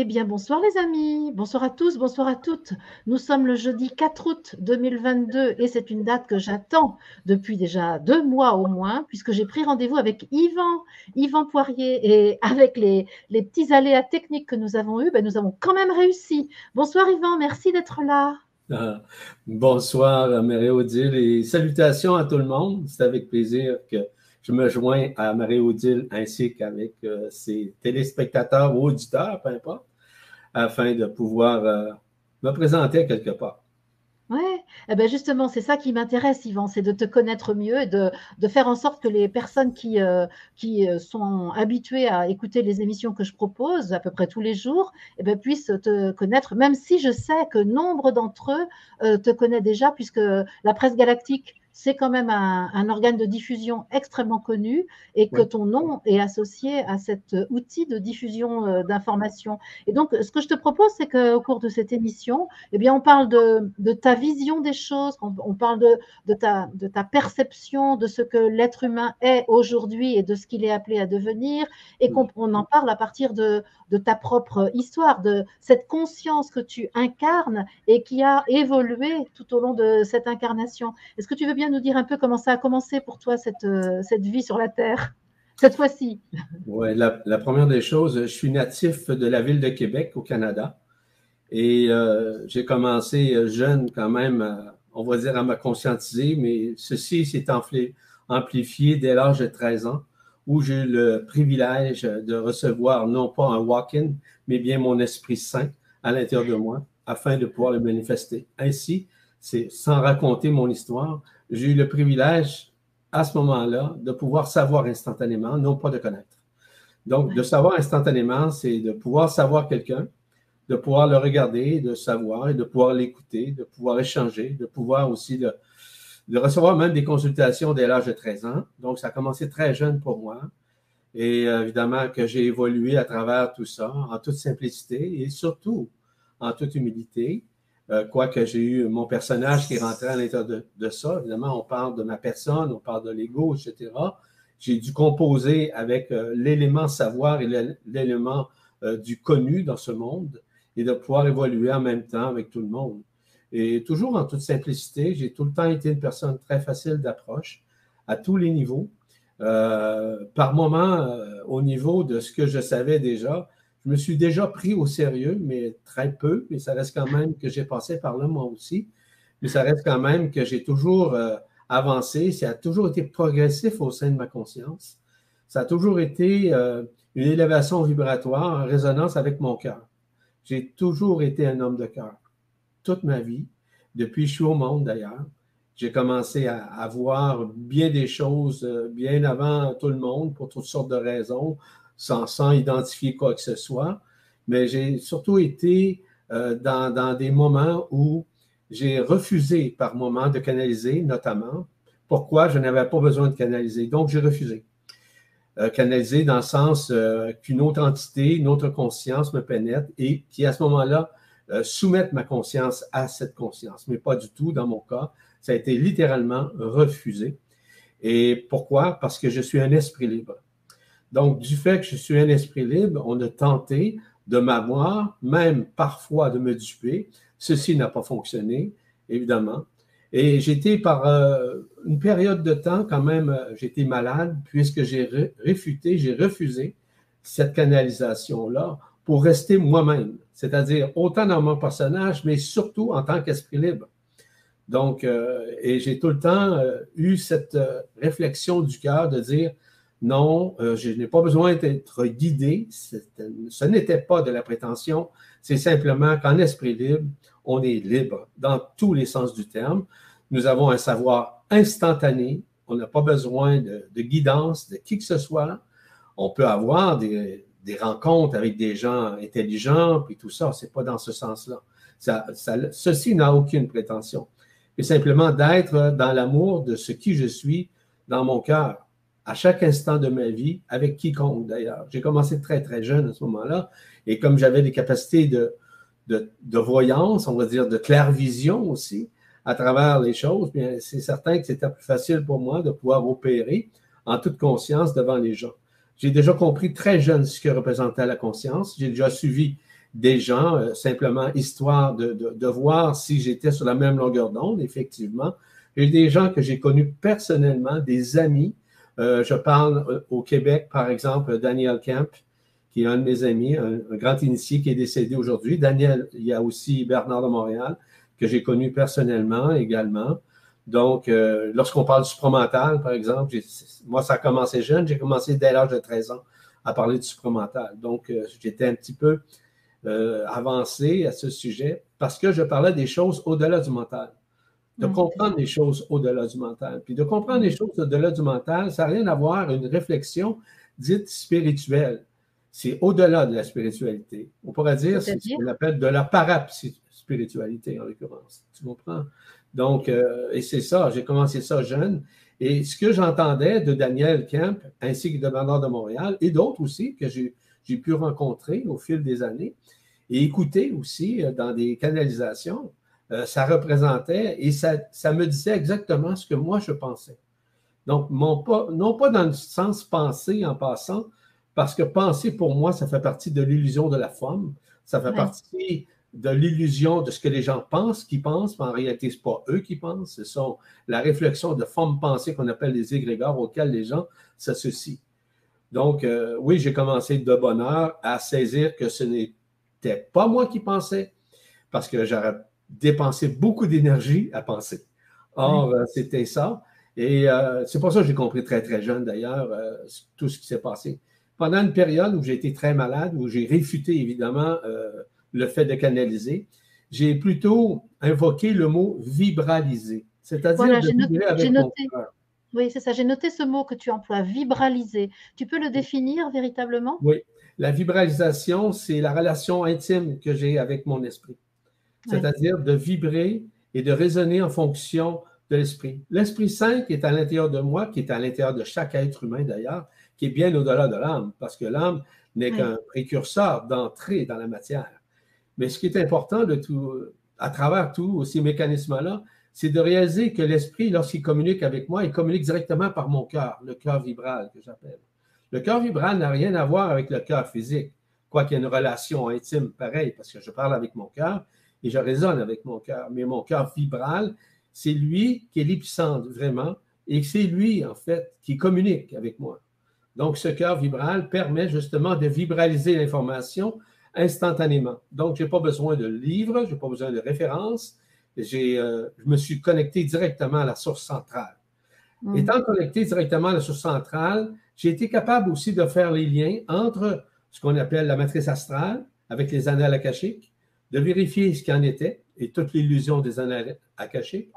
Eh bien, bonsoir les amis, bonsoir à tous, bonsoir à toutes. Nous sommes le jeudi 4 août 2022 et c'est une date que j'attends depuis déjà deux mois au moins, puisque j'ai pris rendez-vous avec Yvan, Yvan Poirier, et avec les, petits aléas techniques que nous avons eus, ben, nous avons quand même réussi. Bonsoir Yvan, merci d'être là. Ah, bonsoir Marie-Odile et salutations à tout le monde. C'est avec plaisir que je me joins à Marie-Odile ainsi qu'avec euh, ses téléspectateurs ou auditeurs, peu importe afin de pouvoir euh, me présenter quelque part. Oui, eh ben justement, c'est ça qui m'intéresse, Yvan, c'est de te connaître mieux et de, faire en sorte que les personnes qui, euh, qui euh, sont habituées à écouter les émissions que je propose à peu près tous les jours eh ben, puissent te connaître, même si je sais que nombre d'entre eux te connaissent déjà, puisque la presse galactique c'est quand même un, organe de diffusion extrêmement connu et que ton nom est associé à cet outil de diffusion euh, d'informations. Et donc, ce que je te propose, c'est qu'au cours de cette émission, eh bien, on parle de, ta vision des choses, on, parle de, ta, de ta perception de ce que l'être humain est aujourd'hui et de ce qu'il est appelé à devenir, et qu'on en parle à partir de, de ta propre histoire, de cette conscience que tu incarnes et qui a évolué tout au long de cette incarnation. Est-ce que tu veux bien nous dire un peu comment ça a commencé pour toi, cette, euh, cette vie sur la Terre, cette fois-ci? Oui, la, première des choses, je suis natif de la ville de Québec, au Canada. Et euh, j'ai commencé euh, jeune quand même, on va dire, à me conscientiser, mais ceci s'est amplifié dès l'âge de 13 ans, où j'ai eu le privilège de recevoir non pas un walk-in, mais bien mon Esprit Saint à l'intérieur de moi, afin de pouvoir le manifester. Ainsi, c'est sans raconter mon histoire, j'ai eu le privilège à ce moment-là de pouvoir savoir instantanément, non pas de connaître. Donc, de savoir instantanément, c'est de pouvoir savoir quelqu'un, de pouvoir le regarder, de savoir et de pouvoir l'écouter, de pouvoir échanger, de pouvoir aussi de, recevoir même des consultations dès l'âge de 13 ans. Donc, ça a commencé très jeune pour moi. Et euh, évidemment que j'ai évolué à travers tout ça en toute simplicité et surtout en toute humilité. Euh, quoique j'ai eu mon personnage qui rentré à l'intérieur de, ça. Évidemment, on parle de ma personne, on parle de l'ego, etc. J'ai dû composer avec euh, l'élément savoir et l'élément euh, du connu dans ce monde et de pouvoir évoluer en même temps avec tout le monde. Et toujours en toute simplicité, j'ai tout le temps été une personne très facile d'approche à tous les niveaux. par moment, au niveau de ce que je savais déjà, je me suis déjà pris au sérieux, mais très peu, mais ça reste quand même que j'ai passé par là moi aussi. Mais ça reste quand même que j'ai toujours euh, avancé, ça a toujours été progressif au sein de ma conscience. Ça a toujours été euh, une élévation vibratoire en résonance avec mon cœur. J'ai toujours été un homme de cœur, toute ma vie, depuis que je suis au monde d'ailleurs. J'ai commencé à, voir bien des choses euh, bien avant tout le monde pour toutes sortes de raisons, sans, identifier quoi que ce soit. Mais j'ai surtout été euh, dans, des moments où j'ai refusé par moments de canaliser, notamment. Pourquoi je n'avais pas besoin de canaliser? Donc, j'ai refusé. Euh, canaliser dans le sens euh, qu'une autre entité, une autre conscience me pénètre et qui, à ce moment-là, soumette ma conscience à cette conscience. Mais pas du tout dans mon cas. Ça a été littéralement refusé. Et pourquoi? Parce que je suis un esprit libre. Donc, du fait que je suis un esprit libre, on a tenté de m'avoir, même parfois de me duper. Ceci n'a pas fonctionné, évidemment. Et j'étais par euh, une période de temps quand même, euh, j'étais malade puisque j'ai réfuté, j'ai refusé cette canalisation-là pour rester moi-même, c'est-à-dire autant dans mon personnage, mais surtout en tant qu'esprit libre. Donc, euh, et j'ai tout le temps eu cette réflexion du cœur de dire, non, euh, je n'ai pas besoin d'être guidé. Ce n'était pas de la prétention. C'est simplement qu'en esprit libre, on est libre dans tous les sens du terme. Nous avons un savoir instantané. On n'a pas besoin de, guidance de qui que ce soit. On peut avoir des, rencontres avec des gens intelligents, puis tout ça. C'est pas dans ce sens-là. ceci n'a aucune prétention. C'est simplement d'être dans l'amour de ce qui je suis dans mon cœur à chaque instant de ma vie, avec quiconque d'ailleurs. J'ai commencé très, très jeune à ce moment-là. Et comme j'avais des capacités de, voyance, on va dire, de clair-vision aussi, à travers les choses, bien, c'est certain que c'était plus facile pour moi de pouvoir opérer en toute conscience devant les gens. J'ai déjà compris très jeune ce que représentait la conscience. J'ai déjà suivi des gens, euh, simplement histoire de, de, voir si j'étais sur la même longueur d'onde, effectivement. J'ai des gens que j'ai connus personnellement, des amis. Euh, je parle euh, au Québec, par exemple, Daniel Kemp, qui est un de mes amis, un, grand initié qui est décédé aujourd'hui. Daniel, il y a aussi Bernard de Montréal, que j'ai connu personnellement également. Donc, lorsqu'on parle du supramental, par exemple, moi, ça a commencé jeune. J'ai commencé dès l'âge de 13 ans à parler du supramental. Donc, j'étais un petit peu euh, avancer à ce sujet parce que je parlais des choses au-delà du mental. De mm. comprendre les choses au-delà du mental. Puis de comprendre les choses au-delà du mental, ça n'a rien à voir une réflexion dite spirituelle. C'est au-delà de la spiritualité. On pourrait dire c'est ce qu'on appelle de la paraspiritualité, en l'occurrence. Tu comprends? Donc, euh, et c'est ça, j'ai commencé ça jeune. Et ce que j'entendais de Daniel Kemp, ainsi que de Bernard de Montréal, et d'autres aussi que j'ai pu rencontrer au fil des années, et écouter aussi euh, dans des canalisations, euh, ça représentait et ça, ça, me disait exactement ce que moi je pensais. Donc, mon, pas, non pas dans le sens penser en passant, parce que penser pour moi, ça fait partie de l'illusion de la forme, ça fait partie de l'illusion de ce que les gens pensent qu'ils pensent, mais en réalité, ce n'est pas eux qui pensent, ce sont la réflexion de formes pensées qu'on appelle les égrégores auxquels les gens s'associent. Donc, euh, oui, j'ai commencé de bonne heure à saisir que ce n'était pas moi qui pensais, parce que j'aurais dépensé beaucoup d'énergie à penser. Or, euh, c'était ça. Et euh, c'est pour ça que j'ai compris très, très jeune, d'ailleurs, euh, tout ce qui s'est passé. Pendant une période où j'ai été très malade, où j'ai réfuté, évidemment, le fait de canaliser, j'ai plutôt invoqué le mot vibraliser, c'est-à-dire de vibrer avec mon cœur. Oui, c'est ça. J'ai noté ce mot que tu emploies, vibraliser. Tu peux le définir véritablement? Oui. La vibralisation, c'est la relation intime que j'ai avec mon esprit. C'est-à-dire de vibrer et de résonner en fonction de l'esprit. L'Esprit Saint qui est à l'intérieur de moi, qui est à l'intérieur de chaque être humain d'ailleurs, qui est bien au-delà de l'âme, parce que l'âme n'est qu'un précurseur d'entrée dans la matière. Mais ce qui est important de tout, à travers tous ces mécanismes-là, c'est de réaliser que l'esprit, lorsqu'il communique avec moi, il communique directement par mon cœur, le cœur vibral que j'appelle. Le cœur vibral n'a rien à voir avec le cœur physique, quoiqu'il y ait une relation intime pareille, parce que je parle avec mon cœur et je résonne avec mon cœur. Mais mon cœur vibral, c'est lui qui est l'épicentre vraiment, et c'est lui, en fait, qui communique avec moi. Donc, ce cœur vibral permet justement de vibraliser l'information instantanément. Donc, je n'ai pas besoin de livres, je n'ai pas besoin de références. Euh, je me suis connecté directement à la source centrale. Mm. Étant connecté directement à la source centrale, j'ai été capable aussi de faire les liens entre ce qu'on appelle la matrice astrale avec les annales akashiques, de vérifier ce qu'il en était et toute l'illusion des annales akashiques,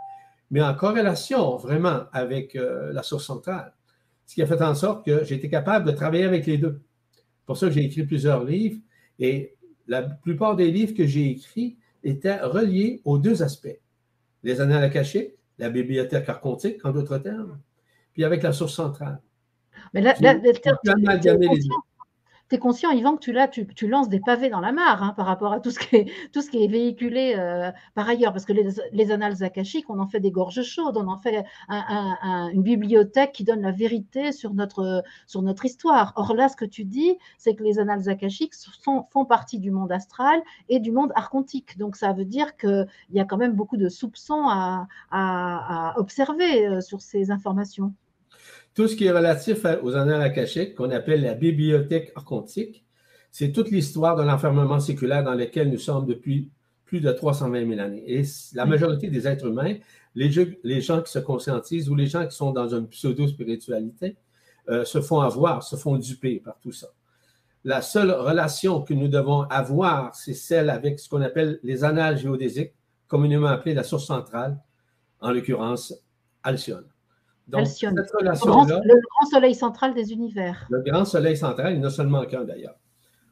mais en corrélation vraiment avec euh, la source centrale. Ce qui a fait en sorte que j'ai été capable de travailler avec les deux. pour ça que j'ai écrit plusieurs livres et la plupart des livres que j'ai écrits étaient reliés aux deux aspects. Les annales akashiques, la bibliothèque archontique en d'autres termes, puis avec la source centrale. Mais là, tu es conscient, Yvan, que tu, là, tu, lances des pavés dans la mare hein, par rapport à tout ce qui est, véhiculé euh, par ailleurs. Parce que les, les, annales akashiques, on en fait des gorges chaudes, on en fait une bibliothèque qui donne la vérité sur notre, histoire. Or là, ce que tu dis, c'est que les annales akashiques font partie du monde astral et du monde archontique. Donc ça veut dire qu'il y a quand même beaucoup de soupçons à observer euh, sur ces informations. Tout ce qui est relatif aux annales akashiques, qu'on appelle la bibliothèque archontique, c'est toute l'histoire de l'enfermement séculaire dans lequel nous sommes depuis plus de 320 000 années. Et la majorité des êtres humains, les, gens qui se conscientisent ou les gens qui sont dans une pseudo-spiritualité, euh, se font avoir, se font duper par tout ça. La seule relation que nous devons avoir, c'est celle avec ce qu'on appelle les annales géodésiques, communément appelées la source centrale, en l'occurrence Alcyone. Donc, le, grand, soleil central des univers. Le grand soleil central, il n'y en a seulement qu'un d'ailleurs.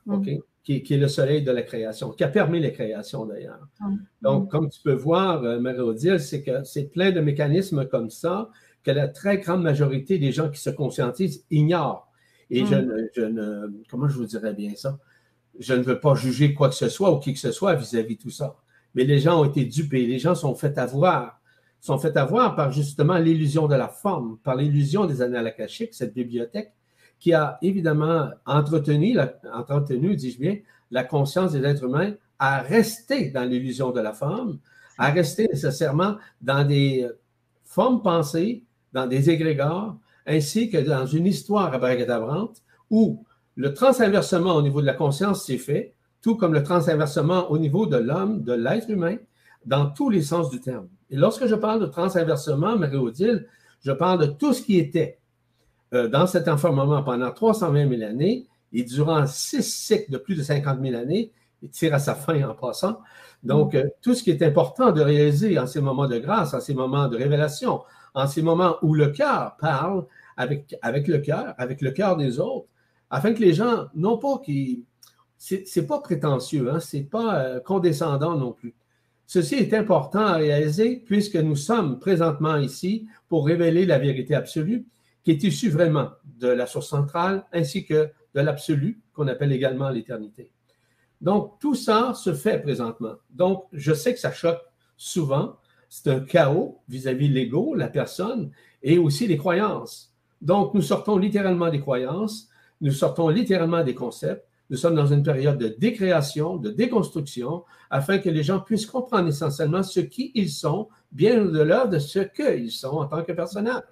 Mm. Qui, est le soleil de la création, qui a permis la création d'ailleurs. Mm. Donc, mm. comme tu peux voir, euh, Marie-Odile, c'est que c'est plein de mécanismes comme ça que la très grande majorité des gens qui se conscientisent ignorent. Et je, ne, je, ne, comment je vous dirais bien ça? Je ne veux pas juger quoi que ce soit ou qui que ce soit vis-à-vis de tout ça. Mais les gens ont été dupés, les gens sont faits avoir sont fait avoir par justement l'illusion de la forme, par l'illusion des annales akashiques, cette bibliothèque, qui a évidemment entretenu, dis-je bien, la conscience des êtres humains à rester dans l'illusion de la forme, à rester nécessairement dans des formes pensées, dans des égrégores, ainsi que dans une histoire abracadabrante où le transinversement au niveau de la conscience s'est fait, tout comme le transinversement au niveau de l'homme, de l'être humain, dans tous les sens du terme. Et lorsque je parle de transinversement, Marie-Odile, je parle de tout ce qui était euh, dans cet enfermement pendant 320 000 années et durant six cycles de plus de 50 000 années, il tire à sa fin en passant. Donc, euh, tout ce qui est important de réaliser en ces moments de grâce, en ces moments de révélation, en ces moments où le cœur parle avec, avec le cœur, avec le cœur des autres, afin que les gens, non pas qui. C'est pas prétentieux, hein, c'est pas euh, condescendant non plus. Ceci est important à réaliser puisque nous sommes présentement ici pour révéler la vérité absolue qui est issue vraiment de la source centrale ainsi que de l'absolu qu'on appelle également l'éternité. Donc, tout ça se fait présentement. Donc, je sais que ça choque souvent. C'est un chaos vis-à-vis l'ego, la personne, et aussi les croyances. Donc, nous sortons littéralement des croyances, nous sortons littéralement des concepts. Nous sommes dans une période de décréation, de déconstruction, afin que les gens puissent comprendre essentiellement ce qu'ils sont, bien au-delà de ce qu'ils sont en tant que personnage.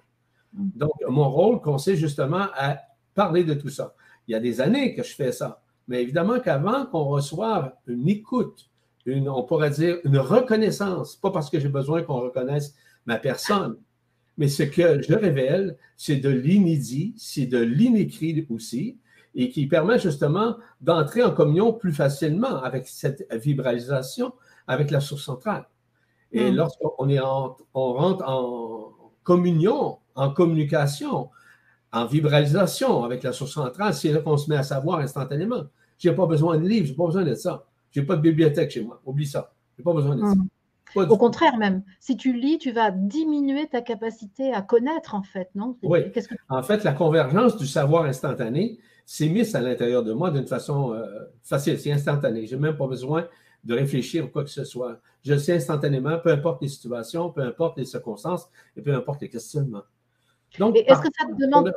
Donc, mon rôle consiste justement à parler de tout ça. Il y a des années que je fais ça. Mais évidemment qu'avant qu'on reçoive une écoute, une, on pourrait dire une reconnaissance, pas parce que j'ai besoin qu'on reconnaisse ma personne, mais ce que je révèle, c'est de l'inédit, c'est de l'inécrit aussi, et qui permet justement d'entrer en communion plus facilement avec cette vibralisation, avec la source centrale. Et hmm. lorsqu'on est on rentre en communion, en communication, en vibralisation avec la source centrale, c'est là qu'on se met à savoir instantanément. Je n'ai pas besoin de livres, je n'ai pas besoin de ça. Je n'ai pas de bibliothèque chez moi. Oublie ça. Je n'ai pas besoin de ça. Au contraire même, si tu lis, tu vas diminuer ta capacité à connaître en fait, non? Oui. En fait, la convergence du savoir instantané s'est mise à l'intérieur de moi d'une façon euh, facile, c'est instantané. Je n'ai même pas besoin de réfléchir ou quoi que ce soit. Je le sais instantanément, peu importe les situations, peu importe les circonstances et peu importe les questionnements. Donc, est-ce que ça te demande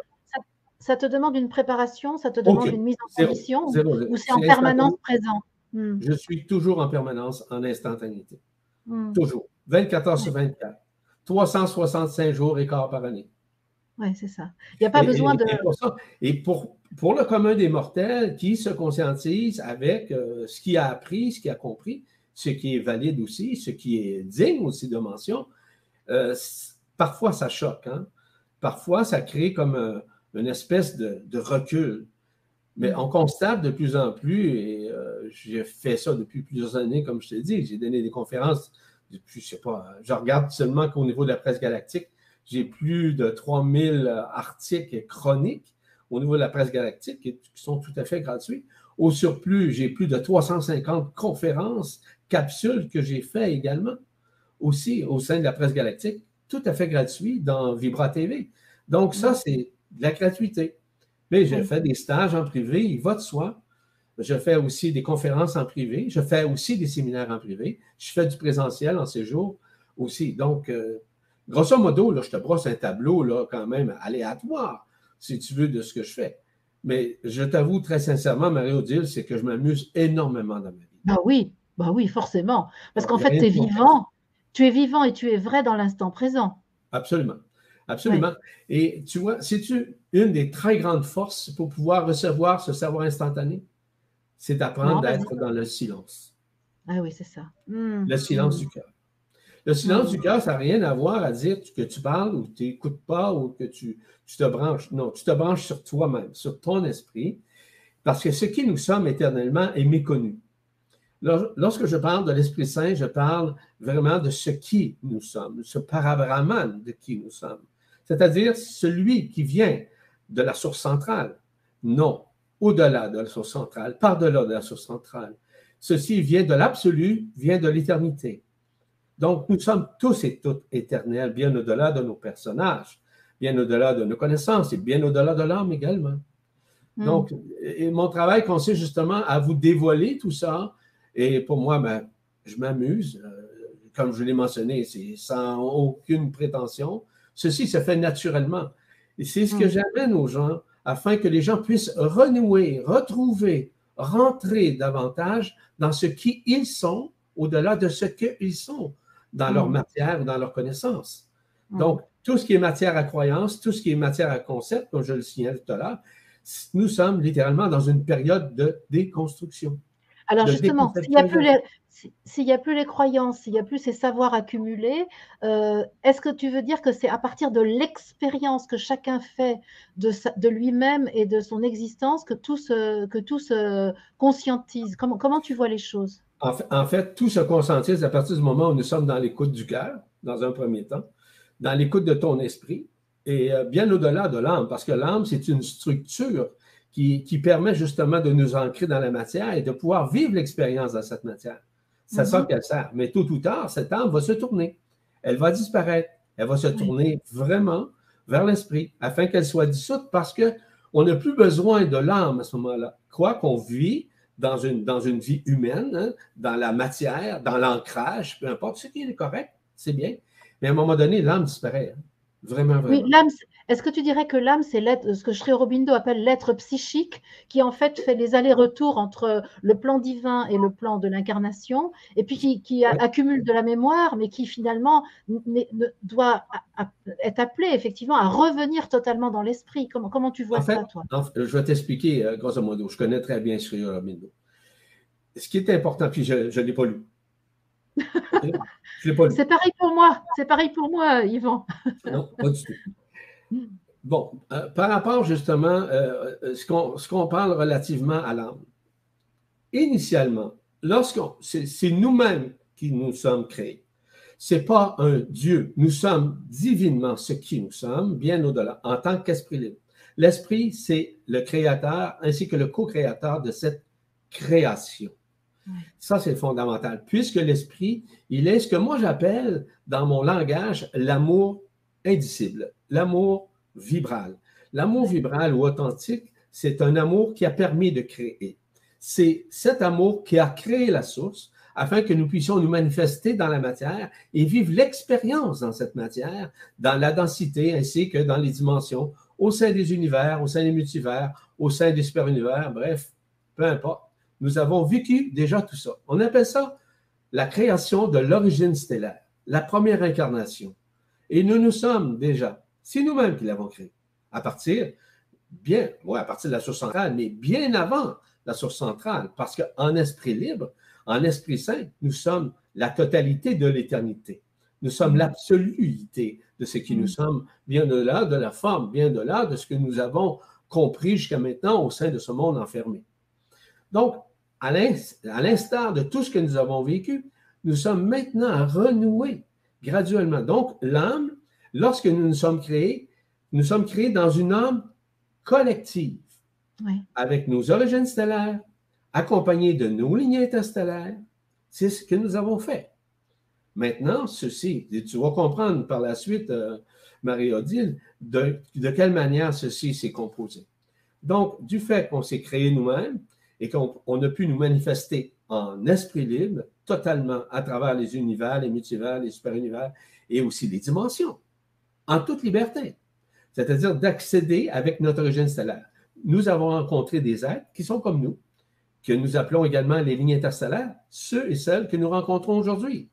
ça, te demande une préparation, ça te demande une mise en condition? Ou c'est en permanence présent? Hmm. Je suis toujours en permanence en instantanéité. Hmm. Toujours. 24 heures sur 24. 365 jours et quart par année. Oui, c'est ça. Il n'y a pas besoin de. Et pour, pour le commun des mortels qui se conscientise avec euh, ce qu'il a appris, ce qu'il a compris, ce qui est valide aussi, ce qui est digne aussi de mention, euh, parfois ça choque. Hein? Parfois ça crée comme euh, une espèce de, de, recul. Mais on constate de plus en plus, et euh, j'ai fait ça depuis plusieurs années, comme je t'ai dit, j'ai donné des conférences depuis, je sais pas, je regarde seulement qu'au niveau de la presse galactique, j'ai plus de 3000 articles chroniques au niveau de la presse galactique qui, sont tout à fait gratuits. Au surplus, j'ai plus de 350 conférences, capsules que j'ai fait également, aussi au sein de la presse galactique, tout à fait gratuit dans Vibra TV. Donc, ça, c'est de la gratuité. Mais je fais des stages en privé, il va de soi. Je fais aussi des conférences en privé. Je fais aussi des séminaires en privé. Je fais du présentiel en séjour aussi. Donc, euh, grosso modo, là, je te brosse un tableau là, quand même aléatoire, si tu veux, de ce que je fais. Mais je t'avoue très sincèrement, Marie-Odile, c'est que je m'amuse énormément dans ma vie. Bah oui, bah oui, forcément. Parce qu'en fait, tu es vivant. Tu es vivant et tu es vrai dans l'instant présent. Absolument. Absolument. Et tu vois, c'est-tu une des très grandes forces pour pouvoir recevoir ce savoir instantané? C'est d'apprendre d'être dans le silence. Ah oui, c'est ça. Hmm. Le silence du cœur. Le silence du cœur, ça n'a rien à voir à dire que tu parles ou que tu n'écoutes pas ou que tu, tu, te branches. Non, tu te branches sur toi-même, sur ton esprit, parce que ce qui nous sommes éternellement est méconnu. Lorsque je parle de l'Esprit Saint, je parle vraiment de ce qui nous sommes, ce parabrahman de qui nous sommes c'est-à-dire celui qui vient de la source centrale. Non, au-delà de la source centrale, par-delà de la source centrale. Ceci vient de l'absolu, vient de l'éternité. Donc, nous sommes tous et toutes éternels, bien au-delà de nos personnages, bien au-delà de nos connaissances et bien au-delà de l'âme également. Hmm. Donc, mon travail consiste justement à vous dévoiler tout ça. Et pour moi, ben, je m'amuse. Euh, comme je l'ai mentionné, c'est sans aucune prétention. Ceci se fait naturellement. Et c'est ce que mm. j'amène aux gens afin que les gens puissent renouer, retrouver, rentrer davantage dans ce qu'ils sont, au-delà de ce qu'ils sont, dans leur mm. matière, dans leur connaissance. Mm. Donc, tout ce qui est matière à croyance, tout ce qui est matière à concept, comme je le signalais tout à l'heure, nous sommes littéralement dans une période de déconstruction. Alors justement, s'il n'y a, plus les, a plus les croyances, s'il n'y a plus ces savoirs accumulés, euh, est-ce que tu veux dire que c'est à partir de l'expérience que chacun fait de, de lui-même et de son existence que tout se, que tout se conscientise? Comment, comment tu vois les choses? En fait, en fait, tout se conscientise à partir du moment où nous sommes dans l'écoute du cœur, dans un premier temps, dans l'écoute de ton esprit, et euh, bien au-delà de l'âme, parce que l'âme, c'est une structure qui, permet justement de nous ancrer dans la matière et de pouvoir vivre l'expérience dans cette matière. C'est ça mhm. qu'elle sert. Mais tôt ou tard, cette âme va se tourner. Elle va disparaître. Elle va se tourner vraiment vers l'esprit afin qu'elle soit dissoute parce qu'on n'a plus besoin de l'âme à ce moment-là. Quoi qu'on vit dans une, dans une vie humaine, hein, dans la matière, dans l'ancrage, peu importe, ce qui est correct, c'est bien. Mais à un moment donné, l'âme disparaît. Hein. Vraiment, vraiment. Oui, l'âme, est-ce que tu dirais que l'âme, c'est ce que Sri Aurobindo appelle l'être psychique, qui en fait fait les allers-retours entre le plan divin et le plan de l'incarnation, et puis qui, accumule de la mémoire, mais qui finalement doit être appelé effectivement à revenir totalement dans l'esprit? Comment, comment tu vois ça, toi? Je vais t'expliquer, euh, grosso modo. Je connais très bien Sri Aurobindo. Ce qui est important, puis je ne l'ai pas lu. C'est pareil pour moi. C'est pareil pour moi, Yvan. non, pas du tout. Bon, euh, par rapport justement euh, euh ce qu'on parle relativement à l'âme. Initialement, lorsqu'on c'est nous-mêmes qui nous sommes créés. C'est pas un Dieu. Nous sommes divinement ce qui nous sommes, bien au-delà, en tant qu'esprit libre. L'esprit, c'est le créateur ainsi que le co-créateur de cette création. Ça, c'est fondamental, puisque l'esprit, il est ce que moi j'appelle dans mon langage l'amour indicible, l'amour vibral. L'amour vibral ou authentique, c'est un amour qui a permis de créer. C'est cet amour qui a créé la source afin que nous puissions nous manifester dans la matière et vivre l'expérience dans cette matière, dans la densité ainsi que dans les dimensions, au sein des univers, au sein des multivers, au sein des super-univers, bref, peu importe. Nous avons vécu déjà tout ça. On appelle ça la création de l'origine stellaire, la première incarnation. Et nous nous sommes déjà, c'est nous-mêmes qui l'avons créé, à partir, bien, ouais, à partir de la source centrale, mais bien avant la source centrale, parce qu'en esprit libre, en esprit saint, nous sommes la totalité de l'éternité. Nous sommes l'absoluité de ce qui nous mm. sommes, bien au-delà de la forme, bien au-delà de ce que nous avons compris jusqu'à maintenant au sein de ce monde enfermé. Donc, à l'instar de tout ce que nous avons vécu, nous sommes maintenant à renouer graduellement. Donc, l'âme, lorsque nous nous sommes créés, nous sommes créés dans une âme collective, avec nos origines stellaires, accompagnés de nos lignes interstellaires. C'est ce que nous avons fait. Maintenant, ceci, tu vas comprendre par la suite, euh, Marie-Odile, de, de quelle manière ceci s'est composé. Donc, du fait qu'on s'est créé nous-mêmes et qu'on a pu nous manifester en esprit libre, totalement à travers les univers, les multivers, les super-univers et aussi les dimensions, en toute liberté. C'est-à-dire d'accéder avec notre origine stellaire. Nous avons rencontré des êtres qui sont comme nous, que nous appelons également les lignes interstellaires, ceux et celles que nous rencontrons aujourd'hui.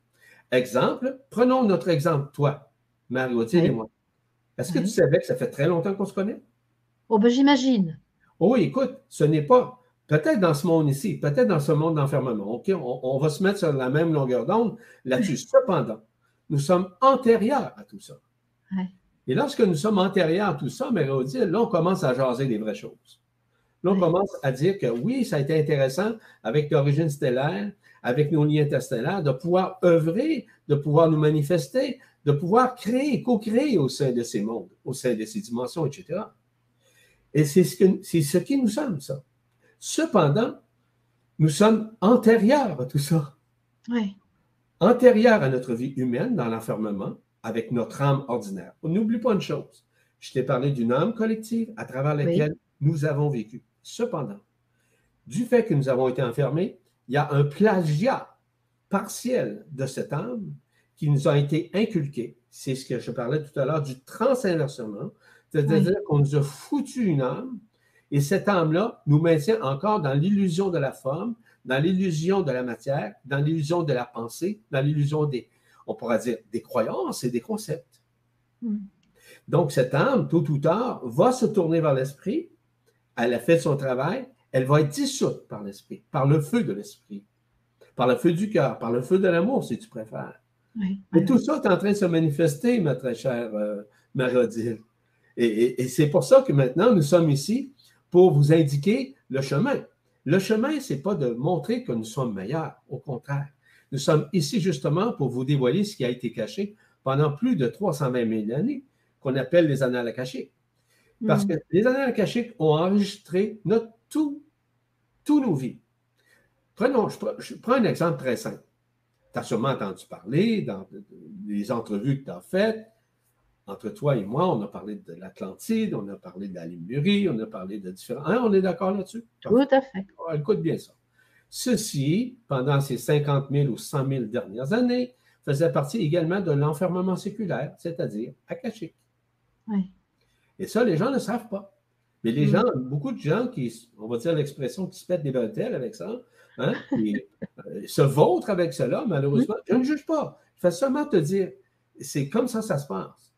Exemple, prenons notre exemple, toi, Marie-Odile et moi. Est-ce que tu savais que ça fait très longtemps qu'on se connaît? Oh, ben j'imagine. Oh, oui, écoute, ce n'est pas Peut-être dans ce monde ici, peut-être dans ce monde d'enfermement. OK, on, va se mettre sur la même longueur d'onde là-dessus. Cependant, nous sommes antérieurs à tout ça. Et lorsque nous sommes antérieurs à tout ça, mais là, on commence à jaser des vraies choses. Là, on commence à dire que oui, ça a été intéressant avec l'origine stellaire, avec nos liens interstellaires, de pouvoir œuvrer, de pouvoir nous manifester, de pouvoir créer, co-créer au sein de ces mondes, au sein de ces dimensions, etc. Et c'est ce, que, c'est ce qui nous sommes, ça. Cependant, nous sommes antérieurs à tout ça. Oui. Antérieurs à notre vie humaine dans l'enfermement avec notre âme ordinaire. On n'oublie pas une chose. Je t'ai parlé d'une âme collective à travers laquelle nous avons vécu. Cependant, du fait que nous avons été enfermés, il y a un plagiat partiel de cette âme qui nous a été inculqué. C'est ce que je parlais tout à l'heure du transinversement, C'est-à-dire qu'on nous a foutu une âme, et cette âme-là nous maintient encore dans l'illusion de la forme, dans l'illusion de la matière, dans l'illusion de la pensée, dans l'illusion des, on pourra dire, des croyances et des concepts. Hmm. Donc, cette âme, tôt ou tard, va se tourner vers l'esprit. Elle a fait son travail. Elle va être dissoute par l'esprit, par le feu de l'esprit, par le feu du cœur, par le feu de l'amour, si tu préfères. Et tout ça est en train de se manifester, ma très chère euh, Marodile. Et, c'est pour ça que maintenant, nous sommes ici pour vous indiquer le chemin. Le chemin, ce n'est pas de montrer que nous sommes meilleurs, au contraire. Nous sommes ici justement pour vous dévoiler ce qui a été caché pendant plus de 320 000 années, qu'on appelle les annales akashiques. Parce mm. que les annales akashiques ont enregistré notre, tout, tous nos vies. Prenons, je, prends un exemple très simple. Tu as sûrement entendu parler dans les entrevues que tu as faites. Entre toi et moi, on a parlé de l'Atlantide, on a parlé de la Limurie, on a parlé de différents. Hein, on est d'accord là-dessus? Tout à fait. écoute bien ça. Ceci, pendant ces 50 000 ou 100 000 dernières années, faisait partie également de l'enfermement séculaire, c'est-à-dire akashique. Oui. Et ça, les gens ne savent pas. Mais les mm. gens, beaucoup de gens qui, on va dire l'expression, qui se pètent des bretelles avec ça, hein, qui euh, se vautrent avec cela, malheureusement, mm. je ne juge pas. Je fais seulement te dire, c'est comme ça que ça se passe.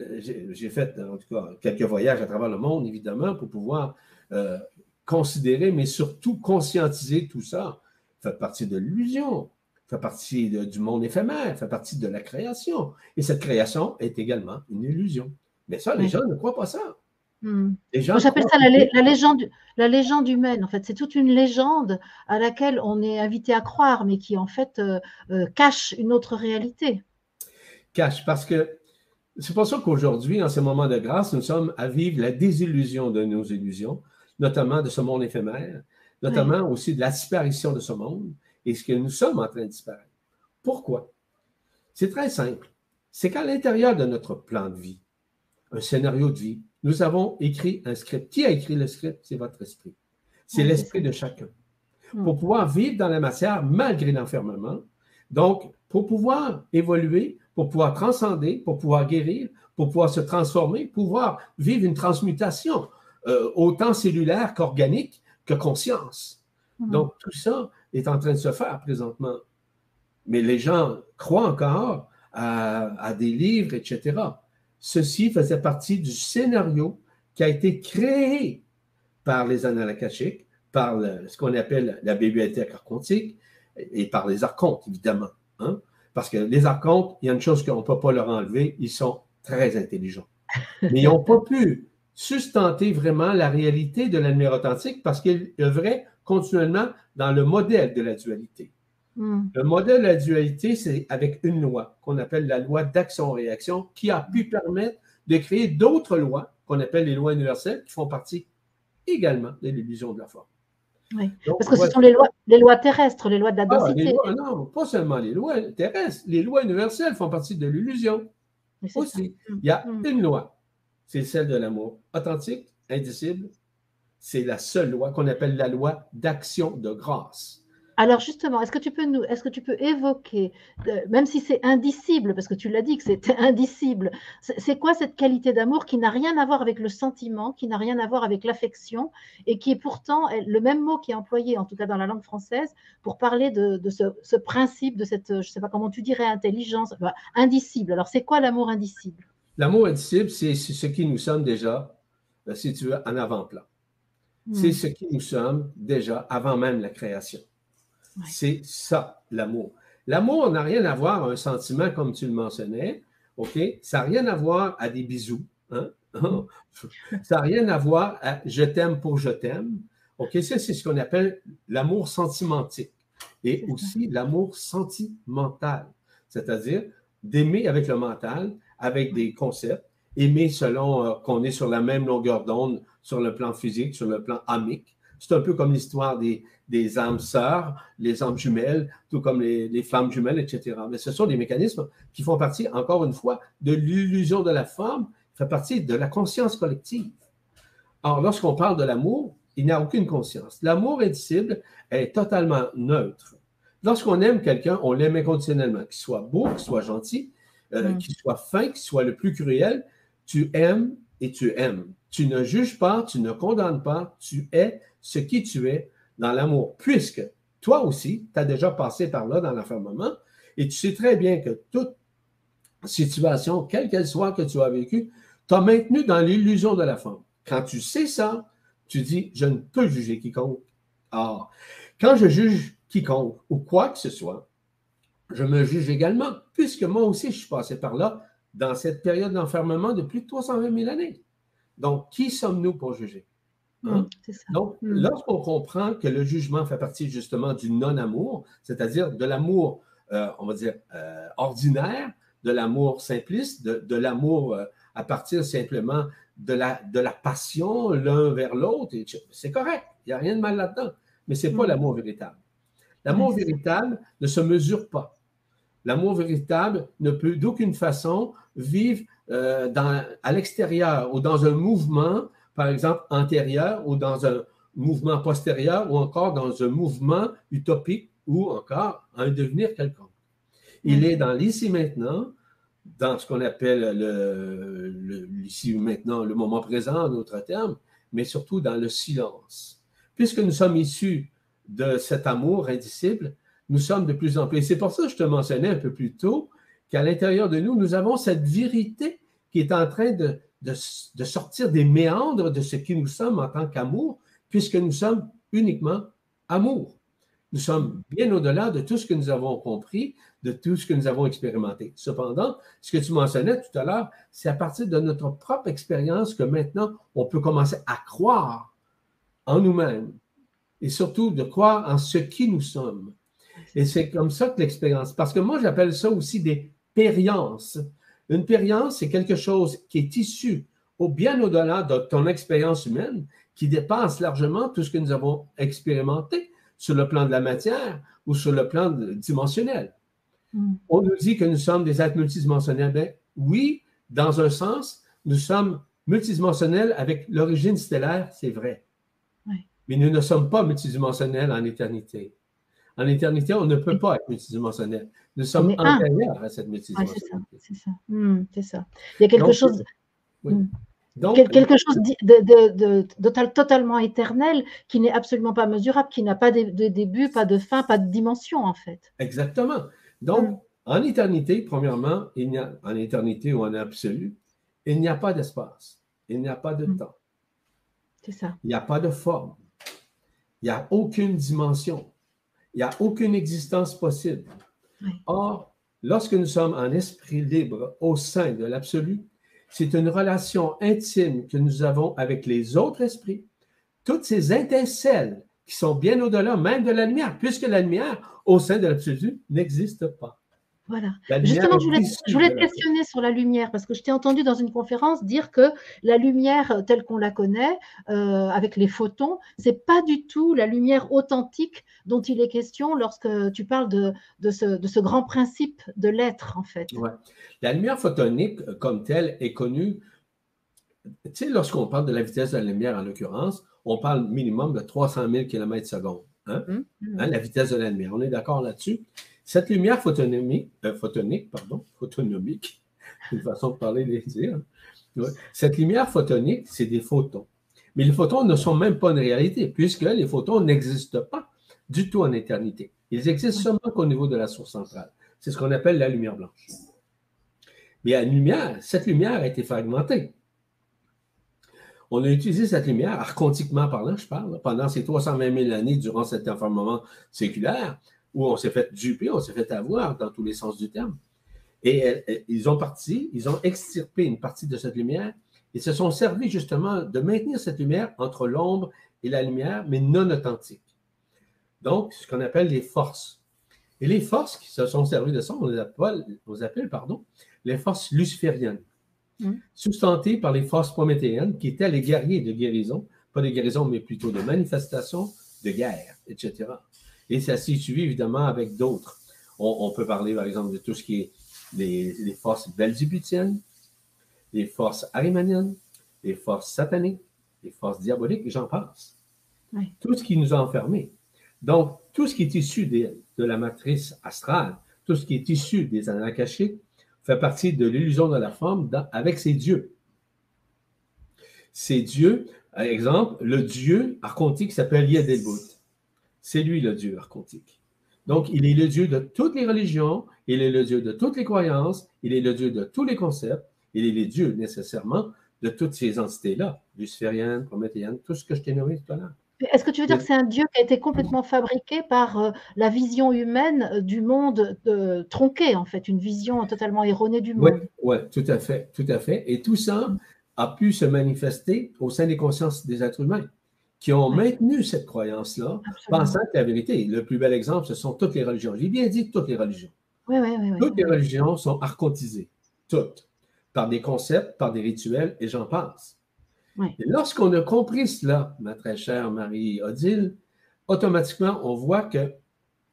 Euh, j'ai fait, en tout cas, quelques voyages à travers le monde, évidemment, pour pouvoir euh, considérer, mais surtout conscientiser tout ça. fait partie de l'illusion, fait partie du monde éphémère, fait partie de la création. Et cette création est également une illusion. Mais ça, les gens ne croient pas ça. J'appelle ça la, légende, la légende humaine. En fait, c'est toute une légende à laquelle on est invité à croire, mais qui en fait euh, euh, cache une autre réalité. Cache, parce que c'est pour ça qu'aujourd'hui, en ces moments de grâce, nous sommes à vivre la désillusion de nos illusions, notamment de ce monde éphémère, notamment aussi de la disparition de ce monde et ce que nous sommes en train de disparaître. Pourquoi? C'est très simple. C'est qu'à l'intérieur de notre plan de vie, un scénario de vie, nous avons écrit un script. Qui a écrit le script? C'est votre esprit. C'est l'esprit de chacun. Hmm. Pour pouvoir vivre dans la matière malgré l'enfermement, donc pour pouvoir évoluer, pour pouvoir transcender, pour pouvoir guérir, pour pouvoir se transformer, pouvoir vivre une transmutation, euh, autant cellulaire qu'organique, que conscience. Mhm. Donc, tout ça est en train de se faire présentement. Mais les gens croient encore à, des livres, etc. Ceci faisait partie du scénario qui a été créé par les annales par ce qu'on appelle la bibliothèque archontique et par les archontes, évidemment. Hein. Parce que les archontes, il y a une chose qu'on ne peut pas leur enlever, ils sont très intelligents. Mais ils n'ont pas pu sustenter vraiment la réalité de la lumière authentique parce qu'il œuvrait continuellement dans le modèle de la dualité. Hmm. Le modèle de la dualité, c'est avec une loi qu'on appelle la loi d'action-réaction qui a pu permettre de créer d'autres lois qu'on appelle les lois universelles qui font partie également de l'illusion de la forme. Oui. parce que ce sont les lois, les lois terrestres, les lois de la ah, densité. non, pas seulement les lois terrestres, les lois universelles font partie de l'illusion. Aussi, il y a hmm. une loi c'est celle de l'amour. Authentique, indicible, c'est la seule loi qu'on appelle la loi d'action de grâce. Alors justement, est-ce que tu peux nous, évoquer, euh, même si c'est indicible, parce que tu l'as dit que c'était indicible, c'est quoi cette qualité d'amour qui n'a rien à voir avec le sentiment, qui n'a rien à voir avec l'affection, et qui est pourtant le même mot qui est employé, en tout cas dans la langue française, pour parler de, ce, principe, de cette, je ne sais pas comment tu dirais, intelligence, indicible. Alors c'est quoi l'amour indicible? L'amour indicible, c'est ce qui nous sommes déjà, euh, si tu veux, en avant-plan. Hmm. C'est ce qui nous sommes déjà avant même la création. C'est ça, l'amour. L'amour n'a rien à voir à un sentiment comme tu le mentionnais, OK? Ça n'a rien à voir à des bisous. Hein? ça n'a rien à voir à je t'aime pour je t'aime. OK? Ça, c'est ce qu'on appelle l'amour sentimentique et aussi l'amour sentimental, c'est-à-dire d'aimer avec le mental, avec des concepts, aimer selon euh, qu'on est sur la même longueur d'onde sur le plan physique, sur le plan amique. C'est un peu comme l'histoire des, des âmes sœurs, les âmes jumelles, tout comme les, les, flammes jumelles, etc. Mais ce sont des mécanismes qui font partie, encore une fois, de l'illusion de la forme, fait partie de la conscience collective. Or, lorsqu'on parle de l'amour, il n'y a aucune conscience. L'amour indicible est totalement neutre. Lorsqu'on aime quelqu'un, on l'aime inconditionnellement, qu'il soit beau, qu'il soit gentil, euh, mm. qu'il soit fin, qu'il soit le plus cruel, tu aimes et tu aimes. Tu ne juges pas, tu ne condamnes pas, tu es ce qui tu es dans l'amour, puisque toi aussi, tu as déjà passé par là dans l'enfermement et tu sais très bien que toute situation, quelle qu'elle soit que tu as vécue, t'as maintenu dans l'illusion de la forme. Quand tu sais ça, tu dis, je ne peux juger quiconque. Ah, quand je juge quiconque ou quoi que ce soit, je me juge également, puisque moi aussi, je suis passé par là dans cette période d'enfermement de plus de 320 000 années. Donc, qui sommes-nous pour juger? Hein? Mm, Donc, mm. lorsqu'on comprend que le jugement fait partie justement du non-amour, c'est-à-dire de l'amour, euh, on va dire, euh, ordinaire, de l'amour simpliste, de, l'amour euh, à partir simplement de la, de la passion l'un vers l'autre. C'est correct, il n'y a rien de mal là-dedans, mais ce n'est pas mm. l'amour véritable. L'amour véritable ne se mesure pas. L'amour véritable ne peut d'aucune façon vivre euh, dans, à l'extérieur ou dans un mouvement, par exemple, antérieur ou dans un mouvement postérieur ou encore dans un mouvement utopique ou encore un devenir quelconque. Il est dans l'ici maintenant, dans ce qu'on appelle le, l'ici maintenant, le moment présent en d'autres termes, mais surtout dans le silence. Puisque nous sommes issus de cet amour indicible, nous sommes de plus en plus. Et c'est pour ça que je te mentionnais un peu plus tôt qu'à l'intérieur de nous, nous avons cette vérité qui est en train de, de sortir des méandres de ce qui nous sommes en tant qu'amour, puisque nous sommes uniquement amour. Nous sommes bien au-delà de tout ce que nous avons compris, de tout ce que nous avons expérimenté. Cependant, ce que tu mentionnais tout à l'heure, c'est à partir de notre propre expérience que maintenant, on peut commencer à croire en nous-mêmes et surtout de croire en ce qui nous sommes. Et c'est comme ça que l'expérience, parce que moi, j'appelle ça aussi des périences. Une périence, c'est quelque chose qui est issu au bien au-delà de ton expérience humaine, qui dépasse largement tout ce que nous avons expérimenté sur le plan de la matière ou sur le plan dimensionnel. Hmm. On nous dit que nous sommes des êtres multidimensionnels. Ben, oui, dans un sens, nous sommes multidimensionnels avec l'origine stellaire, c'est vrai. Mais nous ne sommes pas multidimensionnels en éternité. En éternité, on ne peut pas être multidimensionnel. Nous sommes antérieurs à cette multidimensionnalité. c'est ça. Hmm, c'est ça. Il y a quelque chose. Oui. Hmm quelque chose de, totalement éternel qui n'est absolument pas mesurable, qui n'a pas de, début, pas de fin, pas de dimension en fait. Exactement. Donc, mm. en éternité, premièrement, il n'y a, en éternité ou en absolu, il n'y a pas d'espace, il n'y a pas de mm. temps. C'est ça. Il n'y a pas de forme. Il n'y a aucune dimension. Il n'y a aucune existence possible. Or, lorsque nous sommes en esprit libre au sein de l'absolu, c'est une relation intime que nous avons avec les autres esprits. Toutes ces étincelles qui sont bien au-delà même de la lumière, puisque la lumière au sein de l'absolu n'existe pas. Voilà. Justement, je voulais, te questionner sur la lumière, parce que je t'ai entendu dans une conférence dire que la lumière telle qu'on la connaît, euh, avec les photons, c'est pas du tout la lumière authentique dont il est question lorsque tu parles de, de, ce, grand principe de l'être, en fait. La lumière photonique, euh, comme telle, est connue. Tu sais, lorsqu'on parle de la vitesse de la lumière, en l'occurrence, on parle minimum de 300 000 km secondes. Hein? Mmh, mmh. Hein, la vitesse de la lumière. On est d'accord là-dessus? Cette lumière photonomique, euh, photonique, pardon, photonomique, une façon de parler des dire. Cette lumière photonique, c'est des photons. Mais les photons ne sont même pas une réalité, puisque les photons n'existent pas du tout en éternité. Ils existent seulement qu'au niveau de la source centrale. C'est ce qu'on appelle la lumière blanche. Mais la lumière, cette lumière a été fragmentée. On a utilisé cette lumière, archontiquement parlant, je parle, pendant ces 320 000 années durant cet enfermement séculaire, où on s'est fait duper, on s'est fait avoir dans tous les sens du terme. Et ils ont parti, ils ont extirpé une partie de cette lumière et se sont servis justement de maintenir cette lumière entre l'ombre et la lumière, mais non authentique. Donc, ce qu'on appelle les forces. Et les forces qui se sont servies de ça, on les appelle, on les appelle pardon, les forces lucifériennes, mmh. sustentées par les forces prométhéennes qui étaient les guerriers de guérison, pas de guérison, mais plutôt de manifestation, de guerre, etc. Et ça s'est suivi évidemment avec d'autres. On, peut parler par exemple de tout ce qui est les, forces belzébustiennes, les forces arimaniennes, les forces sataniques, les forces diaboliques, et j'en passe. Tout ce qui nous a enfermés. Donc, tout ce qui est issu de, la matrice astrale, tout ce qui est issu des cachées, fait partie de l'illusion de la forme avec ses dieux. C'est Dieu, par exemple, le Dieu archontique qui s'appelle Yedelbut. C'est lui le Dieu archontique. Donc, il est le Dieu de toutes les religions, il est le Dieu de toutes les croyances, il est le Dieu de tous les concepts, il est le Dieu nécessairement de toutes ces entités-là, lucifériennes, prométhéennes, tout ce que je t'ai nommé tout à l'heure. Est-ce que tu veux dire que c'est un Dieu qui a été complètement fabriqué par euh, la vision humaine euh, du monde euh, tronqué, en fait, une vision totalement erronée du monde? Oui, ouais, tout à fait, tout à fait. Et tout ça a pu se manifester au sein des consciences des êtres humains qui ont maintenu cette croyance-là, pensant que la vérité, le plus bel exemple, ce sont toutes les religions. J'ai bien dit toutes les religions. Oui, oui, oui, toutes les religions sont archontisées, toutes, par des concepts, par des rituels, et j'en passe. Et lorsqu'on a compris cela, ma très chère Marie-Odile, automatiquement, on voit que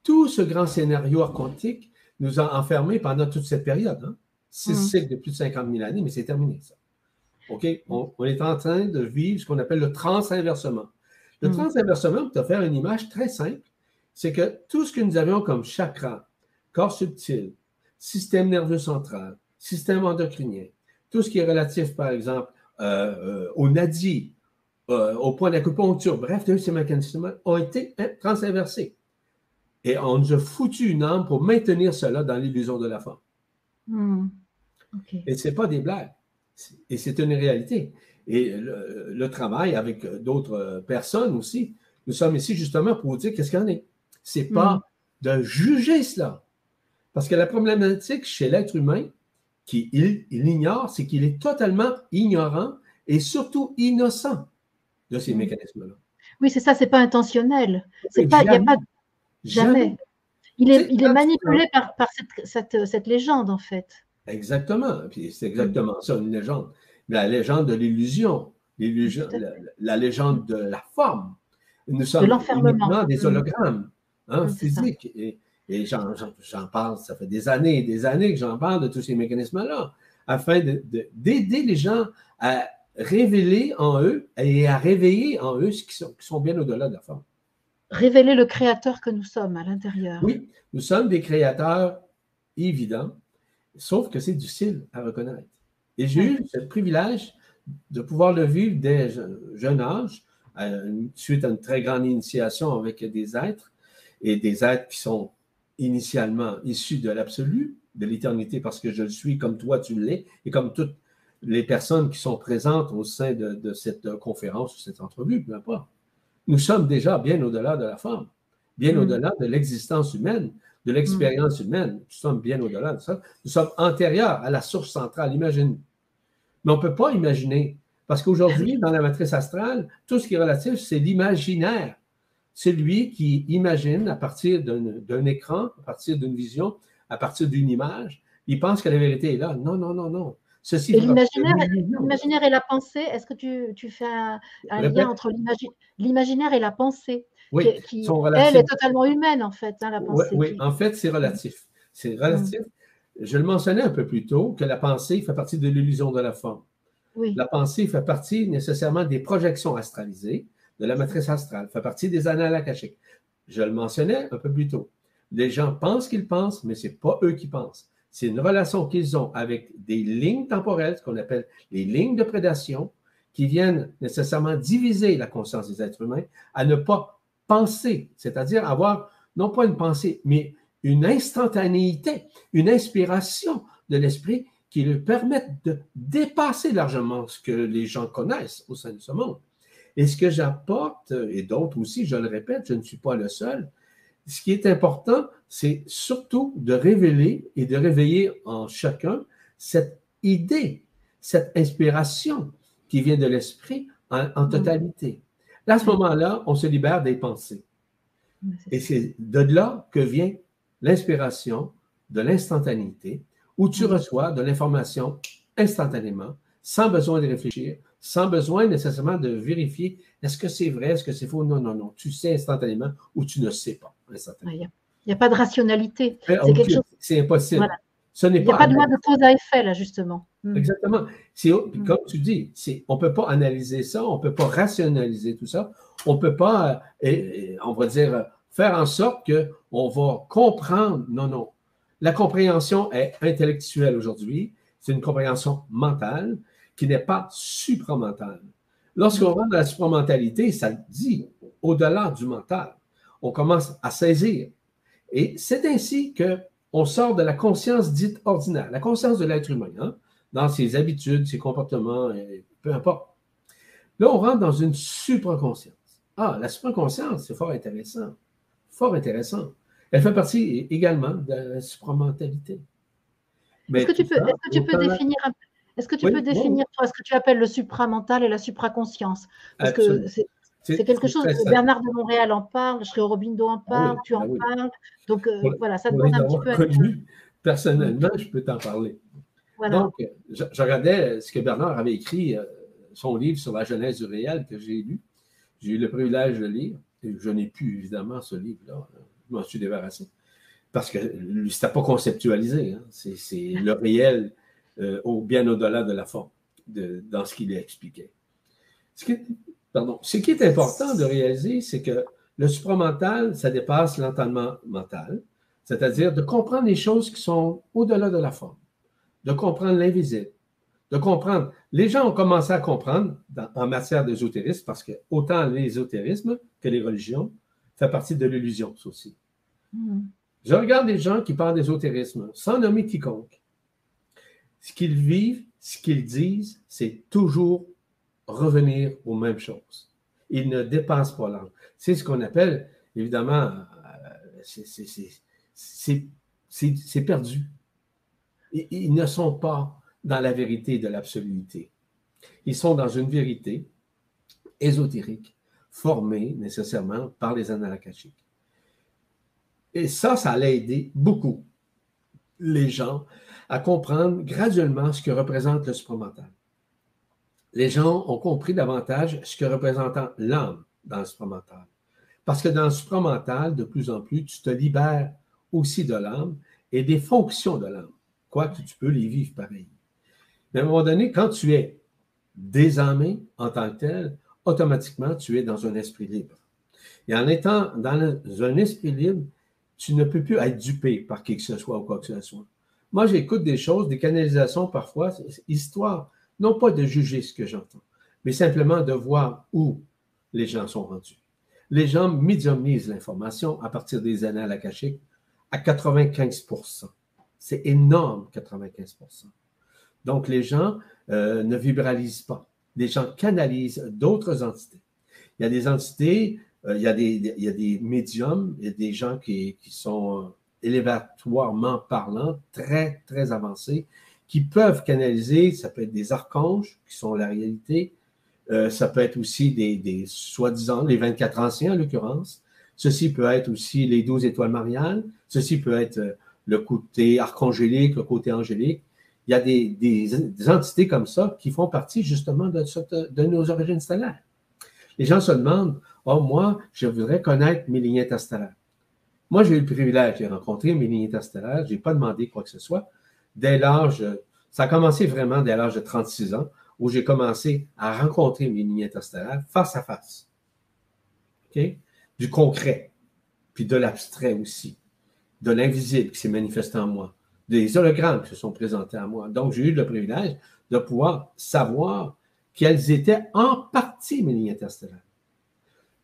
tout ce grand scénario archontique nous a enfermés pendant toute cette période. Hein? Six mm. cycles de plus de 50 000 années, mais c'est terminé, ça. OK? On, est en train de vivre ce qu'on appelle le transinversement. Le mm. transinversement, pour te faire une image très simple, c'est que tout ce que nous avions comme chakra, corps subtil, système nerveux central, système endocrinien, tout ce qui est relatif, par exemple, euh, euh, au nadi, euh, au point d'acupuncture, bref, tous ces mécanismes ont été transinversés. Et on nous a foutu une âme pour maintenir cela dans l'illusion de la femme. Hmm. Et ce n'est pas des blagues. Et c'est une réalité. Et le, travail avec d'autres personnes aussi, nous sommes ici justement pour vous dire qu'est-ce qu'il y en est. Ce n'est pas de juger cela. Parce que la problématique chez l'être humain, qu'il il ignore, c'est qu'il est totalement ignorant et surtout innocent de ces hmm. mécanismes-là. Oui, c'est ça, c'est pas intentionnel. C'est pas, il a pas jamais. Il est, il est manipulé par, par cette, cette, légende, en fait. Exactement. Puis c'est exactement ça, une légende. La légende de l'illusion, l'illusion la, légende de la forme. Nous sommes uniquement des hmm. hologrammes hein, physiques. Et, et j'en parle, ça fait des années et des années que j'en parle de tous ces mécanismes-là, afin d'aider les gens à révéler en eux et à réveiller en eux ce qui sont, qui sont bien au-delà de la forme. Révéler le créateur que nous sommes à l'intérieur. Oui, nous sommes des créateurs évidents, sauf que c'est difficile à reconnaître. Et j'ai eu ce privilège de pouvoir le vivre dès jeune âge, suite à une très grande initiation avec des êtres, et des êtres qui sont initialement issu de l'absolu, de l'éternité, parce que je le suis comme toi tu l'es, et comme toutes les personnes qui sont présentes au sein de, cette conférence ou cette entrevue, peu importe. Nous sommes déjà bien au-delà de la forme, bien mm. au-delà de l'existence humaine, de l'expérience mm. humaine. Nous sommes bien au-delà de ça. Nous sommes antérieurs à la source centrale, imagine. Mais on ne peut pas imaginer, parce qu'aujourd'hui, dans la matrice astrale, tout ce qui est relatif, c'est l'imaginaire celui qui imagine à partir d'un écran, à partir d'une vision, à partir d'une image, il pense que la vérité est là. Non, non, non, non. Ceci l'imaginaire et la pensée, est-ce que tu, fais un, lien entre l'imaginaire et la pensée Oui, qui, elle est totalement humaine en fait, hein, la pensée. Oui, en fait, c'est relatif. C'est relatif. Mm. Je le mentionnais un peu plus tôt que la pensée fait partie de l'illusion de la forme. Oui. La pensée fait partie nécessairement des projections astralisées, de la matrice astrale, fait partie des annales akashiques. Je le mentionnais un peu plus tôt. Les gens pensent qu'ils pensent, mais ce n'est pas eux qui pensent. C'est une relation qu'ils ont avec des lignes temporelles, ce qu'on appelle les lignes de prédation, qui viennent nécessairement diviser la conscience des êtres humains à ne pas penser, c'est-à-dire avoir non pas une pensée, mais une instantanéité, une inspiration de l'esprit qui leur permettent de dépasser largement ce que les gens connaissent au sein de ce monde. Et ce que j'apporte, et d'autres aussi, je le répète, je ne suis pas le seul, ce qui est important, c'est surtout de révéler et de réveiller en chacun cette idée, cette inspiration qui vient de l'esprit en, mm. totalité. Là, à ce moment-là, on se libère des pensées. Et c'est de là que vient l'inspiration de l'instantanéité, où tu mm. reçois de l'information instantanément, sans besoin de réfléchir, sans besoin nécessairement de vérifier est-ce que c'est vrai, est-ce que c'est faux? Non, non, non. Tu sais instantanément ou tu ne sais pas Il n'y a, pas de rationalité. C'est impossible. Ce n'est Il n'y a pas de loi de cause à effet, là, justement. Hmm. Exactement. Hmm. Comme tu dis, on ne peut pas analyser ça, on ne peut pas rationaliser tout ça, on ne peut pas, euh, on va dire, faire en sorte qu'on va comprendre. Non, non. La compréhension est intellectuelle aujourd'hui, c'est une compréhension mentale qui n'est pas supramental. Lorsqu'on rentre dans la supramentalité, ça dit au-delà du mental. On commence à saisir. Et c'est ainsi qu'on sort de la conscience dite ordinaire, la conscience de l'être humain, hein, dans ses habitudes, ses comportements, peu importe. Là, on rentre dans une supraconscience. Ah, la supraconscience, c'est fort intéressant. Fort intéressant. Elle fait partie également de la supramentalité. Est-ce que tu peux, définir un peu est-ce que tu peux définir, toi, ce que tu appelles le supramental et la supraconscience? Parce que c'est quelque chose que Bernard de Montréal en parle, Sri Aurobindo en ah parle, tu en ah parles. Donc euh, voilà, ça demande un petit peu. Connu, personnellement, je peux t'en parler. Donc, je, regardais ce que Bernard avait écrit, euh, son livre sur la jeunesse du réel que j'ai lu. J'ai eu le privilège de lire. Je n'ai plus, évidemment, ce livre-là. Je m'en suis débarrassé. Parce que ce n'était pas conceptualisé. Hein. C'est le réel euh, au, bien au-delà de la forme, dans ce qu'il a expliqué. Ce qui, pardon, ce qui est important de réaliser, c'est que le supramental, ça dépasse l'entendement mental, c'est-à-dire de comprendre les choses qui sont au-delà de la forme, de comprendre l'invisible, de comprendre. Les gens ont commencé à comprendre en matière d'ésotérisme, parce que autant l'ésotérisme que les religions fait partie de l'illusion aussi. Mm. Je regarde les gens qui parlent d'ésotérisme sans nommer quiconque ce qu'ils vivent, ce qu'ils disent, c'est toujours revenir aux mêmes choses. Ils ne dépassent pas l'âme. C'est ce qu'on appelle, évidemment, euh, c'est perdu. Ils ne sont pas dans la vérité de l'absoluité. Ils sont dans une vérité ésotérique, formée nécessairement par les annales Et ça, ça allait aider beaucoup les gens à comprendre graduellement ce que représente le supramental. Les gens ont compris davantage ce que représente l'âme dans le supramental. Parce que dans le supramental, de plus en plus, tu te libères aussi de l'âme et des fonctions de l'âme, quoique tu peux les vivre pareil. Mais à un moment donné, quand tu es désarmé en tant que tel, automatiquement, tu es dans un esprit libre. Et en étant dans un esprit libre, tu ne peux plus être dupé par qui que ce soit ou quoi que ce soit. Moi, j'écoute des choses, des canalisations parfois, histoire, non pas de juger ce que j'entends, mais simplement de voir où les gens sont rendus. Les gens médiumisent l'information à partir des annales akashiques à 95% C'est énorme, 95 Donc, les gens euh, ne vibralisent pas. Les gens canalisent d'autres entités. Il y a des entités, euh, il, y a des, médiums, il y a des gens qui, sont euh, élévatoirement parlant, très, très avancés, qui peuvent canaliser, ça peut être des archanges, qui sont la réalité, ça peut être aussi des, soi-disant, les 24 anciens en l'occurrence, ceci peut être aussi les 12 étoiles mariales, ceci peut être le côté archangélique, le côté angélique. Il y a des, entités comme ça qui font partie justement de, nos origines stellaires. Les gens se demandent, oh, moi, je voudrais connaître mes lignes interstellaires. Moi, j'ai eu le privilège de rencontrer mes lignes interstellaires. Je n'ai pas demandé quoi que ce soit. Dès l'âge, ça a commencé vraiment dès l'âge de 36 ans, où j'ai commencé à rencontrer mes lignes interstellaires face à face. Du concret, puis de l'abstrait aussi, de l'invisible qui s'est manifesté en moi, des hologrammes qui se sont présentés à moi. Donc, j'ai eu le privilège de pouvoir savoir quelles étaient en partie mes lignes interstellaires.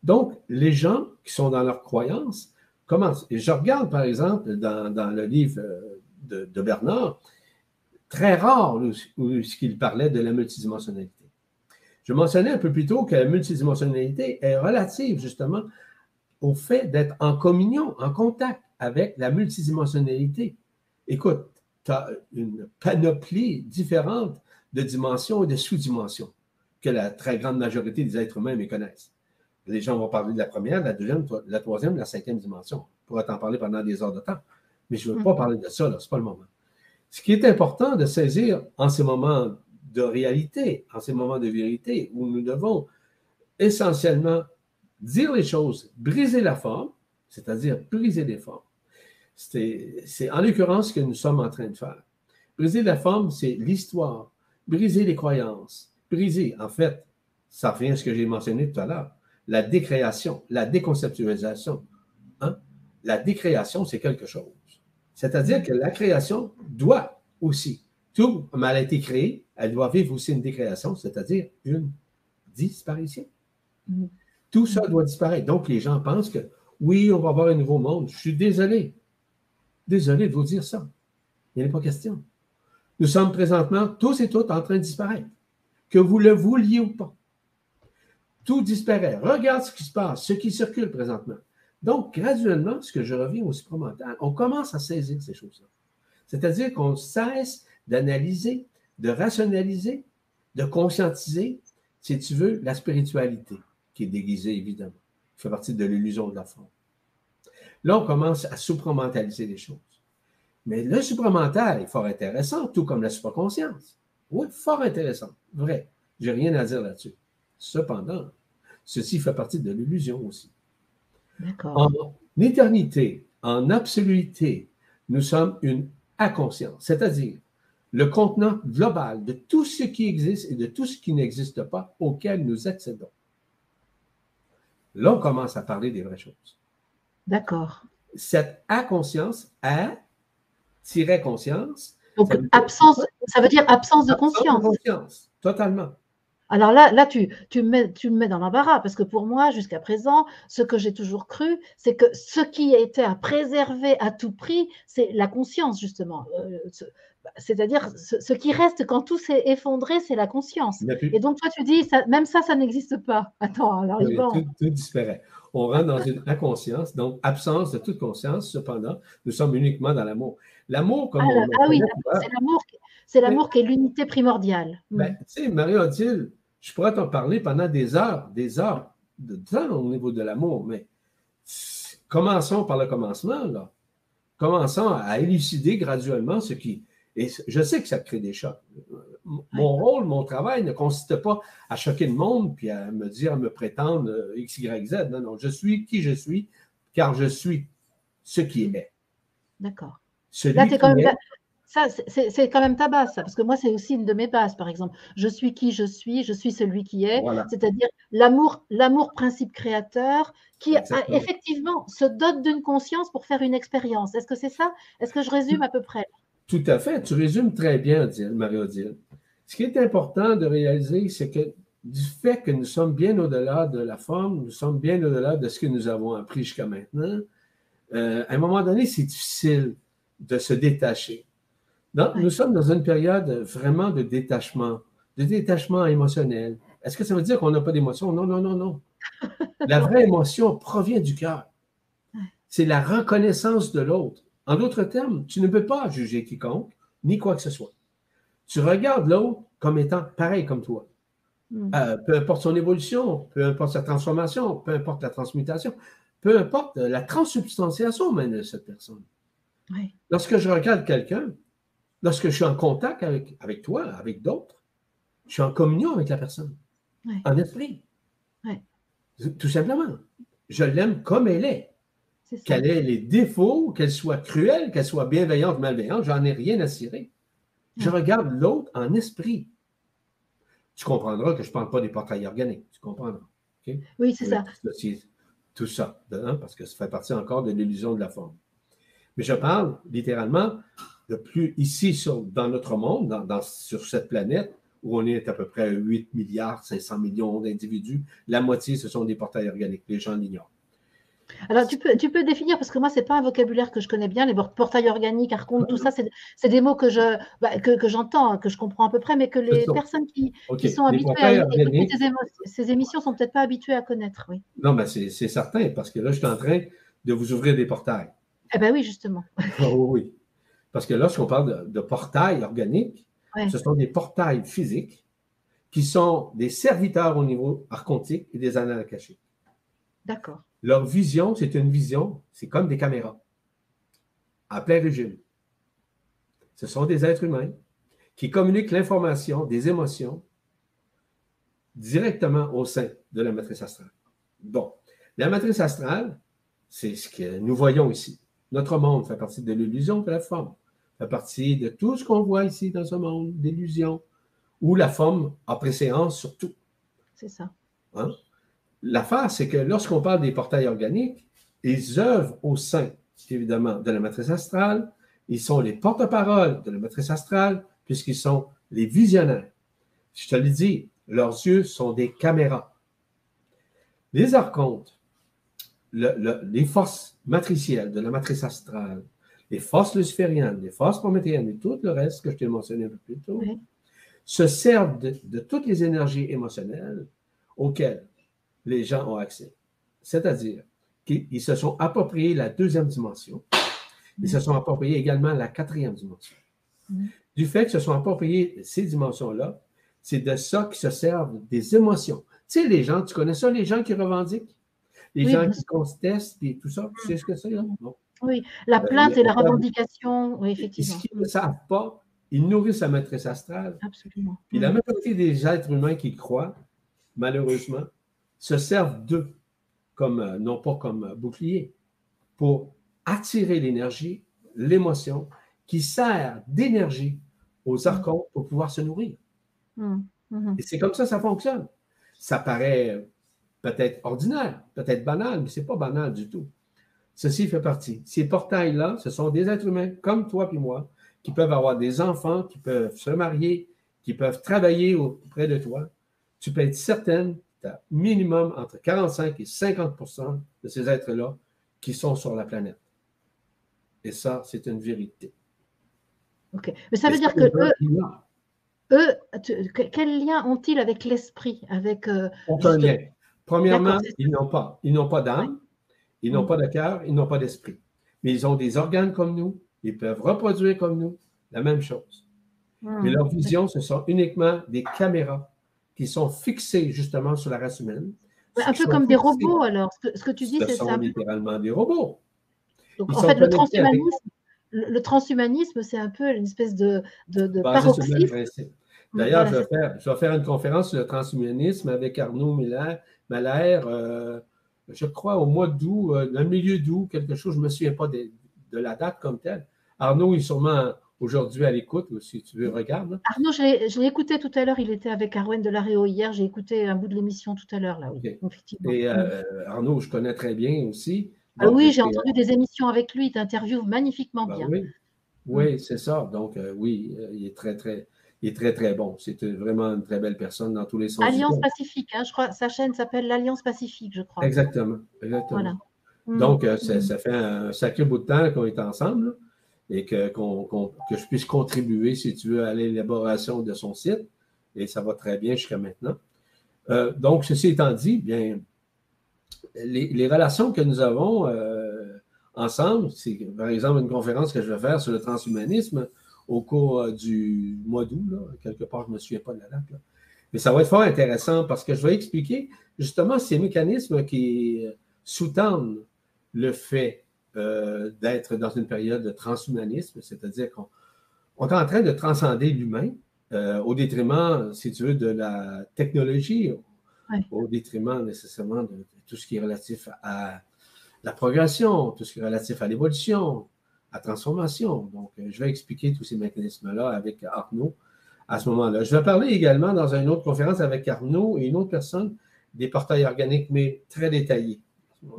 Donc, les gens qui sont dans leur croyance, Comment? Et je regarde, par exemple, dans, le livre euh, de, Bernard, très rare où, ce qu'il parlait de la multidimensionnalité. Je mentionnais un peu plus tôt que la multidimensionnalité est relative justement au fait d'être en communion, en contact avec la multidimensionnalité. Écoute, tu as une panoplie différente de dimensions et de sous-dimensions que la très grande majorité des êtres humains méconnaissent. Les gens vont parler de la première, de la deuxième, de la troisième, de la cinquième dimension. On pourrait t'en parler pendant des heures de temps. Mais je ne veux pas mm. parler de ça, ce n'est pas le moment. Ce qui est important de saisir en ces moments de réalité, en ces moments de vérité, où nous devons essentiellement dire les choses, briser la forme, c'est-à-dire briser les formes. C'est en l'occurrence ce que nous sommes en train de faire. Briser la forme, c'est l'histoire, briser les croyances, briser, en fait, ça revient à ce que j'ai mentionné tout à l'heure, la décréation, la déconceptualisation. Hein? La décréation, c'est quelque chose. C'est-à-dire que la création doit aussi, tout comme elle a été créée, elle doit vivre aussi une décréation, c'est-à-dire une disparition. Mm. Tout ça doit disparaître. Donc, les gens pensent que oui, on va avoir un nouveau monde. Je suis désolé. Désolé de vous dire ça. Il n'y a pas question. Nous sommes présentement tous et toutes en train de disparaître. Que vous le vouliez ou pas. Tout disparaît. Regarde ce qui se passe, ce qui circule présentement. Donc, graduellement, ce que je reviens au supramental, on commence à saisir ces choses-là. C'est-à-dire qu'on cesse d'analyser, de rationaliser, de conscientiser, si tu veux, la spiritualité, qui est déguisée, évidemment, qui fait partie de l'illusion de la forme. Là, on commence à supramentaliser les choses. Mais le supramental est fort intéressant, tout comme la supraconscience. Oui, fort intéressant, vrai. Je n'ai rien à dire là-dessus. Cependant, ceci fait partie de l'illusion aussi. En éternité, en absoluité, nous sommes une inconscience, c'est-à-dire le contenant global de tout ce qui existe et de tout ce qui n'existe pas auquel nous accédons. Là, on commence à parler des vraies choses. D'accord. Cette inconscience, a conscience. Donc, absence, ça veut dire absence de conscience. De conscience, totalement. Alors là, là tu, tu, me mets, tu me mets dans l'embarras, parce que pour moi, jusqu'à présent, ce que j'ai toujours cru, c'est que ce qui a été à préserver à tout prix, c'est la conscience, justement. Euh, c'est-à-dire, ce, qui reste quand tout s'est effondré, c'est la conscience. Et donc, toi, tu dis, ça, même ça, ça n'existe pas. Attends, alors oui, tout, tout, disparaît. On rentre dans une inconscience, donc absence de toute conscience. Cependant, nous sommes uniquement dans l'amour. L'amour, comme ah, ah oui, c'est l'amour c'est l'amour qui est l'unité primordiale. Ben, mm. tu sais, Marie-Odile, je pourrais t'en parler pendant des heures, des heures de temps au niveau de l'amour, mais commençons par le commencement, là. Commençons à élucider graduellement ce qui. Et je sais que ça crée des chocs. Mon rôle, mon travail ne consiste pas à choquer le monde puis à me dire, à me prétendre euh, X, Y, Z. Non, non, je suis qui je suis, car je suis ce qui mm. est. D'accord. Là, es quand même, ça, c'est quand même ta base, ça, parce que moi, c'est aussi une de mes bases, par exemple. Je suis qui je suis, je suis celui qui est, c'est-à-dire l'amour, l'amour principe créateur, qui effectivement se dote d'une conscience pour faire une expérience. Est-ce que c'est ça? Est-ce que je résume à peu près? Tout à fait, tu résumes très bien, Marie-Odile. Ce qui est important de réaliser, c'est que du fait que nous sommes bien au-delà de la forme, nous sommes bien au-delà de ce que nous avons appris jusqu'à maintenant, euh, à un moment donné, c'est difficile de se détacher nous sommes dans une période vraiment de détachement, de détachement émotionnel. Est-ce que ça veut dire qu'on n'a pas d'émotion? Non, non, non, non. La vraie émotion provient du cœur. C'est la reconnaissance de l'autre. En d'autres termes, tu ne peux pas juger quiconque, ni quoi que ce soit. Tu regardes l'autre comme étant pareil comme toi. Hmm. Euh, peu importe son évolution, peu importe sa transformation, peu importe la transmutation, peu importe la transsubstantiation même de cette personne. Lorsque je regarde quelqu'un, Lorsque je suis en contact avec, avec toi, avec d'autres, je suis en communion avec la personne, en esprit. Tout simplement. Je l'aime comme elle est. Qu'elle ait les défauts, qu'elle soit cruelle, qu'elle soit bienveillante, malveillante, j'en ai rien à cirer. Je regarde l'autre en esprit. Tu comprendras que je ne parle pas des portails organiques. Tu comprendras. Oui, c'est ça. Tout ça, hein, parce que ça fait partie encore de l'illusion de la forme. Mais je parle littéralement de plus ici sur, dans notre monde, dans, sur cette planète, où on est à peu près 8 milliards 500 millions d'individus, la moitié, ce sont des portails organiques. Les gens l'ignorent. Alors, tu peux, tu peux définir, parce que moi, ce n'est pas un vocabulaire que je connais bien, les portails organiques, archontes, tout ça, c'est des mots que je bah, que, que j'entends, que je comprends à peu près, mais que les personnes qui, qui sont habituées à écouter ces, émissions ne sont peut-être pas habituées à connaître. Oui. Non, mais c'est certain, parce que là, je suis en train de vous ouvrir des portails. Eh bien oui, justement. oh, oui. Parce que lorsqu'on parle de, portails organiques, ce sont des portails physiques qui sont des serviteurs au niveau archontique et des annales cachées. D'accord. Leur vision, c'est une vision, c'est comme des caméras, à plein régime. Ce sont des êtres humains qui communiquent l'information des émotions directement au sein de la matrice astrale. Bon, la matrice astrale, c'est ce que nous voyons ici. Notre monde fait partie de l'illusion de la forme fait partie de tout ce qu'on voit ici dans ce monde d'illusion, où la forme a préséance sur tout. C'est ça. Hein? L'affaire, c'est que lorsqu'on parle des portails organiques, ils œuvrent au sein, évidemment, de la matrice astrale. Ils sont les porte-paroles de la matrice astrale, puisqu'ils sont les visionnaires. Je te l'ai dit, Leurs yeux sont des caméras. Les archontes, les forces matricielles de la matrice astrale, les forces lucifériennes, les forces prométhéennes et tout le reste que je t'ai mentionné un peu plus tôt, se servent de, toutes les énergies émotionnelles auxquelles les gens ont accès. C'est-à-dire qu'ils se sont appropriés la deuxième dimension. Ils se sont appropriés également la quatrième dimension. Du fait qu'ils se sont appropriés ces dimensions-là, c'est de ça qu'ils se servent des émotions. Tu sais, les gens, tu connais ça, les gens qui revendiquent, les gens qui contestent et tout ça, tu sais ce que c'est, là? Oui, la euh, plainte et la revendication, oui, effectivement. Ce qu'ils ne savent pas, ils nourrissent la maîtresse astrale. Absolument. Puis la majorité des êtres humains qui croient, malheureusement, se servent d'eux, comme, euh, non pas comme euh, bouclier, pour attirer l'énergie, l'émotion, qui sert d'énergie aux archons pour pouvoir se nourrir. Mm. Mm-hmm. Et c'est comme ça que ça fonctionne. Ça paraît peut-être ordinaire, peut-être banal, mais ce n'est pas banal du tout. Ceci fait partie. Ces portails-là, ce sont des êtres humains comme toi et moi, qui peuvent avoir des enfants, qui peuvent se marier, qui peuvent travailler auprès de toi. Tu peux être certaine tu as minimum entre 45 et 50% de ces êtres-là qui sont sur la planète. Et ça, c'est une vérité. OK. Mais ça veut dire que eux, eux, quel lien ont-ils avec l'esprit avec, euh, Aucun lien. Premièrement, ils n'ont pas. Ils n'ont pas d'âme. Ils n'ont mm. pas de cœur, ils n'ont pas d'esprit. Mais ils ont des organes comme nous, ils peuvent reproduire comme nous la même chose. Mm. Mais leur vision, ce sont uniquement des caméras qui sont fixées justement sur la race humaine. Un peu comme des robots, alors. Ce que, tu dis, c'est ça. Ce sont littéralement des robots. Donc, en fait, le transhumanisme, le, transhumanisme, c'est un peu une espèce de, de, de paroxysme. D'ailleurs, je, vais faire, je vais faire une conférence sur le transhumanisme avec Arnaud Miller, Malaire, euh, je crois, au mois d'août, euh, le milieu d'août, quelque chose, je ne me souviens pas de, la date comme telle. Arnaud est sûrement aujourd'hui à l'écoute, si tu veux, regarde. Arnaud, je l'ai écouté tout à l'heure, il était avec Arwen de Laréo hier, j'ai écouté un bout de l'émission tout à l'heure, là, effectivement. Et euh, Arnaud, je connais très bien aussi. Ah oui, j'ai entendu des émissions avec lui, il t'interviewe magnifiquement ben bien. Oui, oui c'est ça. Donc, euh, oui, il est très, très, il est très, très bon. C'est vraiment une très belle personne dans tous les sens. Alliance Pacifique, hein, je crois. Sa chaîne s'appelle l'Alliance Pacifique, je crois. Exactement. exactement. Mm. Donc, euh, mm. ça, fait un sacré bout de temps qu'on est ensemble et que, que je puisse contribuer, si tu veux, à l'élaboration de son site. Et ça va très bien jusqu'à maintenant. Euh, donc, ceci étant dit, bien, les, relations que nous avons euh, ensemble, c'est par exemple une conférence que je vais faire sur le transhumanisme au cours euh, du mois d'août, quelque part, je ne me souviens pas de la date. Mais ça va être fort intéressant parce que je vais expliquer justement ces mécanismes qui sous-tendent le fait euh, d'être dans une période de transhumanisme, c'est-à-dire qu'on est en train de transcender l'humain euh, au détriment, si tu veux, de la technologie, au détriment nécessairement de, tout ce qui est relatif à la progression, tout ce qui est relatif à l'évolution, transformation. Donc, euh, je vais expliquer tous ces mécanismes-là avec Arnaud à ce moment-là. Je vais parler également dans une autre conférence avec Arnaud et une autre personne des portails organiques, mais très détaillés.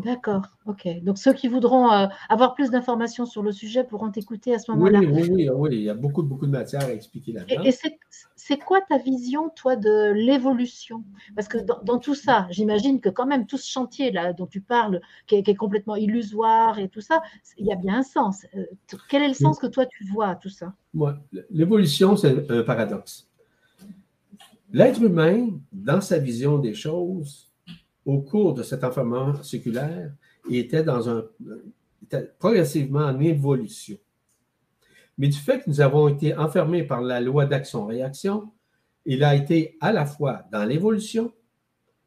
D'accord, ok. Donc ceux qui voudront euh, avoir plus d'informations sur le sujet pourront écouter à ce moment-là. Oui, oui, oui, oui, il y a beaucoup, beaucoup de matière à expliquer là-dedans. Et, c'est quoi ta vision, toi, de l'évolution? Parce que dans, tout ça, j'imagine que quand même tout ce chantier-là dont tu parles, qui est, complètement illusoire et tout ça, il y a bien un sens. Euh, quel est le sens que toi tu vois à tout ça? Moi, l'évolution, c'est un paradoxe. L'être humain, dans sa vision des choses, au cours de cet enfermement séculaire, il était, dans un, progressivement en évolution. Mais du fait que nous avons été enfermés par la loi d'action-réaction, il a été à la fois dans l'évolution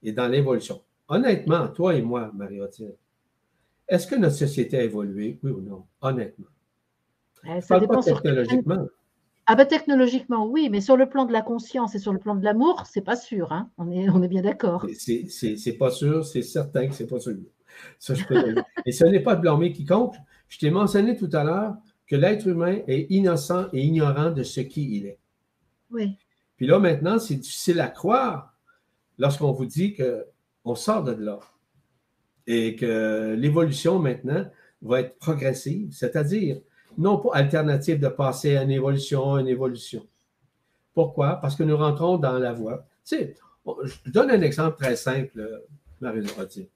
et dans l'évolution. Honnêtement, toi et moi, Marie-Otile, est-ce que notre société a évolué, oui ou non? Honnêtement. Eh, ça dépend pas technologiquement. Ah ben, technologiquement, oui, mais sur le plan de la conscience et sur le plan de l'amour, c'est pas sûr. Hein. on, est, on est bien d'accord. C'est pas sûr, c'est certain que c'est pas sûr. Ça, je peux et ce n'est pas de blâmer quiconque. Je t'ai mentionné tout à l'heure que l'être humain est innocent et ignorant de ce qui il est. Oui. Puis là, maintenant, c'est difficile à croire lorsqu'on vous dit qu'on sort de là et que l'évolution maintenant va être progressive, c'est-à-dire non pas alternative de passer à une évolution, une évolution. Pourquoi? Parce que nous rentrons dans la voie. Tu sais, je donne un exemple très simple, Marie-Dorothée.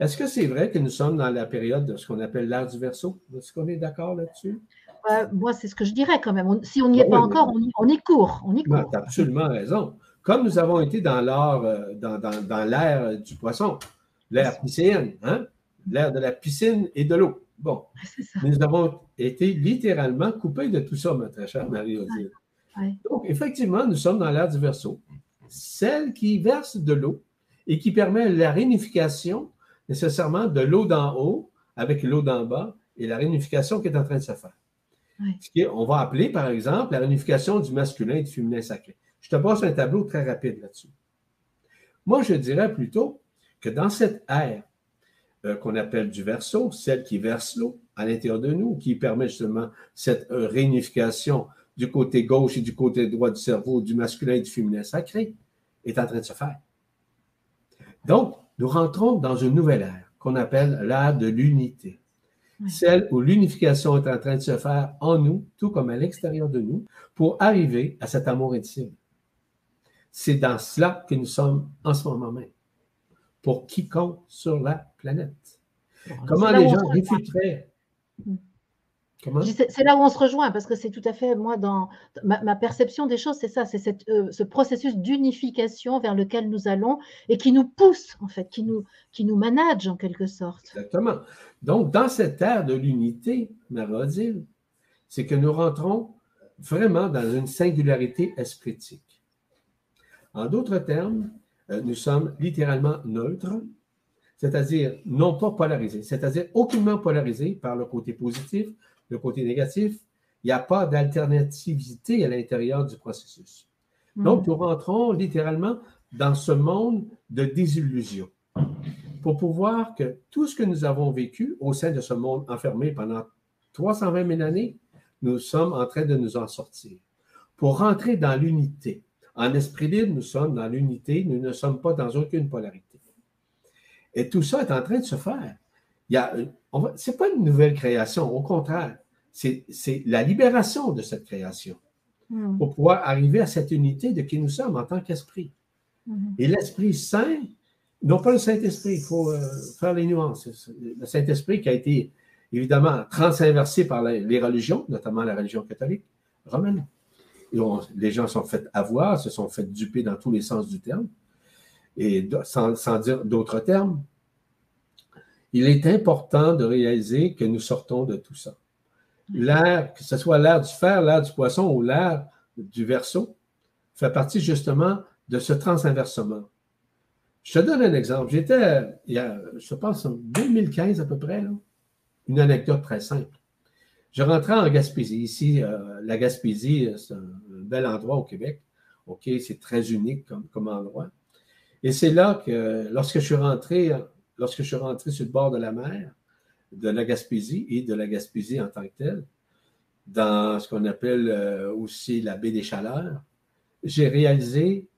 Est-ce que c'est vrai que nous sommes dans la période de ce qu'on appelle l'ère du verso? Est-ce qu'on est, d'accord là-dessus? moi, c'est ce que je dirais quand même. si on n'y est pas encore, on, y, court. On y Tu as absolument raison. Comme nous avons été dans l'ère euh, dans, dans, l'ère du poisson, l'ère piscine, hein? l'ère de la piscine et de l'eau. Bon, nous avons été littéralement coupés de tout ça, ma très chère Marie-Odile. Donc, effectivement, nous sommes dans l'ère du verso. Celle qui verse de l'eau et qui permet la réunification nécessairement de l'eau d'en haut avec l'eau d'en bas et la réunification qui est en train de se faire. Ce qu'on va appeler, par exemple, la réunification du masculin et du féminin sacré. Je te passe un tableau très rapide là-dessus. Moi, je dirais plutôt que dans cette ère euh, qu'on appelle du verso, celle qui verse l'eau à l'intérieur de nous, qui permet justement cette euh, réunification du côté gauche et du côté droit du cerveau, du masculin et du féminin sacré, est en train de se faire. Donc, nous rentrons dans une nouvelle ère qu'on appelle l'ère de l'unité. Celle où l'unification est en train de se faire en nous, tout comme à l'extérieur de nous, pour arriver à cet amour intime. C'est dans cela que nous sommes en ce moment même, pour quiconque sur la planète. Comment les gens réfuteraient hmm. C'est là où on se rejoint, parce que c'est tout à fait, moi, dans ma, perception des choses, c'est ça, c'est euh, ce processus d'unification vers lequel nous allons et qui nous pousse, en fait, qui nous, qui nous manage en quelque sorte. Exactement. Donc, dans cette ère de l'unité, Marodile, c'est que nous rentrons vraiment dans une singularité espritique. En d'autres termes, nous sommes littéralement neutres, c'est-à-dire non pas polarisés, c'est-à-dire aucunement polarisés par le côté positif le côté négatif, il n'y a pas d'alternativité à l'intérieur du processus. Hmm. Donc, nous rentrons littéralement dans ce monde de désillusion pour pouvoir que tout ce que nous avons vécu au sein de ce monde enfermé pendant 320 000 années, nous sommes en train de nous en sortir. Pour rentrer dans l'unité. En esprit libre, nous sommes dans l'unité, nous ne sommes pas dans aucune polarité. Et tout ça est en train de se faire. Ce n'est pas une nouvelle création, au contraire, c'est la libération de cette création hmm. pour pouvoir arriver à cette unité de qui nous sommes en tant qu'esprit. Hmm. Et l'Esprit Saint, non pas le Saint-Esprit, il faut euh, faire les nuances. Le Saint-Esprit qui a été évidemment transinversé par les religions, notamment la religion catholique romaine. Les gens sont fait avoir, se sont fait duper dans tous les sens du terme. Et sans dire d'autres termes, il est important de réaliser que nous sortons de tout ça. L'air, que ce soit l'air du fer, l'air du poisson ou l'air du verso, fait partie justement de ce transinversement. Je te donne un exemple. J'étais, je pense, en 2015 à peu près, une anecdote très simple. Je rentrais en Gaspésie. Ici, euh, la Gaspésie, c'est un, bel endroit au Québec. OK, c'est très unique comme, comme endroit. Et c'est là que, lorsque je suis rentré lorsque je suis rentré sur le bord de la mer, de la Gaspésie et de la Gaspésie en tant que telle, dans ce qu'on appelle euh, aussi la baie des Chaleurs, j'ai réalisé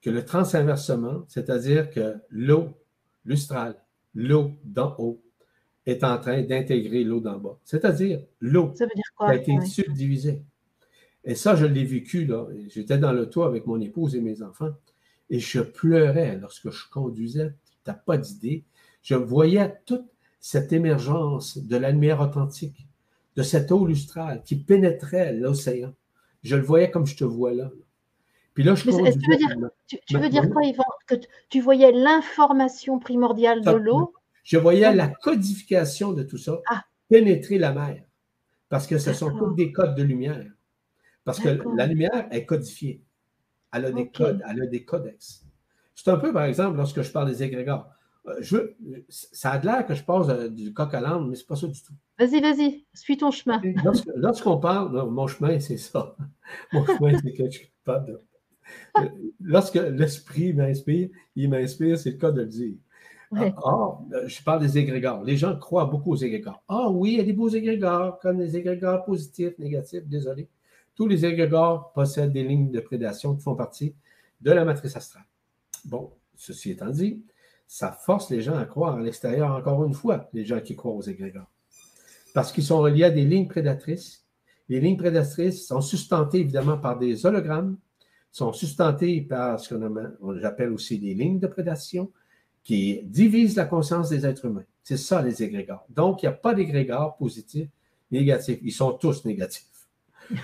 que le transinversement, c'est-à-dire que l'eau lustrale, l'eau d'en haut, est en train d'intégrer l'eau d'en bas. C'est-à-dire l'eau qui a été subdivisée. Et ça, je l'ai vécu, là. J'étais dans le toit avec mon épouse et mes enfants, et je pleurais lorsque je conduisais. Tu n'as pas d'idée je voyais toute cette émergence de la lumière authentique, de cette eau lustrale qui pénétrait l'océan. Je le voyais comme je te vois là. Puis là, je tu veux dire, tu, veux dire quoi, Yvan? Que tu voyais l'information primordiale de l'eau Je voyais la codification de tout ça ah. pénétrer la mer. Parce que ce sont tous des codes de lumière. Parce que la lumière est codifiée. Elle a des codes, elle a des codex. C'est un peu, par exemple, lorsque je parle des égrégores. Euh, ça a l'air que je passe euh, du coq à l'âne, mais ce n'est pas ça du tout. Vas-y, vas-y, suis ton chemin. Lorsqu'on parle, mon chemin, c'est ça. Mon chemin, c'est que je suis pas de. Lorsque l'esprit m'inspire, il m'inspire, c'est le cas de le dire. Ah, je parle des égrégores. Les gens croient beaucoup aux égrégores. Ah oui, il y a des beaux égrégores, comme les égrégores positifs, négatifs, désolé. Tous les égrégores possèdent des lignes de prédation qui font partie de la matrice astrale. Bon, ceci étant dit, ça force les gens à croire à l'extérieur, encore une fois, les gens qui croient aux égrégores. Parce qu'ils sont reliés à des lignes prédatrices. Les lignes prédatrices sont sustentées évidemment par des hologrammes, sont sustentés par ce qu'on appelle aussi des lignes de prédation qui divisent la conscience des êtres humains. C'est ça, les égrégores. Donc, il n'y a pas d'égrégores positifs, négatifs. Ils sont tous négatifs.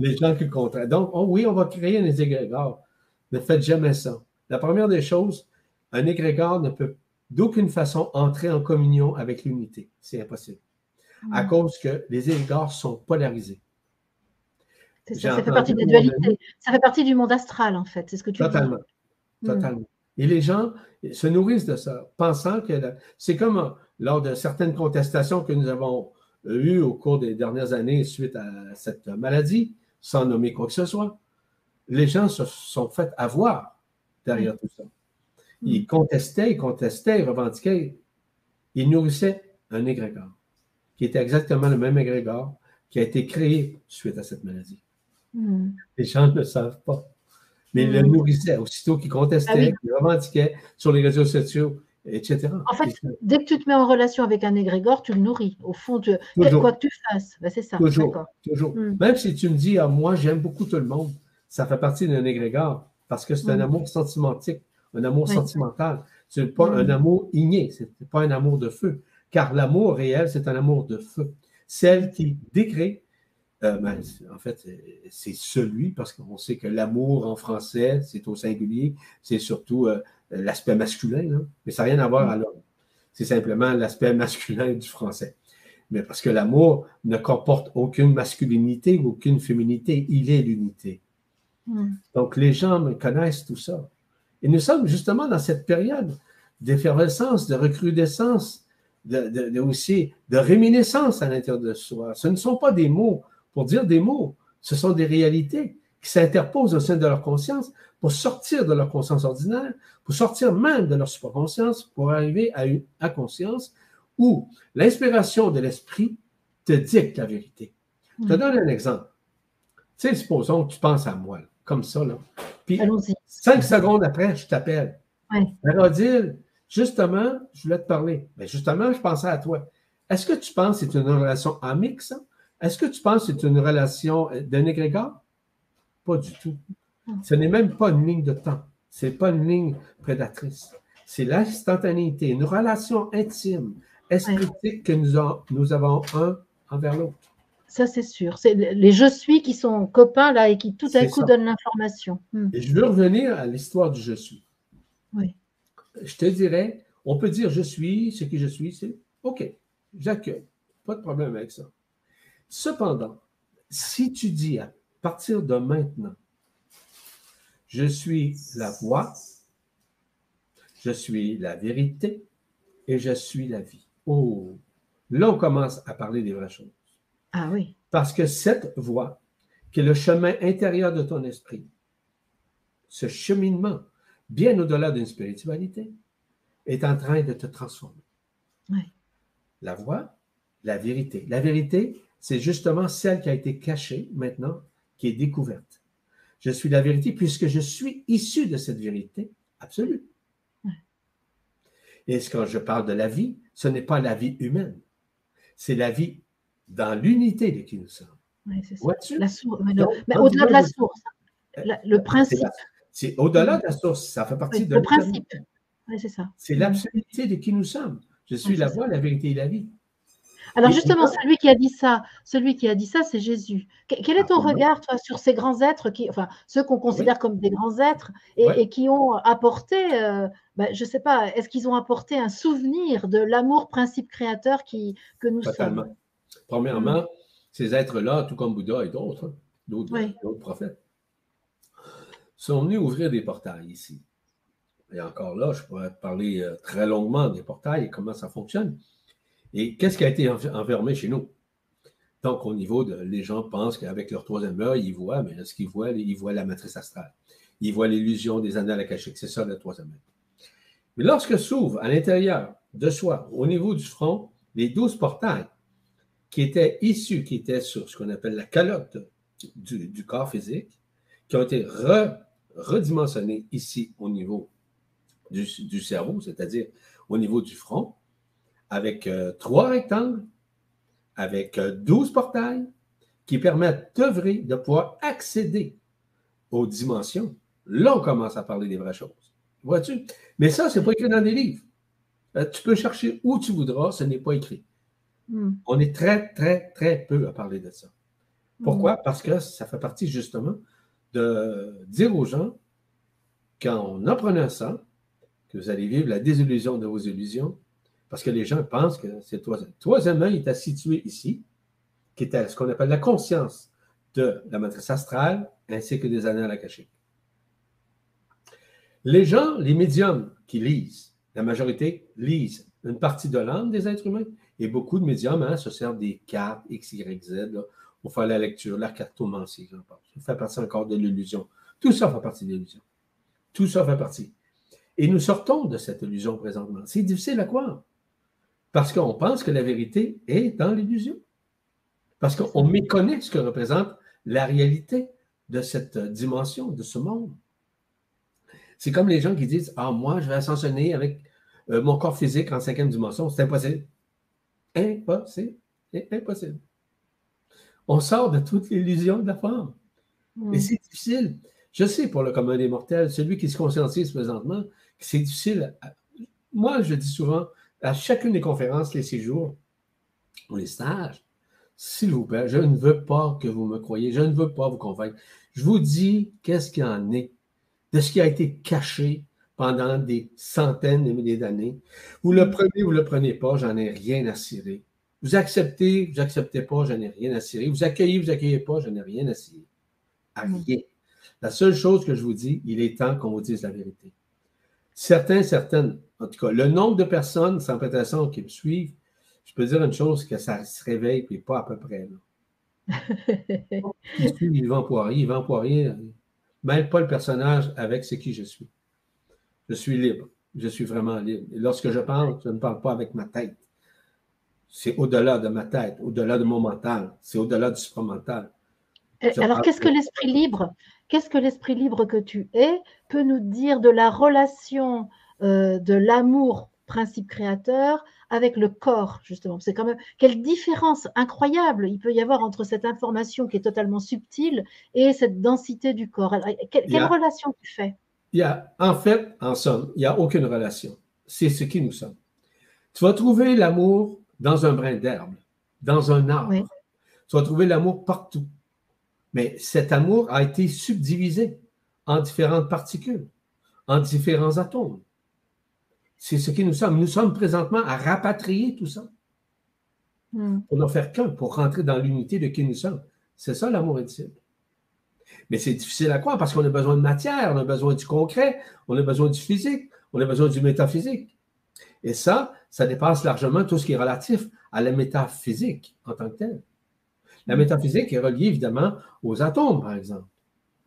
les gens qui contrairent. Donc, oh oui, on va créer un égrégore. Ne faites jamais ça. La première des choses, un égrégore ne peut d'aucune façon entrer en communion avec l'unité. C'est impossible. À mm. cause que les égrégores sont polarisés. Ça, fait partie de la dualité. Ça fait partie du monde astral, en fait. C'est ce que tu Totalement. Dis. Totalement. Mm. Et les gens se nourrissent de ça, pensant que c'est comme euh, lors de certaines contestations que nous avons eues au cours des dernières années suite à cette maladie, sans nommer quoi que ce soit, les gens se sont fait avoir derrière tout ça. Ils mm. contestaient, ils contestaient, ils revendiquaient. Ils nourrissaient un égrégore, qui était exactement le même égrégore qui a été créé suite à cette maladie. Mm. Les gens ne le savent pas. Mais ils le nourrissaient aussitôt qu'ils contestaient, ah qu'ils revendiquaient sur les réseaux sociaux, etc. En fait, dès que tu te mets en relation avec un égrégore, tu le nourris. Au fond, tu... quoi que tu fasses, ben, c'est ça. Toujours. toujours. Même si tu me dis, ah, moi, j'aime beaucoup tout le monde, ça fait partie d'un égrégore parce que c'est un amour sentimentique un amour sentimental. Ce n'est pas un mm. amour igné, ce n'est pas un amour de feu, car l'amour réel, c'est un amour de feu. Celle qui décrit, euh, ben, en fait, c'est celui, parce qu'on sait que l'amour en français, c'est au singulier, c'est surtout euh, l'aspect masculin, mais ça n'a rien à voir à l'homme. C'est simplement l'aspect masculin du français. Mais parce que l'amour ne comporte aucune masculinité ou aucune féminité, il est l'unité. Mm. Donc les gens me connaissent tout ça. Et nous sommes justement dans cette période d'effervescence, de recrudescence, de, aussi de réminiscence à l'intérieur de soi. Ce ne sont pas des mots pour dire des mots, ce sont des réalités qui s'interposent au sein de leur conscience pour sortir de leur conscience ordinaire, pour sortir même de leur supraconscience, pour arriver à une à conscience où l'inspiration de l'esprit te dicte la vérité. Je te donne un exemple. Tu sais, supposons que tu penses à moi, comme ça, là. Puis, cinq secondes après, je t'appelle. Oui. Rodil, justement, je voulais te parler. Mais justement, je pensais à toi. Est-ce que tu penses que c'est une relation amique, ça? Est-ce que tu penses que c'est une relation euh, d'un égrégore? Pas du tout. Ce n'est même pas une ligne de temps. Ce n'est pas une ligne prédatrice. C'est l'instantanéité, une relation intime, esthétique que nous, nous avons un envers l'autre. Ça, c'est sûr. C'est les je suis qui sont copains là et qui tout à coup donnent l'information. Hmm. Et je veux revenir à l'histoire du je suis. Oui. Je te dirais, on peut dire je suis, ce que je suis, c'est OK, j'accueille. Pas de problème avec ça. Cependant, si tu dis à partir de maintenant, je suis la voix, je suis la vérité et je suis la vie. Oh, là, on commence à parler des vraies choses. Ah oui. Parce que cette voie, qui est le chemin intérieur de ton esprit, ce cheminement, bien au-delà d'une spiritualité, est en train de te transformer. Oui. La voie, la vérité. La vérité, c'est justement celle qui a été cachée maintenant, qui est découverte. Je suis la vérité puisque je suis issu de cette vérité absolue. Et quand je parle de la vie, ce n'est pas la vie humaine, c'est la vie dans l'unité de qui nous sommes. Oui, c'est ça. La source, mais, au-delà de la source, le principe. C'est au-delà de la source, ça fait partie de le principe. Oui, c'est ça. C'est l'absoluté de qui nous sommes. Je suis la voie, la vérité et la vie. Alors justement, celui qui a dit ça, celui qui a dit ça, c'est Jésus. Quel est ton ah, regard, toi, sur ces grands êtres, qui, enfin ceux qu'on considère comme des grands êtres et, qui ont apporté, euh, ben, je ne sais pas, est-ce qu'ils ont apporté un souvenir de l'amour principe créateur qui, que nous sommes? Premièrement, mm. ces êtres-là, tout comme Bouddha et d'autres, hein, d'autres prophètes, sont venus ouvrir des portails ici. Et encore là, je pourrais parler euh, très longuement des portails et comment ça fonctionne. Et qu'est-ce qui a été enfermé chez nous? Donc, au niveau de. Les gens pensent qu'avec leur troisième œil, ils voient, mais ce qu'ils voient? Ils voient la matrice astrale? Ils voient l'illusion des annales akashiques. C'est ça le troisième œil. Mais lorsque s'ouvre à l'intérieur de soi, au niveau du front, les douze portails, qui étaient issus, qui étaient sur ce qu'on appelle la calotte du, corps physique, qui ont été redimensionnés ici au niveau du, cerveau, c'est-à-dire au niveau du front, avec euh, trois rectangles, avec euh, douze portails, qui permettent d'œuvrer, de pouvoir accéder aux dimensions, là, on commence à parler des vraies choses. Vois-tu? Mais ça, ce n'est pas écrit dans des livres. Euh, tu peux chercher où tu voudras, ce n'est pas écrit. Hmm. On est très, très, très peu à parler de ça. Pourquoi? Hmm. Parce que ça fait partie justement de dire aux gens, qu'en apprenant ça, que vous allez vivre la désillusion de vos illusions, parce que les gens pensent que c'est troisième. Troisième œil est situé ici, qui est ce qu'on appelle la conscience de la matrice astrale ainsi que des annales akashiques. Les gens, les médiums qui lisent, la majorité lisent une partie de l'âme des êtres humains et beaucoup de médiums hein, se servent des cartes X, Y, Z pour faire la lecture, la cartomancie, ça fait partie encore de l'illusion. Tout ça fait partie de l'illusion. Tout ça fait partie. Et nous sortons de cette illusion présentement. C'est difficile à croire. Parce qu'on pense que la vérité est dans l'illusion. Parce qu'on méconnaît ce que représente la réalité de cette dimension, de ce monde. C'est comme les gens qui disent Ah, moi, je vais ascensionner avec euh, mon corps physique en cinquième dimension. C'est impossible. Impossible. Impossible. On sort de toute l'illusion de la forme. Et c'est difficile. Je sais pour le commun des mortels, celui qui se conscientise présentement, c'est difficile. Moi, je dis souvent, à chacune des conférences, les séjours ou les stages, s'il vous plaît, je ne veux pas que vous me croyez, je ne veux pas vous convaincre. Je vous dis qu'est-ce qu'il en est, de ce qui a été caché pendant des centaines de milliers d'années. Vous le prenez, vous ne le prenez pas, j'en ai rien à cirer. Vous acceptez, vous acceptez pas, j'en ai rien à cirer. Vous accueillez, vous accueillez pas, j'en ai rien à cirer. À mm. rien. La seule chose que je vous dis, il est temps qu'on vous dise la vérité. Certains, certaines, en tout cas, le nombre de personnes sans prétention qui me suivent, je peux dire une chose, que ça se réveille, puis pas à peu près. Là. qui suit Yvan Poirier, Yvan Poirier, même pas le personnage avec ce qui je suis. Je suis libre. Je suis vraiment libre. Et lorsque je parle, je ne parle pas avec ma tête. C'est au-delà de ma tête, au-delà de mon mental. C'est au-delà du supramental. Euh, alors, qu'est-ce que l'esprit libre? Qu'est-ce que l'esprit libre que tu es peut nous dire de la relation euh, de l'amour principe créateur avec le corps, justement. C'est quand même quelle différence incroyable il peut y avoir entre cette information qui est totalement subtile et cette densité du corps. quelle, relation tu fais? Il y a, En fait, en somme, il n'y a aucune relation. C'est ce qui nous sommes. Tu vas trouver l'amour dans un brin d'herbe, dans un arbre. Tu vas trouver l'amour partout. Mais cet amour a été subdivisé en différentes particules, en différents atomes. C'est ce qui nous sommes. Nous sommes présentement à rapatrier tout ça. Hmm. Pour n'en faire qu'un, pour rentrer dans l'unité de qui nous sommes. C'est ça l'amour intime. Mais c'est difficile à croire parce qu'on a besoin de matière, on a besoin du concret, on a besoin du physique, on a besoin du métaphysique. Et ça, ça dépasse largement tout ce qui est relatif à la métaphysique en tant que telle. La métaphysique est reliée évidemment aux atomes, par exemple.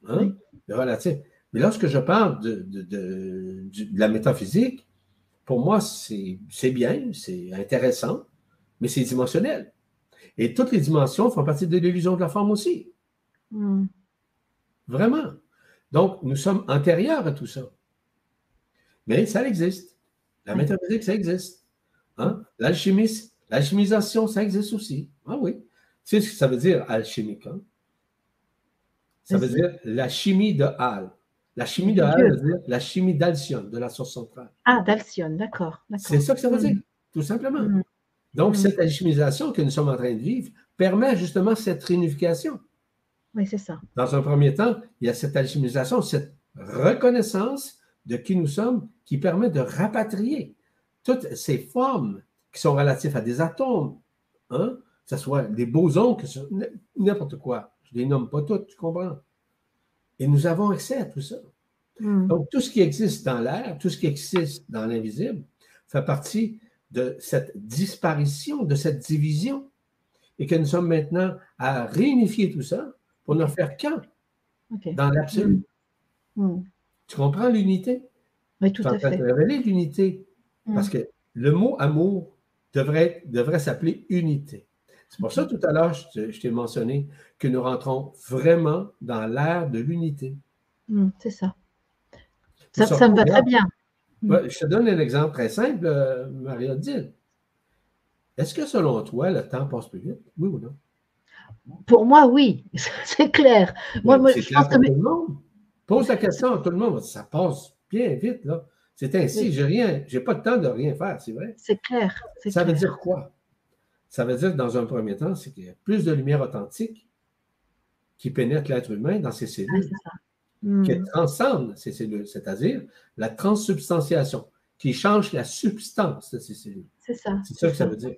Hein? relatif. Mais lorsque je parle de, de, la métaphysique, pour moi, c'est bien, c'est intéressant, mais c'est dimensionnel. Et toutes les dimensions font partie de l'illusion de la forme aussi. Hmm. Vraiment. Donc, nous sommes antérieurs à tout ça. Mais ça existe. La métaphysique, ça existe. Hein? l'alchimisation, ça existe aussi. Ah oui. Tu sais ce que ça veut dire alchimique? Hein? Ça veut dire la chimie de Hal. La chimie de dire la chimie d'Alcyone, de la source centrale. Ah, d'Alcyone, d'accord. C'est ça que ça veut dire, mm. tout simplement. Mm. Donc, mm. cette alchimisation que nous sommes en train de vivre permet justement cette réunification. Oui, c'est ça. Dans un premier temps, il y a cette alchimisation, cette reconnaissance de qui nous sommes qui permet de rapatrier toutes ces formes qui sont relatives à des atomes, hein, que ce soit des bosons, que ce n'importe quoi. Je ne les nomme pas toutes, tu comprends? Et nous avons accès à tout ça. Hmm. Donc, tout ce qui existe dans l'air, tout ce qui existe dans l'invisible, fait partie de cette disparition, de cette division, et que nous sommes maintenant à réunifier tout ça pour ne faire qu'un dans l'absolu. Hmm. Hmm. Tu comprends l'unité? Oui, tout à fait. révéler l'unité. Parce que le mot amour devrait, devrait s'appeler unité. C'est pour ça, tout à l'heure, je t'ai mentionné que nous rentrons vraiment dans l'ère de l'unité. Hmm, c'est ça. Ça, me va très bien. Hmm. je te donne un exemple très simple, euh, Maria Dill. Est-ce que selon toi, le temps passe plus vite? Oui ou non? Pour moi, oui, c'est clair. Moi, je pense que. Pose la question à tout le monde. Ça passe bien vite, là. C'est ainsi, j'ai rien, j'ai pas le temps de rien faire, c'est vrai. C'est clair. Ça veut dire quoi? Ça veut dire, dans un premier temps, c'est qu'il y a plus de lumière authentique qui pénètre l'être humain dans ses cellules, hmm. qui transcende ces cellules, c'est-à-dire la transsubstantiation, qui change la substance de ces cellules. C'est ça. C'est ça que ça. veut dire.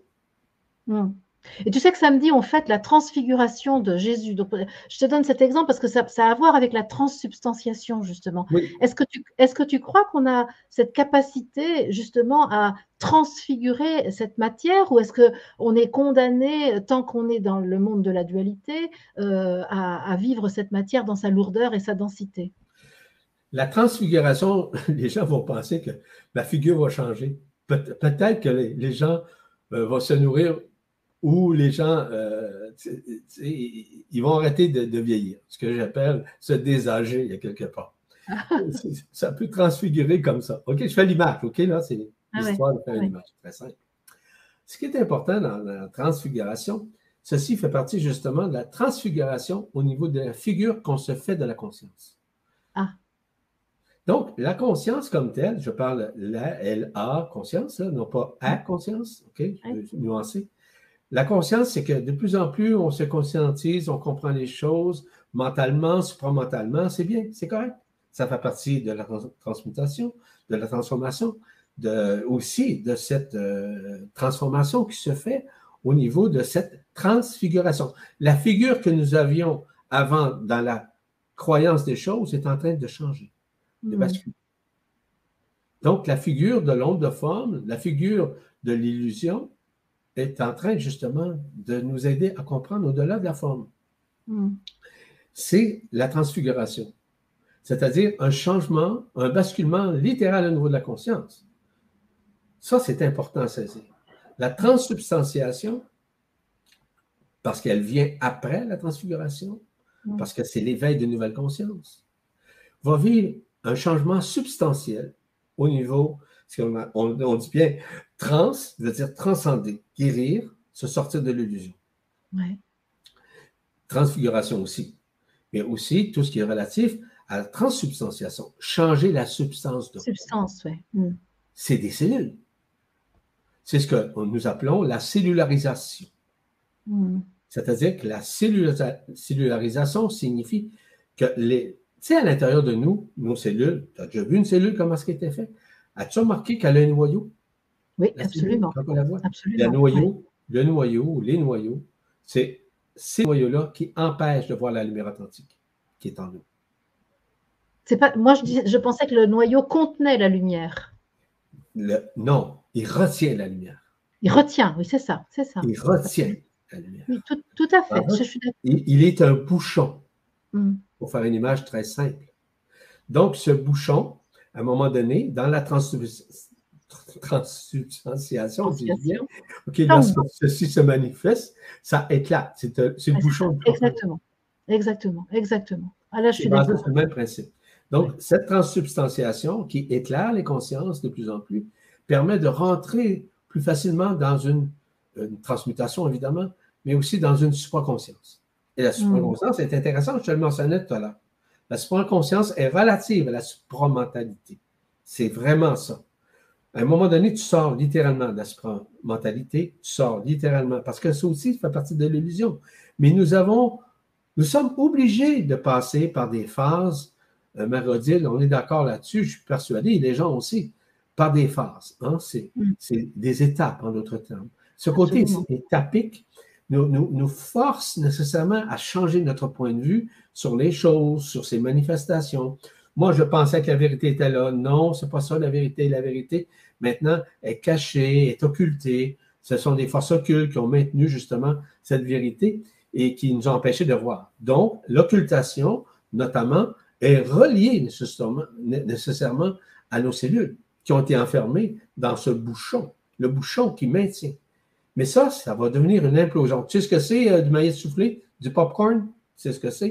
Hmm. Et tu sais que samedi, on fête la transfiguration de Jésus. Donc, je te donne cet exemple parce que ça, a à voir avec la transsubstantiation, justement. Est-ce que, tu, est que tu crois qu'on a cette capacité, justement, à transfigurer cette matière ou est-ce qu'on est condamné, tant qu'on est dans le monde de la dualité, euh, à, vivre cette matière dans sa lourdeur et sa densité? La transfiguration, les gens vont penser que la figure va changer. peut-être que les, gens euh, vont se nourrir où les gens, euh, ils vont arrêter de, vieillir, ce que j'appelle se désager, il y a quelque part. ça peut transfigurer comme ça. OK, je fais l'image, OK, là, c'est ah l'histoire de faire une image, très simple. Ce qui est important dans la transfiguration, ceci fait partie justement de la transfiguration au niveau de la figure qu'on se fait de la conscience. Ah. Donc, la conscience comme telle, je parle la, L-A, conscience, non pas A, conscience, OK, je vais nuancer. La conscience, c'est que de plus en plus, on se conscientise, on comprend les choses mentalement, supramentalement, c'est bien, c'est correct. Ça fait partie de la transmutation, de la transformation, de, aussi de cette euh, transformation qui se fait au niveau de cette transfiguration. La figure que nous avions avant dans la croyance des choses est en train de changer, de hmm. basculer. Donc, la figure de l'onde de forme, la figure de l'illusion, est en train justement de nous aider à comprendre au-delà de la forme. Hmm. C'est la transfiguration, c'est-à-dire un changement, un basculement littéral au niveau de la conscience. Ça, c'est important à saisir. La transsubstantiation, parce qu'elle vient après la transfiguration, hmm. parce que c'est l'éveil de nouvelles consciences, va vivre un changement substantiel au niveau on, dit bien trans, veut dire transcender, guérir, se sortir de l'illusion. Transfiguration aussi. Mais aussi tout ce qui est relatif à la transsubstantiation, changer la substance de. Substance, oui. Mm. C'est des cellules. C'est ce que nous appelons la cellularisation. Mm. C'est-à-dire que la cellularisation signifie que les. Tu sais, à l'intérieur de nous, nos cellules, tu as déjà vu une cellule, comment ce qui était fait? As-tu remarqué qu'elle a un noyau? Oui, absolument. Quand on la voit. Le noyau, le noyau, les noyaux, c'est ces noyaux-là qui empêchent de voir la lumière authentique qui est en nous. C'est pas, moi, je, je pensais que le noyau contenait la lumière. non, il retient la lumière. Il retient, oui, c'est ça, c'est ça. Il retient la lumière. Oui, tout, à fait. il, est un bouchon, hmm. pour faire une image très simple. Donc, ce bouchon, à un moment donné, dans la transsubstantiation, bien, OK, lorsque ceci se manifeste, ça éclate. C'est le bouchon. Exactement. Exactement. Exactement. Ah, là, je suis d'accord. C'est le même principe. Donc, cette transsubstantiation qui éclaire les consciences de plus en plus permet de rentrer plus facilement dans une, transmutation, évidemment, mais aussi dans une supraconscience. Et la hmm. supraconscience est intéressante, je te le mentionnais tout à l'heure. La supraconscience est relative à la supramentalité. C'est vraiment ça. À un moment donné, tu sors littéralement de la supramentalité, tu sors littéralement, parce que ça aussi fait partie de l'illusion. Mais nous avons, nous sommes obligés de passer par des phases, euh, Marodil, on est d'accord là-dessus, je suis persuadé, les gens aussi, par des phases. Hein? Mm. C'est des étapes, en d'autres termes. Ce côté étapique nous, nous, force nécessairement à changer notre point de vue sur les choses, sur ces manifestations. Moi, je pensais que la vérité était là. Non, c'est pas ça la vérité. La vérité, maintenant, est cachée, est occultée. Ce sont des forces occultes qui ont maintenu justement cette vérité et qui nous ont empêchés de voir. Donc, l'occultation, notamment, est reliée nécessairement à nos cellules qui ont été enfermées dans ce bouchon, le bouchon qui maintient. Mais ça, ça va devenir une implosion. Tu sais ce que c'est euh, du maïs soufflé, du popcorn? Tu sais ce que c'est?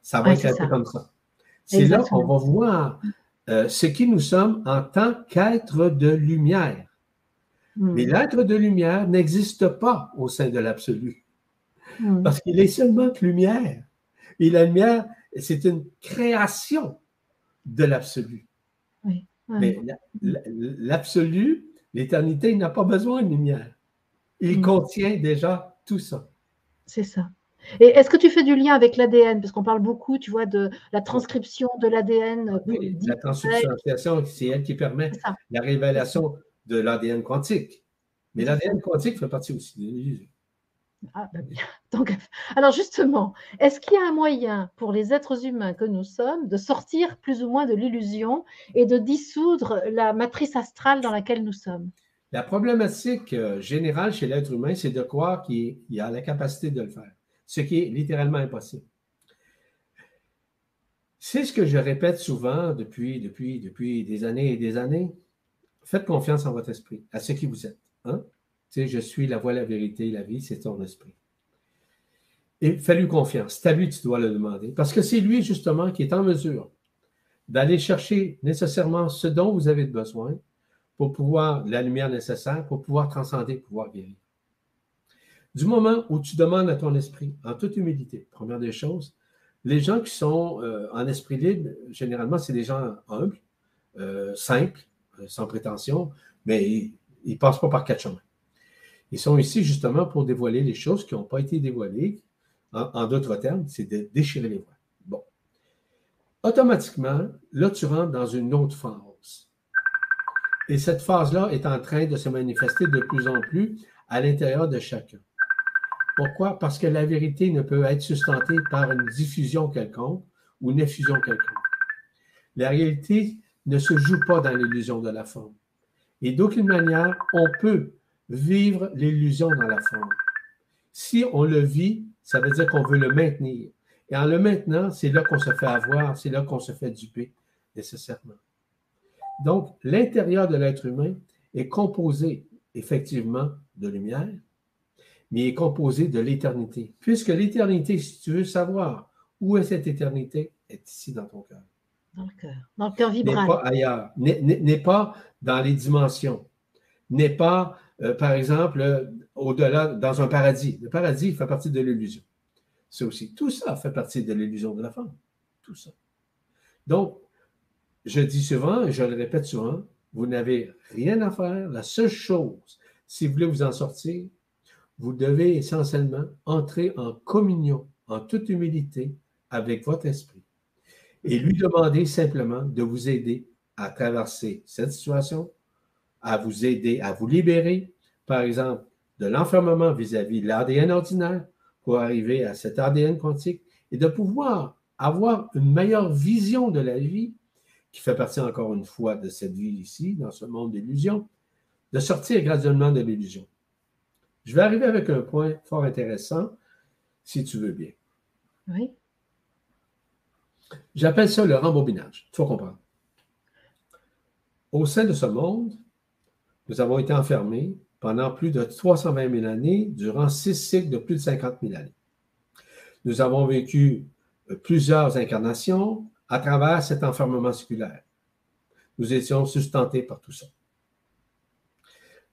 Ça va être comme ça. C'est là qu'on va voir euh, ce qui nous sommes en tant qu'être de lumière. Hmm. Mais l'être de lumière n'existe pas au sein de l'absolu. Hmm. Parce qu'il est seulement que lumière. Et la lumière, c'est une création de l'absolu. Oui. Mais l'absolu, l'éternité, n'a pas besoin de lumière. Il mm. contient déjà tout ça. C'est ça. Et est-ce que tu fais du lien avec l'ADN Parce qu'on parle beaucoup, tu vois, de la transcription de l'ADN. Oui, la transcription, c'est elle qui permet la révélation de l'ADN quantique. Mais l'ADN quantique fait partie aussi de l'illusion. Ah, bah Donc, alors justement, est-ce qu'il y a un moyen pour les êtres humains que nous sommes de sortir plus ou moins de l'illusion et de dissoudre la matrice astrale dans laquelle nous sommes? La problématique euh, générale chez l'être humain, c'est de croire qu'il a la capacité de le faire, ce qui est littéralement impossible. C'est ce que je répète souvent depuis, des années et des années. Faites confiance en votre esprit, à ce qui vous êtes. Hein? je suis la voie, la vérité, la vie, c'est ton esprit. Et fais-lui confiance. C'est à lui tu dois le demander. Parce que c'est lui, justement, qui est en mesure d'aller chercher nécessairement ce dont vous avez besoin pour pouvoir, la lumière nécessaire, pour pouvoir transcender, pouvoir guérir. Du moment où tu demandes à ton esprit, en toute humilité, première des choses, les gens qui sont euh, en esprit libre, généralement, c'est des gens humbles, euh, simples, euh, sans prétention, mais ils ne passent pas par quatre chemins. Ils sont ici justement pour dévoiler les choses qui n'ont pas été dévoilées. En, d'autres termes, c'est de déchirer les voiles. Bon. Automatiquement, là, tu rentres dans une autre phase. Et cette phase-là est en train de se manifester de plus en plus à l'intérieur de chacun. Pourquoi? Parce que la vérité ne peut être sustentée par une diffusion quelconque ou une effusion quelconque. La réalité ne se joue pas dans l'illusion de la forme. Et d'aucune manière, on peut vivre l'illusion dans la forme. Si on le vit, ça veut dire qu'on veut le maintenir. Et en le maintenant, c'est là qu'on se fait avoir, c'est là qu'on se fait duper, nécessairement. Donc, l'intérieur de l'être humain est composé effectivement de lumière, mais est composé de l'éternité. Puisque l'éternité, si tu veux savoir où est cette éternité, est ici dans ton cœur. Dans le cœur, dans le cœur vibrant. N'est pas ailleurs, n'est pas dans les dimensions, n'est pas euh, par exemple, euh, au-delà, dans un paradis. Le paradis fait partie de l'illusion. C'est aussi, tout ça fait partie de l'illusion de la femme. Tout ça. Donc, je dis souvent, et je le répète souvent, vous n'avez rien à faire. La seule chose, si vous voulez vous en sortir, vous devez essentiellement entrer en communion, en toute humilité, avec votre esprit et lui demander simplement de vous aider à traverser cette situation, à vous aider à vous libérer, par exemple, de l'enfermement vis-à-vis de l'ADN ordinaire pour arriver à cet ADN quantique et de pouvoir avoir une meilleure vision de la vie qui fait partie encore une fois de cette vie ici, dans ce monde d'illusion, de sortir graduellement de l'illusion. Je vais arriver avec un point fort intéressant, si tu veux bien. Oui. J'appelle ça le rembobinage. Il faut comprendre. Au sein de ce monde, nous avons été enfermés pendant plus de 320 000 années, durant six cycles de plus de 50 000 années. Nous avons vécu plusieurs incarnations à travers cet enfermement circulaire. Nous étions sustentés par tout ça.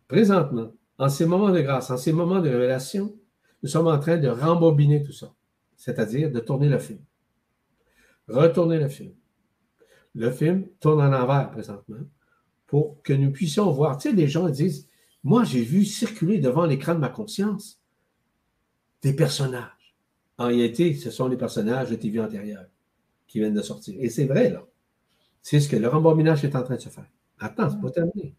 Présentement, en ces moments de grâce, en ces moments de révélation, nous sommes en train de rembobiner tout ça, c'est-à-dire de tourner le film. Retourner le film. Le film tourne en envers présentement pour que nous puissions voir. Tu sais, les gens disent, moi, j'ai vu circuler devant l'écran de ma conscience des personnages. En réalité, ce sont les personnages de TV antérieure qui viennent de sortir. Et c'est vrai, là. C'est ce que le rembobinage est en train de se faire. Attends, c'est pas terminé.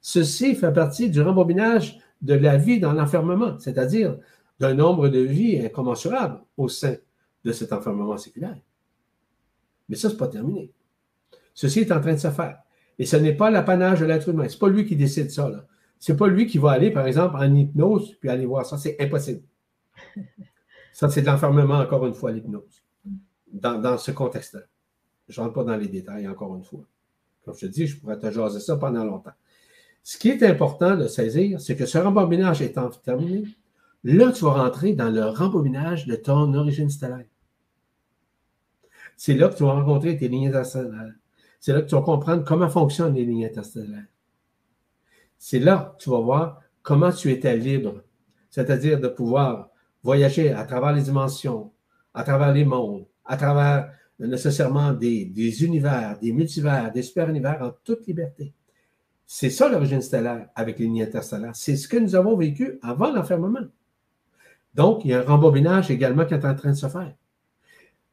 Ceci fait partie du rembobinage de la vie dans l'enfermement, c'est-à-dire d'un nombre de vies incommensurable au sein de cet enfermement séculaire. Mais ça, ce n'est pas terminé. Ceci est en train de se faire. Et ce n'est pas l'apanage de l'être humain. Ce n'est pas lui qui décide ça. Là. C'est pas lui qui va aller, par exemple, en hypnose puis aller voir ça. C'est impossible. Ça, c'est de l'enfermement, encore une fois, l'hypnose. Dans, ce contexte-là. Je ne rentre pas dans les détails, encore une fois. Comme je te dis, je pourrais te jaser ça pendant longtemps. Ce qui est important de saisir, c'est que ce rembobinage étant terminé, là, tu vas rentrer dans le rembobinage de ton origine stellaire. C'est là que tu vas rencontrer tes lignes interstellaires. C'est là que tu vas comprendre comment fonctionnent les lignes interstellaires. C'est là que tu vas voir comment tu étais libre, c'est-à-dire de pouvoir voyager à travers les dimensions, à travers les mondes, à travers nécessairement des, univers, des multivers, des super-univers en toute liberté. C'est ça l'origine stellaire avec les lignes interstellaires. C'est ce que nous avons vécu avant l'enfermement. Donc, il y a un rembobinage également qui est en train de se faire.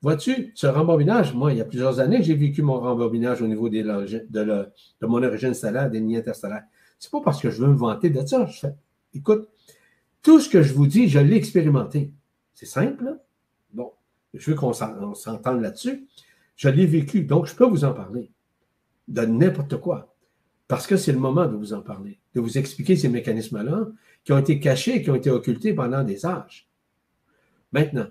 Vois-tu, ce rembobinage, moi, il y a plusieurs années, j'ai vécu mon rembobinage au niveau de, mon origine stellaire, des lignes interstellaires. C'est pas parce que je veux me vanter de ça. Écoute, tout ce que je vous dis, je l'ai expérimenté. C'est simple. Je veux qu'on s'entende là-dessus. Je l'ai vécu, donc je peux vous en parler de n'importe quoi. Parce que c'est le moment de vous en parler, de vous expliquer ces mécanismes-là qui ont été cachés, qui ont été occultés pendant des âges. Maintenant,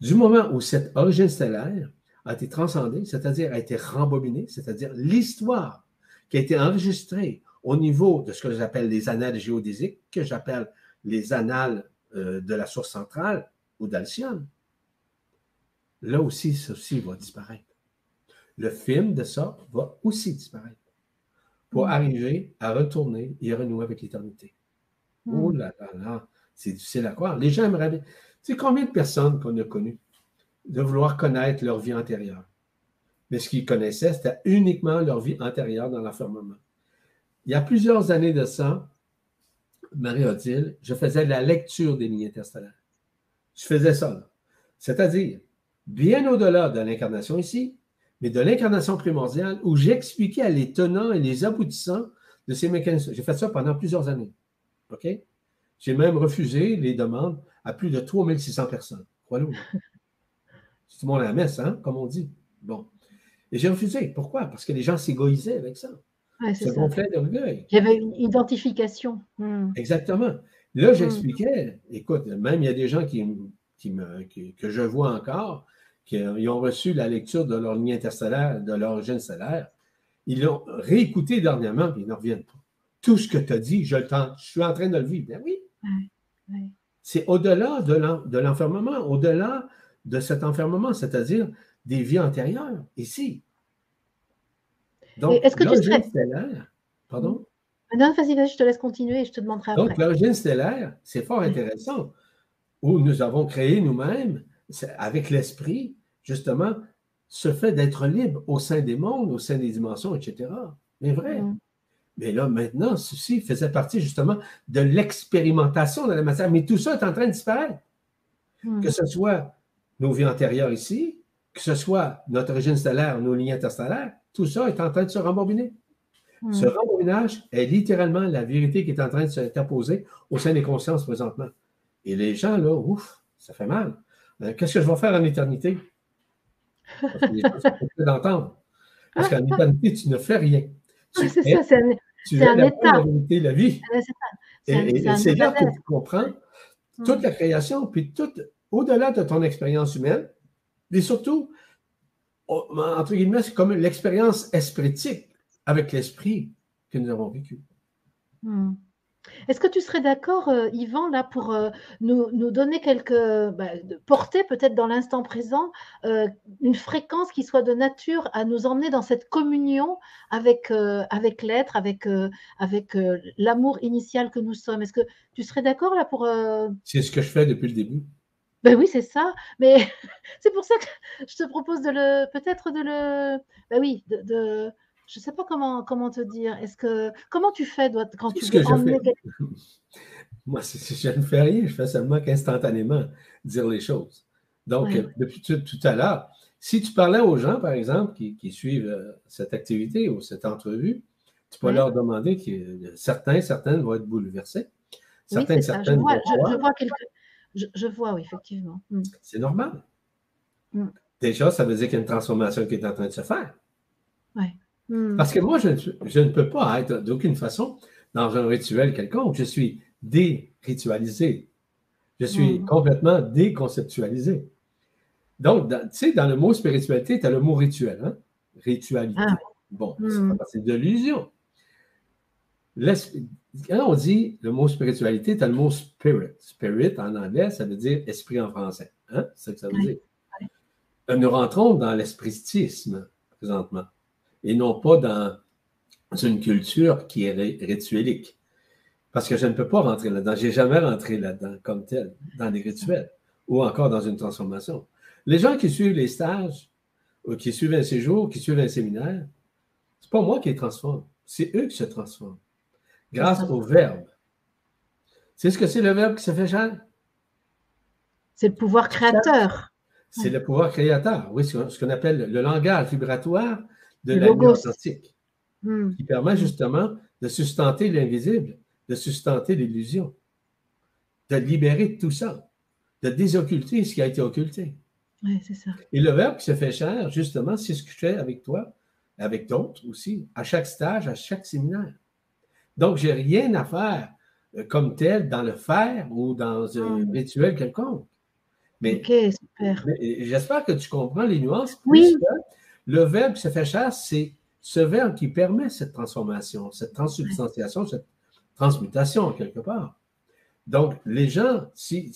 du moment où cette origine stellaire a été transcendée, c'est-à-dire a été rembobinée, c'est-à-dire l'histoire qui a été enregistrée au niveau de ce que j'appelle les annales géodésiques, que j'appelle les annales euh, de la source centrale ou d'Alcyone, là aussi, ceci va disparaître. Le film de ça va aussi disparaître pour mm. arriver à retourner et renouer avec l'éternité. Mm. Oh là là là, c'est difficile à croire. Les gens aimeraient bien. Tu sais, combien de personnes qu'on a connues de vouloir connaître leur vie antérieure? Mais ce qu'ils connaissaient, c'était uniquement leur vie antérieure dans l'enfermement. Il y a plusieurs années de ça, Marie-Odile, je faisais la lecture des lignes interstellaires. Je faisais ça. C'est-à-dire, bien au-delà de l'incarnation ici, mais de l'incarnation primordiale où j'expliquais les tenants et les aboutissants de ces mécanismes. J'ai fait ça pendant plusieurs années. OK? J'ai même refusé les demandes à plus de 3600 personnes. Crois-le. C'est tout le monde à la messe, hein, comme on dit. Bon. Et j'ai refusé. Pourquoi? Parce que les gens s'égoïsaient avec ça. Ouais, c'est d'orgueil. Il y avait une identification. Hmm. Exactement. Là, hmm. j'expliquais, écoute, même il y a des gens qui, me, que je vois encore, qui ont reçu la lecture de leur ligne interstellaire, de l'origine stellaire, ils l'ont réécouté dernièrement, puis ils ne reviennent pas. Tout ce que tu as dit, je, je, suis en train de le vivre. Ben oui. C'est au-delà de l'enfermement, au-delà de cet enfermement, c'est-à-dire des vies antérieures, ici. Donc, l'origine stellaire, pardon? Non, vas-y, vas-y, je te laisse continuer et je te demanderai après. Donc, l'origine stellaire, c'est fort intéressant, où nous avons créé nous-mêmes avec l'esprit, justement, ce fait d'être libre au sein des mondes, au sein des dimensions, etc. Mais vrai. Mm. Mais là, maintenant, ceci faisait partie justement de l'expérimentation de la matière. Mais tout ça est en train de disparaître. Mm. Que ce soit nos vies antérieures ici, que ce soit notre origine stellaire, nos lignes interstellaires, tout ça est en train de se rembobiner. Mm. Ce rembobinage est littéralement la vérité qui est en train de s'interposer au sein des consciences présentement. Et les gens, là, ouf, ça fait mal. Euh, qu'est-ce que je vais faire en éternité? Parce que d'entendre. Parce qu'en éternité, tu ne fais rien. c'est ça, c'est un, tu un état. La, vérité, la vie. et c'est là que tu comprends mm. toute la création, puis tout au-delà de ton expérience humaine, et surtout, entre guillemets, c'est comme l'expérience espritique avec l'esprit que nous avons vécu. Mm. Est-ce que tu serais d'accord, euh, Yvan, là, pour euh, nous, donner quelques bah, portées, peut-être dans l'instant présent, euh, une fréquence qui soit de nature à nous emmener dans cette communion avec, avec l'être, avec, avec l'amour initial que nous sommes? Est-ce que tu serais d'accord là pour. C'est ce que je fais depuis le début. Ben oui, c'est ça. Mais c'est pour ça que je te propose de le, peut-être de le, ben oui, de je ne sais pas comment, comment te dire. Est-ce que comment tu fais quand tu veux emmener Moi, je ne fais rien, je fais seulement qu'instantanément dire les choses. Donc, depuis tout, à l'heure, si tu parlais aux gens, par exemple, qui, suivent euh, cette activité ou cette entrevue, tu peux leur demander que certains, certaines vont être bouleversés. Certains, certaines je vois, je, vois je, vois, oui, effectivement. Hmm. C'est normal. Hmm. Déjà, ça veut dire qu'il y a une transformation qui est en train de se faire. Oui. Hmm. Parce que moi, je, ne peux pas être d'aucune façon dans un rituel quelconque. Je suis déritualisé. Je suis hmm. complètement déconceptualisé. Donc, tu sais, dans le mot spiritualité, tu as le mot rituel, hein? Ritualité. Ah. Bon, hmm. c'est de l'illusion. Quand on dit le mot spiritualité, tu as le mot spirit. Spirit en anglais, ça veut dire esprit en français. Hein? C'est ça que ça veut dire. Nous rentrons dans l'espiritisme présentement et non pas dans une culture qui est rituelique. Parce que je ne peux pas rentrer là-dedans. Je n'ai jamais rentré là-dedans comme tel, dans des rituels ou encore dans une transformation. Les gens qui suivent les stages qui suivent un séjour, qui suivent un séminaire, c'est pas moi qui les transforme, c'est eux qui se transforment. Grâce au Verbe. C'est ce que c'est le Verbe qui se fait chair? C'est le pouvoir créateur. C'est le pouvoir créateur, oui, ce qu'on appelle le langage vibratoire de la vie authentique, hmm. qui permet justement de sustenter l'invisible, de sustenter l'illusion, de libérer tout ça, de désocculter ce qui a été occulté. Oui, c'est ça. Et le verbe qui se fait cher, justement, c'est ce que je fais avec toi, avec d'autres aussi, à chaque stage, à chaque séminaire. Donc, je n'ai rien à faire euh, comme tel dans le faire ou dans un hmm. rituel quelconque. Mais, ok, super. J'espère que tu comprends les nuances. Oui. Le verbe qui se fait cher, c'est ce verbe qui permet cette transformation, cette transsubstantiation, cette transmutation quelque part. Donc, les gens, si,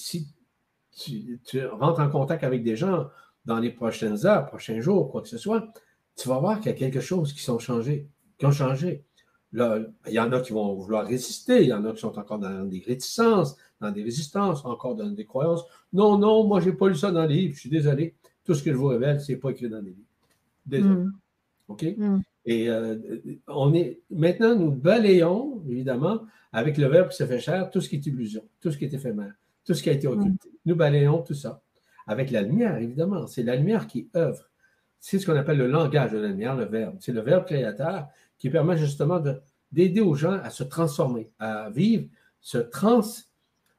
tu, rentres en contact avec des gens dans les prochaines heures, prochains jours, quoi que ce soit, tu vas voir qu'il y a quelque chose qui sont changés, qui ont changé. Il y en a qui vont vouloir résister, il y en a qui sont encore dans des réticences, dans des résistances, encore dans des croyances. Non, non, moi, je n'ai pas lu ça dans les livres, je suis désolé. Tout ce que je vous révèle, ce n'est pas écrit dans les livres. Désolé. Mm. OK? Mm. Et euh, on est maintenant, nous balayons, évidemment, avec le verbe qui se fait cher, tout ce qui est illusion, tout ce qui est éphémère, tout ce qui a été occulté. Nous balayons tout ça. Avec la lumière, évidemment. C'est la lumière qui œuvre. C'est ce qu'on appelle le langage de la lumière, le verbe. C'est le verbe créateur qui permet justement d'aider aux gens à se transformer, à vivre ce trans,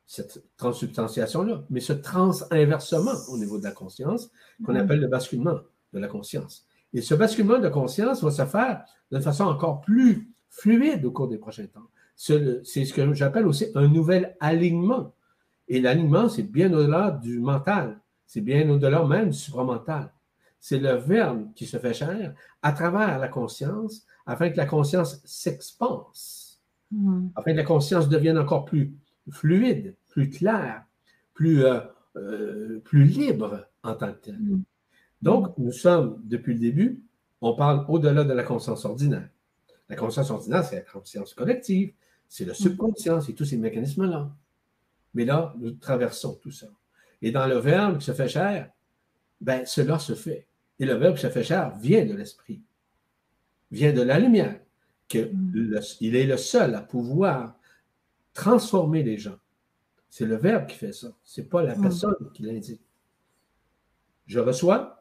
cette transsubstantiation-là, mais ce trans-inversement au niveau de la conscience qu'on appelle le basculement de la conscience. Et ce basculement de conscience va se faire d'une façon encore plus fluide au cours des prochains temps. C'est ce que j'appelle aussi un nouvel alignement. Et l'alignement, c'est bien au-delà du mental. C'est bien au-delà même du supramental. C'est le verbe qui se fait chair à travers la conscience afin que la conscience s'expanse, mm. afin que la conscience devienne encore plus fluide, plus claire, plus, euh, euh, plus libre en tant que telle. Mm. Donc, nous sommes, depuis le début, on parle au-delà de la conscience ordinaire. La conscience ordinaire, c'est la conscience collective, c'est le subconscient, c'est tous ces mécanismes-là. Mais là, nous traversons tout ça. Et dans le verbe qui se fait chair, ben, cela se fait. Et le verbe qui se fait chair vient de l'esprit, vient de la lumière, qu'il mm. est le seul à pouvoir transformer les gens. C'est le verbe qui fait ça. Ce n'est pas la mm. personne qui l'indique. Je reçois,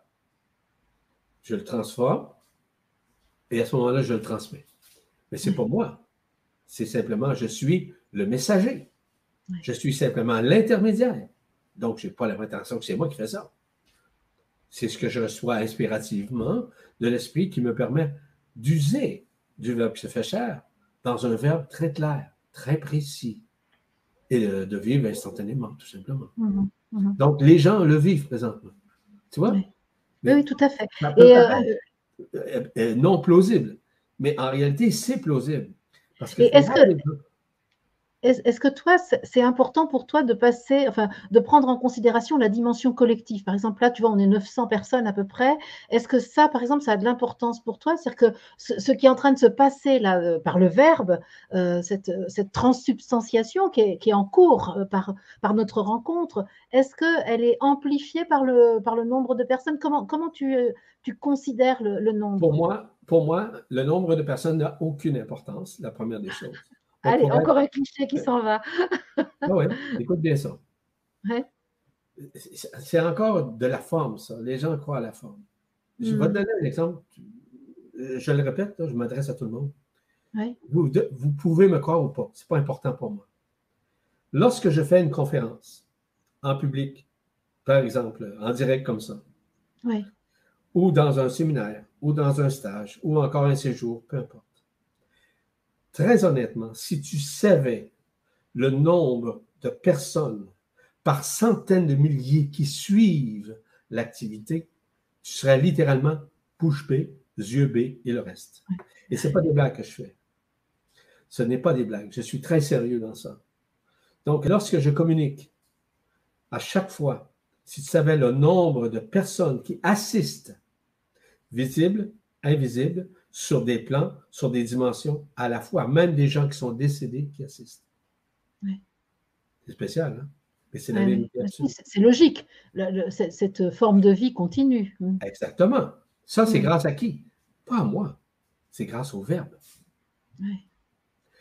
je le transforme, et à ce moment-là, je le transmets. Mais ce n'est pas moi. C'est simplement, je suis le messager. Je suis simplement l'intermédiaire. Donc, je n'ai pas la prétention que c'est moi qui fais ça. C'est ce que je reçois inspirativement de l'esprit qui me permet d'user du verbe qui se fait chair dans un verbe très clair, très précis, et de, vivre instantanément, tout simplement. Mm-hmm. Mm-hmm. Donc, les gens le vivent présentement. Tu vois? Oui, tout à fait. Euh, euh, non plausible. Mais en réalité, c'est plausible. Parce que, est-ce que, est-ce que toi, c'est important pour toi de passer, enfin, de prendre en considération la dimension collective? Par exemple, là, tu vois, on est 900 personnes à peu près. Est-ce que ça, par exemple, ça a de l'importance pour toi? C'est-à-dire que ce, qui est en train de se passer là, euh, par le verbe, euh, cette, cette, transsubstantiation qui est, en cours euh, par, notre rencontre, est-ce qu'elle est amplifiée par le, nombre de personnes? Comment, tu considères le, le nombre? Pour moi, pour moi, le nombre de personnes n'a aucune importance, la première des choses. Allez, encore un cliché qui s'en va. ah oui, écoute bien ça. C'est encore de la forme, ça. Les gens croient à la forme. Je vais te hmm. donner un exemple. Je le répète, je m'adresse à tout le monde. Vous, vous, pouvez me croire ou pas. Ce n'est pas important pour moi. Lorsque je fais une conférence en public, par exemple, en direct comme ça, ou dans un séminaire, ou dans un stage, ou encore un séjour, peu importe Très honnêtement, si tu savais le nombre de personnes par centaines de milliers qui suivent l'activité, tu serais littéralement bouche bée, yeux bée et le reste. Et ce n'est pas des blagues que je fais. Ce n'est pas des blagues. Je suis très sérieux dans ça. Donc, lorsque je communique, à chaque fois, si tu savais le nombre de personnes qui assistent, visibles, invisibles, sur des plans, sur des dimensions à la fois, même des gens qui sont décédés qui assistent. C'est spécial, hein? Mais c'est la C'est logique. cette forme de vie continue. Exactement. Ça, c'est grâce à qui? Pas à moi. C'est grâce au Verbe.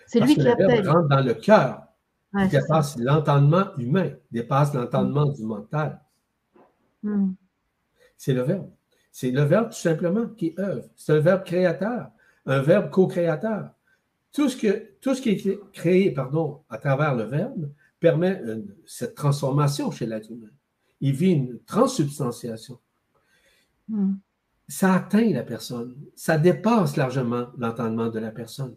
C'est lui qui appelle. Le Verbe rentre dans le cœur. il dépasse l'entendement humain, dépasse l'entendement du mental. Hmm. C'est le Verbe. C'est le Verbe tout simplement qui œuvre. C'est un Verbe créateur, un Verbe co-créateur. Tout ce, que, tout ce qui est créé pardon, à travers le Verbe permet cette transformation chez l'être humain. Il vit une transsubstantiation. Hmm. Ça atteint la personne. Ça dépasse largement l'entendement de la personne.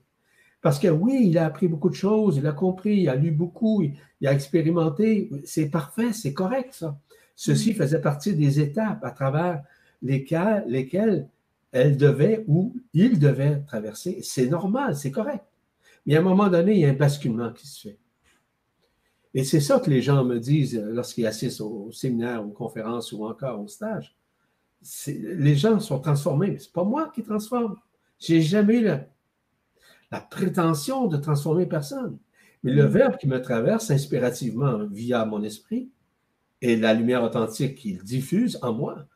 Parce que oui, il a appris beaucoup de choses, il a compris, il a lu beaucoup, il, a expérimenté. C'est parfait, c'est correct, ça. Ceci hmm. faisait partie des étapes à travers lesquelles, lesquelles elle devait ou il devait traverser. C'est normal, c'est correct. Mais à un moment donné, il y a un basculement qui se fait. Et c'est ça que les gens me disent lorsqu'ils assistent au, séminaire, aux conférences ou encore au stage. Les gens sont transformés, mais ce n'est pas moi qui transforme. Je n'ai jamais eu la, prétention de transformer personne. Mais le mm. verbe qui me traverse inspirativement via mon esprit et la lumière authentique qu'il diffuse en moi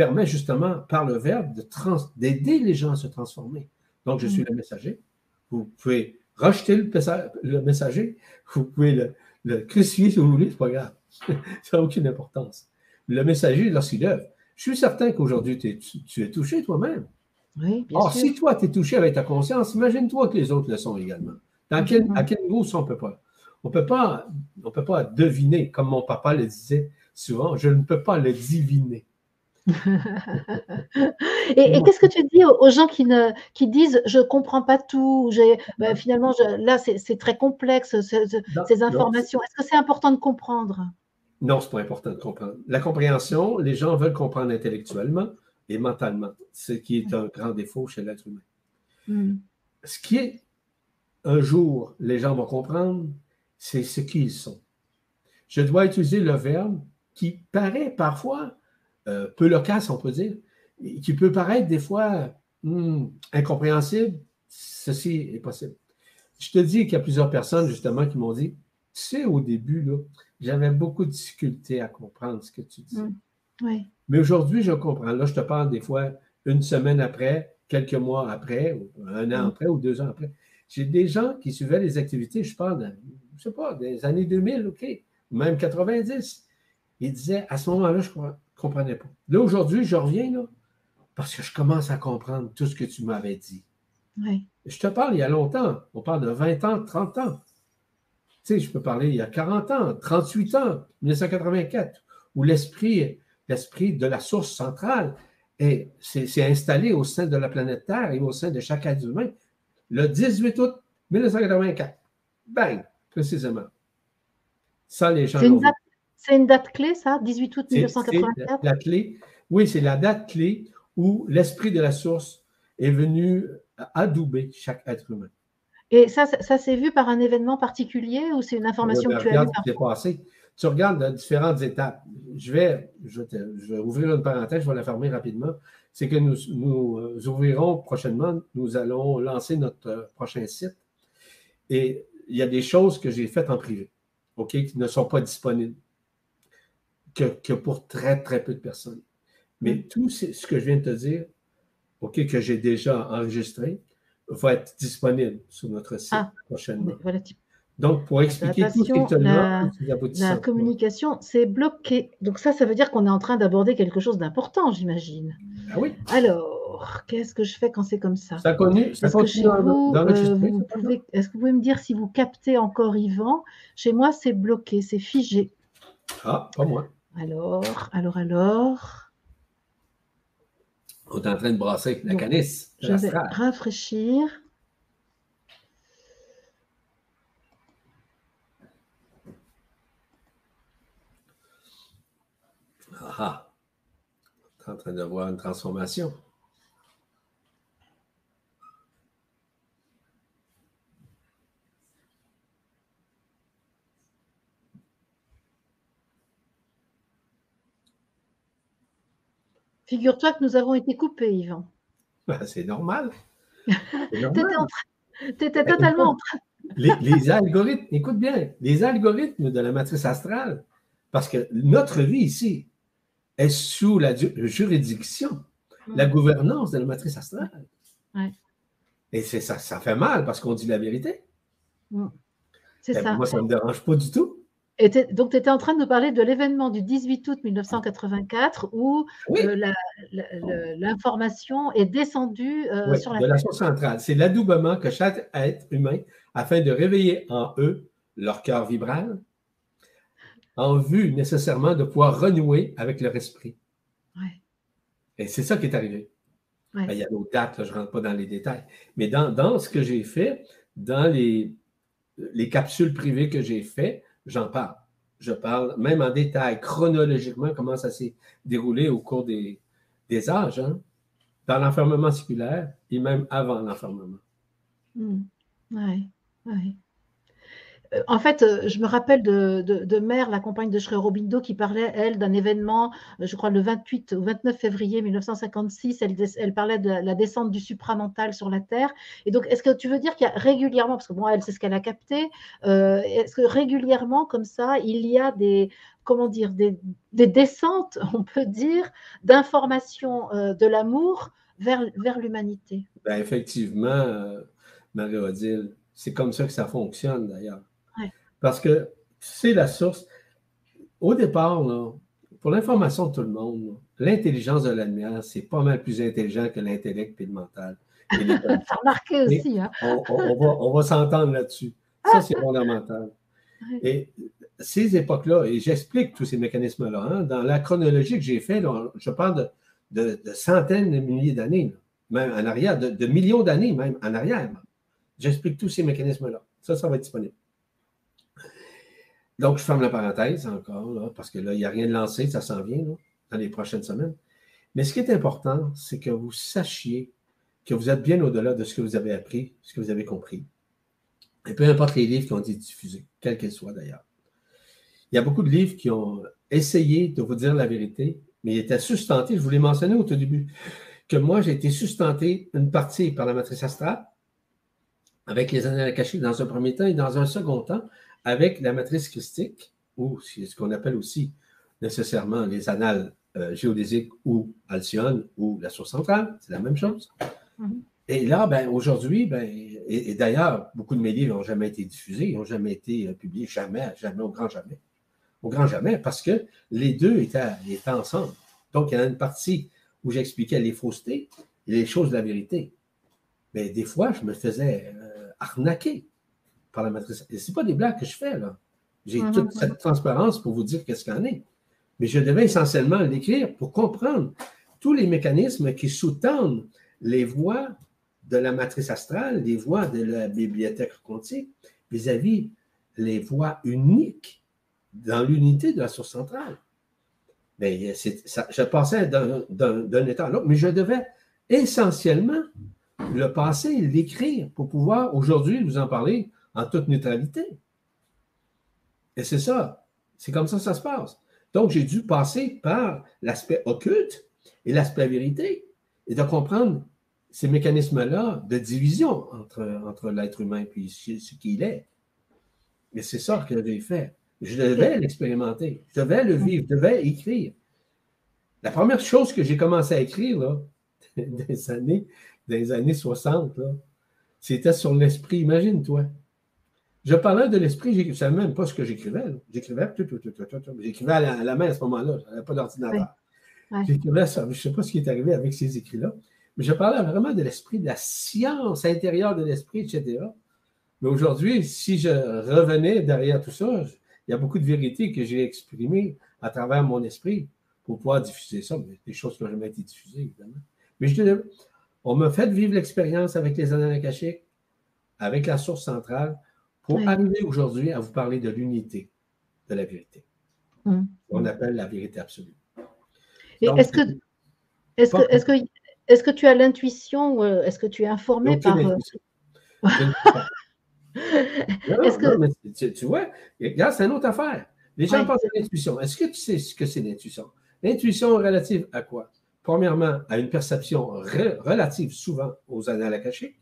permet justement, par le verbe, d'aider les gens à se transformer. Donc, je suis mm. le messager. Vous pouvez rejeter le, messager, vous pouvez le, le crucifier si vous voulez, c'est pas grave. ça n'a aucune importance. Le messager, lorsqu'il œuvre, je suis certain qu'aujourd'hui, tu, es touché toi-même. Oui, bien Or, si toi, tu es touché avec ta conscience, imagine-toi que les autres le sont également. Dans quel, à quel niveau ça, on ne peut pas? On ne peut pas deviner, comme mon papa le disait souvent, je ne peux pas le diviner. et, qu'est-ce que tu dis aux, gens qui, ne, qui disent je ne comprends pas tout, ben, finalement là c'est très complexe ces informations. Est-ce que c'est important de comprendre? Non, ce n'est pas important de comprendre. La compréhension, les gens veulent comprendre intellectuellement et mentalement, ce qui est un grand défaut chez l'être humain. Hmm. Ce qui est, un jour, les gens vont comprendre, c'est ce qu'ils sont. Je dois utiliser le verbe qui paraît parfois euh, peu loquace, on peut dire, qui peut paraître des fois hmm, incompréhensible, ceci est possible. Je te dis qu'il y a plusieurs personnes, justement, qui m'ont dit, tu sais, au début, j'avais beaucoup de difficultés à comprendre ce que tu dis. Hmm. Mais aujourd'hui, je comprends. Là, je te parle des fois une semaine après, quelques mois après, un an hmm. après ou deux ans après. J'ai des gens qui suivaient les activités, je parle, de, je sais pas, des années 2000, OK, même 90. Ils disaient, à ce moment-là, je crois, comprenais pas. Là, aujourd'hui, je reviens là, parce que je commence à comprendre tout ce que tu m'avais dit. Je te parle il y a longtemps. On parle de 20 ans, 30 ans. Tu sais, je peux parler il y a 40 ans, 38 ans, 1984, où l'esprit, l'esprit de la source centrale s'est installé au sein de la planète Terre et au sein de chaque être humain. Le 18 août 1984. Bang, précisément. Ça, les gens. C'est une date clé, ça, 18 août 1984 la, clé, oui, c'est la date clé où l'esprit de la source est venu adouber chaque être humain. Et ça, ça, s'est vu par un événement particulier ou c'est une information que tu as vue passé. Tu regardes différentes étapes. Je vais, je, vais ouvrir une parenthèse, je vais la fermer rapidement. C'est que nous, nous euh, ouvrirons prochainement, nous allons lancer notre euh, prochain site. Et il y a des choses que j'ai faites en privé, OK, qui ne sont pas disponibles que, pour très, très peu de personnes. Mais mm. tout ce que je viens de te dire, OK, que j'ai déjà enregistré, va être disponible sur notre site ah, prochainement. Donc, pour expliquer tout la, la communication, c'est bloqué. Donc ça, ça veut dire qu'on est en train d'aborder quelque chose d'important, j'imagine. Ah oui. Alors, qu'est-ce que je fais quand c'est comme ça? Ça, ça continue dans, euh, Est-ce que vous pouvez me dire si vous captez encore Yvan? Chez moi, c'est bloqué, c'est figé. Ah, pas moi. Alors, alors, alors. On est en train de brasser la canisse. Je vais rafraîchir. Ah, on est en train de voir une transformation. Figure-toi que nous avons été coupés, Yvan. Ben, c'est normal. tu étais, totalement en train. les, algorithmes, écoute bien, les algorithmes de la matrice astrale, parce que notre vie ici est sous la juridiction la gouvernance de la matrice astrale. Et ça, ça fait mal parce qu'on dit la vérité. C'est ça. Moi, ça ne me dérange pas du tout. Et donc, tu étais en train de nous parler de l'événement du 18 août 1984 où euh, l'information est descendue euh, sur la de la source centrale. C'est l'adoubement que chaque être humain, afin de réveiller en eux leur cœur vibral, en vue nécessairement de pouvoir renouer avec leur esprit. Et c'est ça qui est arrivé. Ben, il y a d'autres dates, je ne rentre pas dans les détails. Mais dans, dans ce que j'ai fait, dans les, les capsules privées que j'ai faites, j'en parle. Je parle même en détail, chronologiquement, comment ça s'est déroulé au cours des, des âges, hein, dans l'enfermement séculaire et même avant l'enfermement. Oui, mmh. oui. En fait, euh, je me rappelle de, Mère, la compagne de Schreier-Robindo, qui parlait, elle, d'un événement, euh, je crois le 28 ou 29 février 1956. Elle, parlait de la descente du supramental sur la Terre. Et donc, est-ce que tu veux dire qu'il y a régulièrement, parce que bon, elle, c'est ce qu'elle a capté, est-ce que régulièrement, comme ça, il y a des, comment dire, des, des descentes, on peut dire, d'informations de l'amour vers, vers l'humanité? Ben, Effectivement, Marie-Odile, c'est comme ça que ça fonctionne d'ailleurs. Parce que c'est la source. Au départ, pour l'information de tout le monde, l'intelligence de la lumière, c'est pas mal plus intelligent que l'intellect et le mental. Ça remarqué aussi. Hein? on, va, s'entendre là-dessus. Ça, c'est fondamental. Et ces époques-là, et j'explique tous ces mécanismes-là, hein, dans la chronologie que j'ai faite, je parle de, centaines de milliers d'années, même en arrière, de, de millions d'années même en arrière. J'explique tous ces mécanismes-là. Ça, ça va être disponible. Donc, je ferme la parenthèse encore, parce que là, il n'y a rien de lancé, ça s'en vient dans les prochaines semaines. Mais ce qui est important, c'est que vous sachiez que vous êtes bien au-delà de ce que vous avez appris, ce que vous avez compris. Et peu importe les livres qui ont été diffusés, quels qu'ils soient d'ailleurs. Il y a beaucoup de livres qui ont essayé de vous dire la vérité, mais ils étaient sustentés, je vous l'ai mentionné au tout début, que moi, j'ai été sustenté une partie par la matrice astrale, avec les annales cachées dans un premier temps, et dans un second temps, avec la matrice christique, ou ce qu'on appelle aussi nécessairement les annales euh, géodésiques ou Alcyone ou la source centrale, c'est la même chose. Mm-hmm. Et là, ben, aujourd'hui, ben, et, d'ailleurs, beaucoup de mes livres n'ont jamais été diffusés, n'ont jamais été euh, publiés, jamais, jamais, au grand jamais. Au grand jamais, parce que les deux étaient, étaient ensemble. Donc, il y en a une partie où j'expliquais les faussetés et les choses de la vérité. Mais des fois, je me faisais euh, arnaquer par la matrice. Et ce pas des blagues que je fais, là. J'ai mhm. toute cette transparence pour vous dire qu'est-ce qu'il en est. Mais je devais essentiellement l'écrire pour comprendre tous les mécanismes qui sous-tendent les voies de la matrice astrale, les voies de la bibliothèque quantique vis-à-vis les voies uniques dans l'unité de la source centrale. Mais ça, je passais d'un état à l'autre, mais je devais essentiellement le passer, l'écrire pour pouvoir aujourd'hui vous en parler en toute neutralité. Et c'est ça. C'est comme ça que ça se passe. Donc, j'ai dû passer par l'aspect occulte et l'aspect vérité et de comprendre ces mécanismes-là de division entre, entre l'être humain et ce qu'il est. Et c'est ça que j'ai fait. Je devais l'expérimenter. Je devais le vivre. Je devais écrire. La première chose que j'ai commencé à écrire, là, des années, des années 60, c'était sur l'esprit. Imagine-toi. Je parlais de l'esprit, je ne savais même pas ce que j'écrivais. J'écrivais tout, tout, tout, tout, tout. J'écrivais à, la main à ce moment-là. Je n'avais pas d'ordinateur. J'écrivais ça. Je ne sais pas ce qui est arrivé avec ces écrits-là. Mais je parlais vraiment de l'esprit, de la science intérieure de l'esprit, etc. Mais aujourd'hui, si je revenais derrière tout ça, il y a beaucoup de vérités que j'ai exprimées à travers mon esprit pour pouvoir diffuser ça. Mais des choses qui n'ont jamais été diffusées, évidemment. Mais je on m'a fait vivre l'expérience avec les annales akashiques, avec la source centrale, pour arriver aujourd'hui à vous parler de l'unité de la vérité. Hum. On appelle la vérité absolue. Est-ce que, est que, est que, est que tu as l'intuition ou euh, est-ce que tu es informé par. Euh, que... tu, vois, c'est une autre affaire. Les gens pensent à l'intuition. Est-ce que tu sais ce que c'est l'intuition? L'intuition relative à quoi? Premièrement, à une perception relative souvent aux annales akashiques,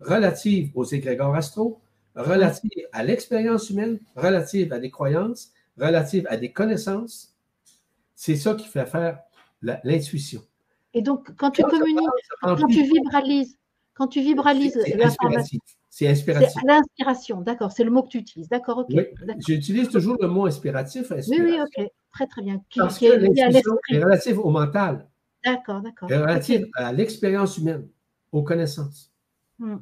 relative aux égrégores astraux, relative à l'expérience humaine, relative à des croyances, relative à des connaissances. C'est ça qui fait faire l'intuition. Et donc, quand tu communiques, quand tu vibralises, quand tu vibralises l'information. C'est inspiratif. C'est l'inspiration, d'accord. C'est le mot que tu utilises. D'accord, ok. j'utilise toujours le mot inspiratif. Oui, oui, ok. Très, très bien. Parce que l'intuition est relative au mental. D'accord, d'accord. relative à l'expérience humaine, aux connaissances. Hmm.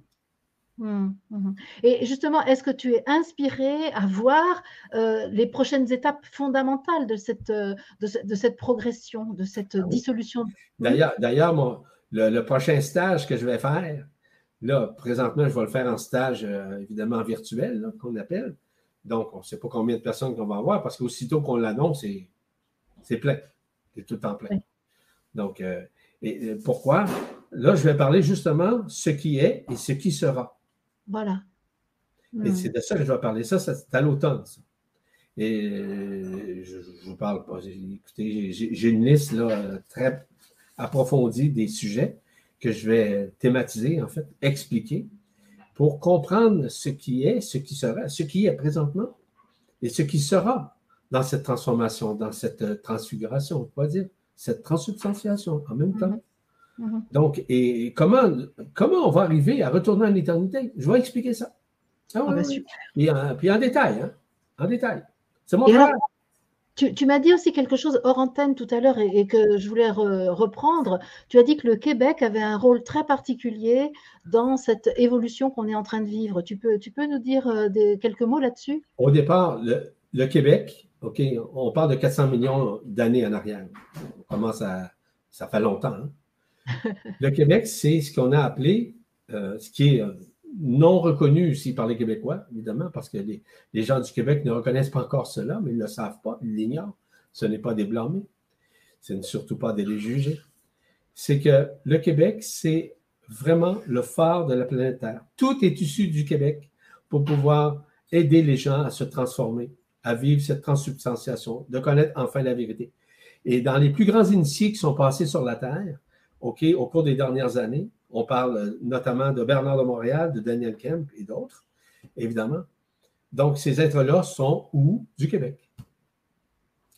Hmm, hmm, Et justement, est-ce que tu es inspiré à voir euh, les prochaines étapes fondamentales de cette, euh, de, cette progression, de cette ah dissolution? D'ailleurs, d'ailleurs le, le, prochain stage que je vais faire, là, présentement, je vais le faire en stage, euh, évidemment, virtuel, qu'on appelle. Donc, on ne sait pas combien de personnes qu'on va avoir parce qu'aussitôt qu'on l'annonce, c'est plein. C'est tout en plein. Donc, et, pourquoi? Là, je vais parler justement ce qui est et ce qui sera. Voilà. Et c'est de ça que je vais parler. Ça, c'est à l'automne. Et je ne vous parle pas. Écoutez, j'ai une liste là, très approfondie des sujets que je vais thématiser, en fait, expliquer, pour comprendre ce qui est, ce qui sera, ce qui est présentement et ce qui sera dans cette transformation, dans cette transfiguration, on va dire, cette transubstantiation en même temps. Mhm. Donc, et comment, comment on va arriver à retourner en éternité? Je vais expliquer ça. Ah, ah ben, puis, en, détail, hein? en détail. C'est mon frère. Tu, m'as dit aussi quelque chose hors antenne tout à l'heure et, que je voulais reprendre. Tu as dit que le Québec avait un rôle très particulier dans cette évolution qu'on est en train de vivre. Tu peux, tu peux nous dire euh, des, quelques mots là-dessus? Au départ, le, Québec, OK, on parle de 400 millions d'années en arrière. On commence à. Ça fait longtemps. Hein? Le Québec, c'est ce qu'on a appelé, euh, ce qui est euh, non reconnu ici par les Québécois, évidemment, parce que les, gens du Québec ne reconnaissent pas encore cela, mais ils ne le savent pas, ils l'ignorent. Ce n'est pas des blâmés. Ce n'est surtout pas des les. C'est que le Québec, c'est vraiment le phare de la planète Terre. Tout est issu du Québec pour pouvoir aider les gens à se transformer, à vivre cette transubstantiation, de connaître enfin la vérité. Et dans les plus grands initiés qui sont passés sur la Terre, OK, au cours des dernières années. On parle notamment de Bernard de Montréal, de Daniel Kemp et d'autres, évidemment. Donc, ces êtres-là sont où? Du Québec.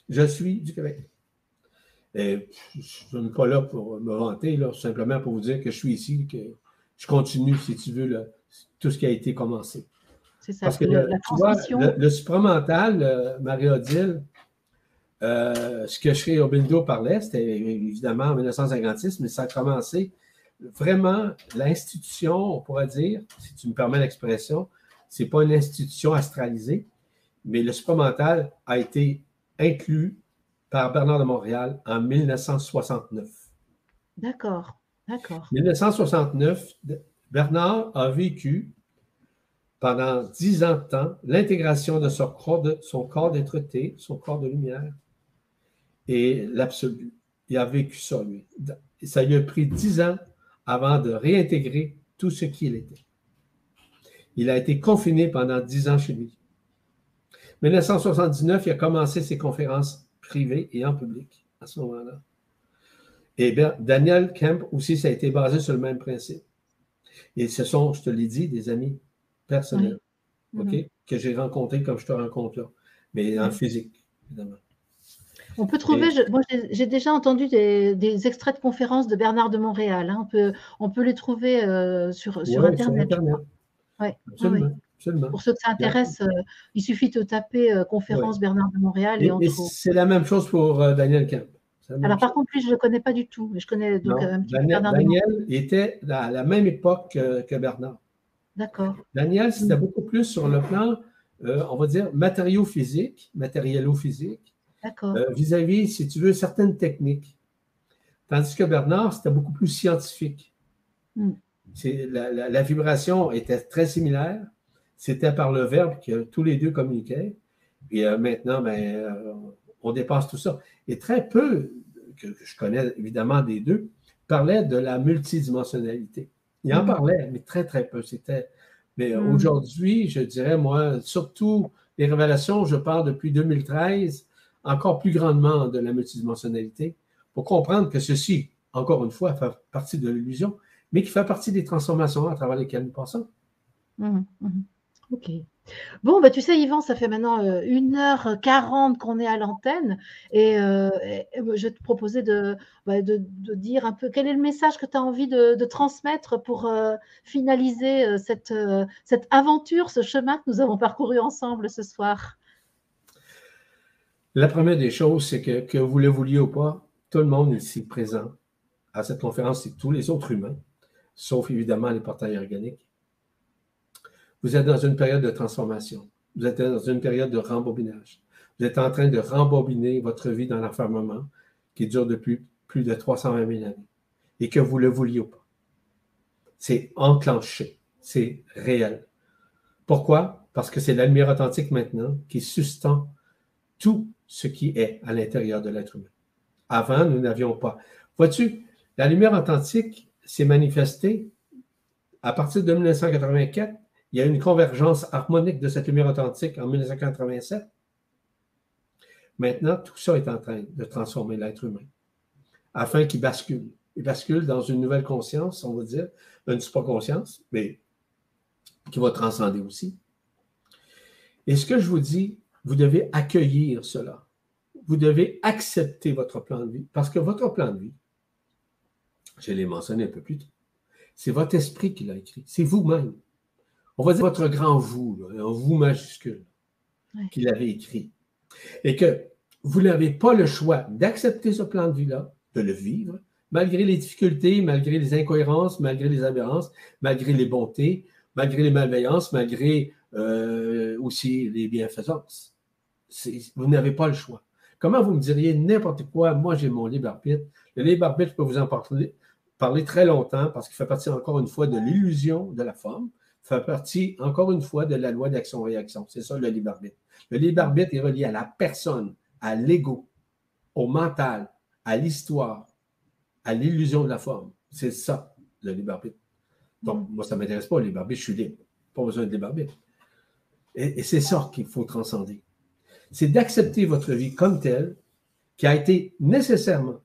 Je suis du Québec. Et je ne suis pas là pour me vanter, là, simplement pour vous dire que je suis ici, que je continue, si tu veux, tout ce qui a été commencé. C'est ça, Parce que le, la transmission. le, supramental, Marie-Odile, euh, ce que Sri Aurobindo parlait, c'était évidemment en 1956, mais ça a commencé vraiment l'institution, on pourrait dire, si tu me permets l'expression, ce n'est pas une institution astralisée, mais le supramental a été inclus par Bernard de Montréal en 1969. D'accord, d'accord. 1969, Bernard a vécu pendant dix ans de temps l'intégration de son corps, de, son corps d'être son corps de lumière, et l'absolu. Il a vécu ça, lui. Ça lui a pris dix ans avant de réintégrer tout ce qu'il était. Il a été confiné pendant dix ans chez lui. 1979, il a commencé ses conférences privées et en public à ce moment-là. Et Daniel Kemp aussi, ça a été basé sur le même principe. Et ce sont, je te l'ai dit, des amis personnels, mm-hmm. que j'ai rencontrés comme je te rencontre là, mais en physique, évidemment. On peut trouver, moi j'ai déjà entendu des, extraits de conférences de Bernard de Montréal. Hein. on, peut, on peut les trouver euh, sur, sur, Internet. Pour ceux que ça intéresse, euh, il suffit de taper euh, conférence Bernard de Montréal. Et, c'est la même chose pour Daniel Kemp. Alors par contre, lui, je ne le connais pas du tout. Je connais donc un petit Daniel, Daniel était à la même époque que, Bernard. D'accord. Daniel, c'était mm. beaucoup plus sur le plan, on va dire, matériaux physiques, matériello-physique euh, vis-à-vis, si tu veux, certaines techniques. Tandis que Bernard, c'était beaucoup plus scientifique. Hmm. La, vibration était très similaire. C'était par le verbe que tous les deux communiquaient. Et euh, maintenant, ben, euh, on dépasse tout ça. Et très peu, que, je connais évidemment des deux, parlaient de la multidimensionnalité. Il en hmm. parlait, mais très, très peu. C'était. Mais hmm. aujourd'hui, je dirais, moi, surtout les révélations, je parle depuis 2013, encore plus grandement de la multidimensionnalité pour comprendre que ceci, encore une fois, fait partie de l'illusion, mais qui fait partie des transformations à travers lesquelles nous passons. Mmh, mmh. OK. Bon, bah, tu sais, Yvan, ça fait maintenant 1h40 qu'on est à l'antenne et, euh, je vais te proposer bah, de, de, dire un peu quel est le message que tu as envie de, transmettre pour euh, finaliser euh, cette, cette aventure, ce chemin que nous avons parcouru ensemble ce soir. La première des choses, c'est que, que vous le vouliez ou pas, tout le monde ici présent à cette conférence, c'est tous les autres humains, sauf évidemment les portails organiques vous êtes dans une période de transformation. Vous êtes dans une période de rembobinage. Vous êtes en train de rembobiner votre vie dans l'enfermement qui dure depuis plus de 320 000 années et que vous le vouliez ou pas. C'est enclenché. C'est réel. Pourquoi? Parce que c'est la lumière authentique maintenant qui sustente tout ce qui est à l'intérieur de l'être humain. Avant, nous n'avions pas. Vois-tu, la lumière authentique s'est manifestée à partir de 1984 il y a une convergence harmonique de cette lumière authentique en 1987. Maintenant, tout ça est en train de transformer l'être humain afin qu'il bascule. Il bascule dans une nouvelle conscience, on va dire, une super-conscience, mais qui va transcender aussi. Et ce que je vous dis, vous devez accueillir cela. Vous devez accepter votre plan de vie parce que votre plan de vie, je l'ai mentionné un peu plus tôt, c'est votre esprit qui l'a écrit, c'est vous-même on va dire votre grand vous, un vous majuscule, qu'il avait écrit. Et que vous n'avez pas le choix d'accepter ce plan de vie-là, de le vivre, malgré les difficultés, malgré les incohérences, malgré les aberrances, malgré les bontés, malgré les malveillances, malgré euh, aussi les bienfaisances. Vous n'avez pas le choix. Comment vous me diriez n'importe quoi, moi j'ai mon libre arbitre. Le libre arbitre, je peux vous en parler, très longtemps parce qu'il fait partie encore une fois de l'illusion de la forme fait partie, encore une fois, de la loi d'action-réaction. C'est ça le libre arbitre. Le libre arbitre est relié à la personne, à l'ego, au mental, à l'histoire, à l'illusion de la forme. C'est ça, le libre arbitre. Donc, moi, ça ne m'intéresse pas, le libre arbitre, je suis libre. Pas besoin de libre arbitre. Et, c'est ça qu'il faut transcender. C'est d'accepter votre vie comme telle, qui a été nécessairement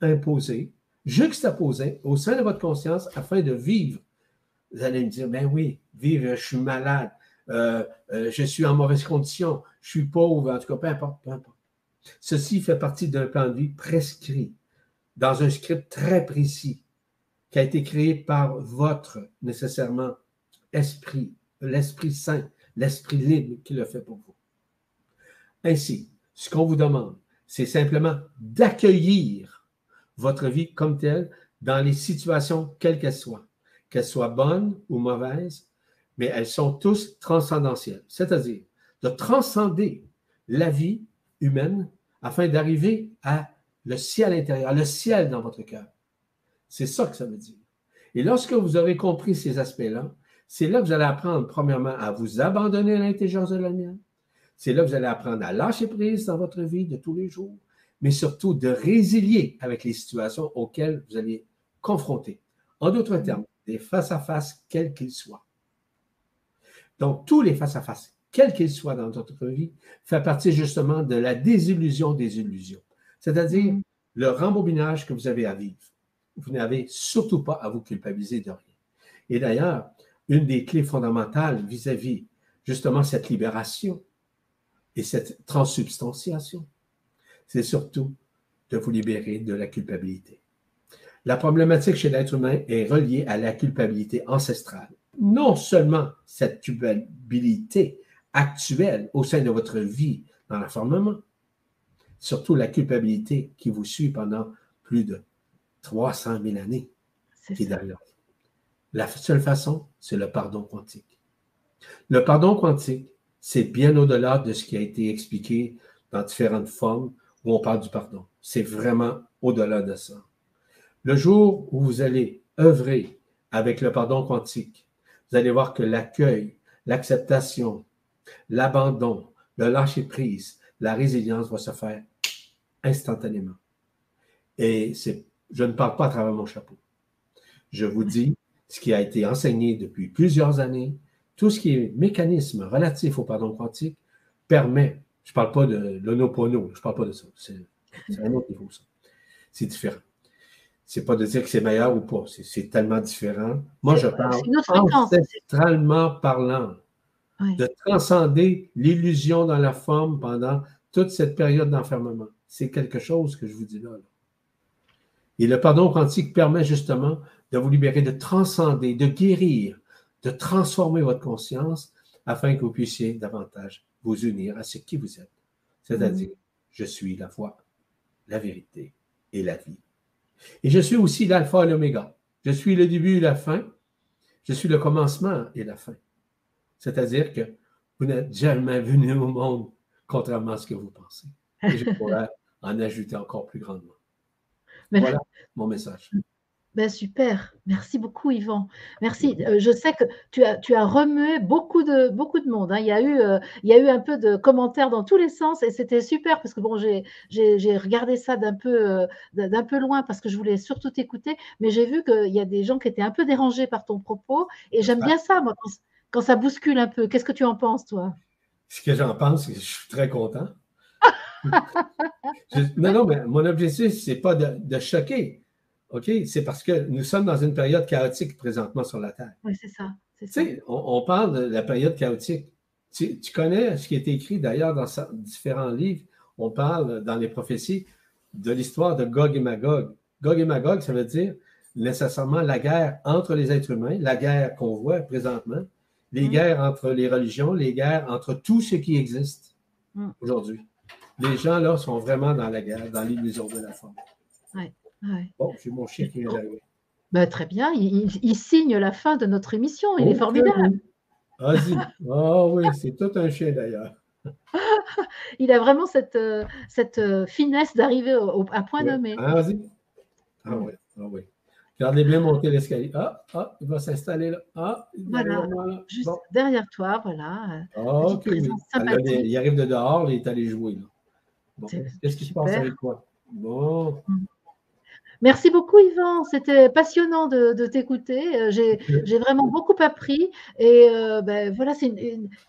imposée, juxtaposée au sein de votre conscience afin de vivre vous allez me dire, ben oui, vive, je suis malade, euh, euh, je suis en mauvaise condition, je suis pauvre, en tout cas, peu importe, peu importe. Ceci fait partie d'un plan de vie prescrit, dans un script très précis, qui a été créé par votre, nécessairement, esprit, l'Esprit Saint, l'Esprit libre qui le fait pour vous. Ainsi, ce qu'on vous demande, c'est simplement d'accueillir votre vie comme telle dans les situations quelles qu'elles soient qu'elles soient bonnes ou mauvaises, mais elles sont tous transcendentielles, c'est-à-dire de transcender la vie humaine afin d'arriver à le ciel intérieur, le ciel dans votre cœur. C'est ça que ça veut dire. Et lorsque vous aurez compris ces aspects-là, c'est là que vous allez apprendre, premièrement, à vous abandonner à l'intelligence de la lumière. C'est là que vous allez apprendre à lâcher prise dans votre vie de tous les jours, mais surtout de résilier avec les situations auxquelles vous allez confronter. En d'autres termes, des face-à-face, quels qu'ils soient. Donc, tous les face-à-face, quels qu'ils soient dans notre vie, fait partie justement de la désillusion des illusions, c'est-à-dire mm. le rembobinage que vous avez à vivre. Vous n'avez surtout pas à vous culpabiliser de rien. Et d'ailleurs, une des clés fondamentales vis-à-vis justement cette libération et cette transsubstantiation, c'est surtout de vous libérer de la culpabilité. La problématique chez l'être humain est reliée à la culpabilité ancestrale. Non seulement cette culpabilité actuelle au sein de votre vie dans l'enfermement, surtout la culpabilité qui vous suit pendant plus de 300 000 années qui derrière. La seule façon, c'est le pardon quantique. Le pardon quantique, c'est bien au-delà de ce qui a été expliqué dans différentes formes où on parle du pardon. C'est vraiment au-delà de ça. Le jour où vous allez œuvrer avec le pardon quantique, vous allez voir que l'accueil, l'acceptation, l'abandon, le lâcher-prise, la résilience va se faire instantanément. Et je ne parle pas à travers mon chapeau. Je vous dis ce qui a été enseigné depuis plusieurs années, tout ce qui est mécanisme relatif au pardon quantique permet, je ne parle pas de l'onopono, je ne parle pas de ça, c'est un autre niveau, ça. C'est différent c'est pas de dire que c'est meilleur ou pas. C'est tellement différent. Moi, je parle ancestralement parlant. de transcender l'illusion dans la forme pendant toute cette période d'enfermement. C'est quelque chose que je vous dis là. Et le pardon quantique permet justement de vous libérer, de transcender, de guérir, de transformer votre conscience afin que vous puissiez davantage vous unir à ce qui vous êtes. C'est-à-dire, mm. je suis la foi, la vérité et la vie. Et je suis aussi l'alpha et l'oméga. Je suis le début et la fin. Je suis le commencement et la fin. C'est-à-dire que vous n'êtes jamais venu au monde contrairement à ce que vous pensez. Et je pourrais en ajouter encore plus grandement. Voilà mon message. Ben super, merci beaucoup Yvan. Merci. Euh, je sais que tu as, tu as remué beaucoup de, beaucoup de monde. Hein. Il, y a eu, euh, il y a eu un peu de commentaires dans tous les sens et c'était super parce que bon, j'ai regardé ça d'un peu, euh, d'un peu loin parce que je voulais surtout t'écouter, mais j'ai vu qu'il y a des gens qui étaient un peu dérangés par ton propos et j'aime bien ça, moi, quand, ça bouscule un peu. Qu'est-ce que tu en penses, toi? Ce que j'en pense, c'est que je suis très content. non, non, mais mon objectif, ce n'est pas de, de choquer OK? C'est parce que nous sommes dans une période chaotique présentement sur la Terre. Oui, c'est ça. Tu sais, on, parle de la période chaotique. Tu, connais ce qui est écrit d'ailleurs dans différents livres. On parle dans les prophéties de l'histoire de Gog et Magog. Gog et Magog, ça veut dire nécessairement la guerre entre les êtres humains, la guerre qu'on voit présentement, les mm. guerres entre les religions, les guerres entre tout ce qui existe mm. aujourd'hui. Les gens là sont vraiment dans la guerre, dans l'illusion de la forme. Oui. Bon, c'est mon chien qui est arrivé. Ben, très bien, il, signe la fin de notre émission, il est formidable. Vas-y. Oh oui, c'est tout un chien d'ailleurs. il a vraiment cette, euh, cette euh, finesse d'arriver à point nommé. Ah, vas-y. Ah oui, ah oui. Regardez bien monter l'escalier. Ah, ah, il va s'installer là. Ah, voilà, juste derrière toi, voilà. Ah, ok. il arrive de dehors, il est allé jouer. Qu'est-ce qui se passe avec toi? Bon. Mm. Merci beaucoup, Yvan. C'était passionnant de, t'écouter. Euh, j'ai vraiment beaucoup appris. Et euh, ben, voilà, c'est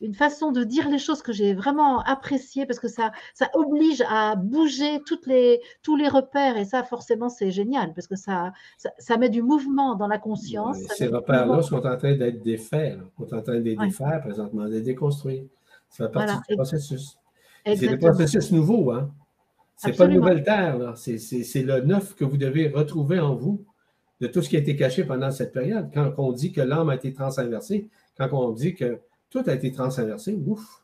une, façon de dire les choses que j'ai vraiment apprécié parce que ça, ça oblige à bouger toutes les, tous les repères. Et ça, forcément, c'est génial parce que ça, ça, met du mouvement dans la conscience. ces repères-là sont en train d'être défaits. On est en train de les défaire présentement, de les déconstruire. Ça fait partie du processus. C'est des processus nouveaux. Hein? Ce n'est pas une nouvelle terre, c'est le neuf que vous devez retrouver en vous de tout ce qui a été caché pendant cette période. Quand on dit que l'âme a été transinversée, quand on dit que tout a été transinversé, ouf!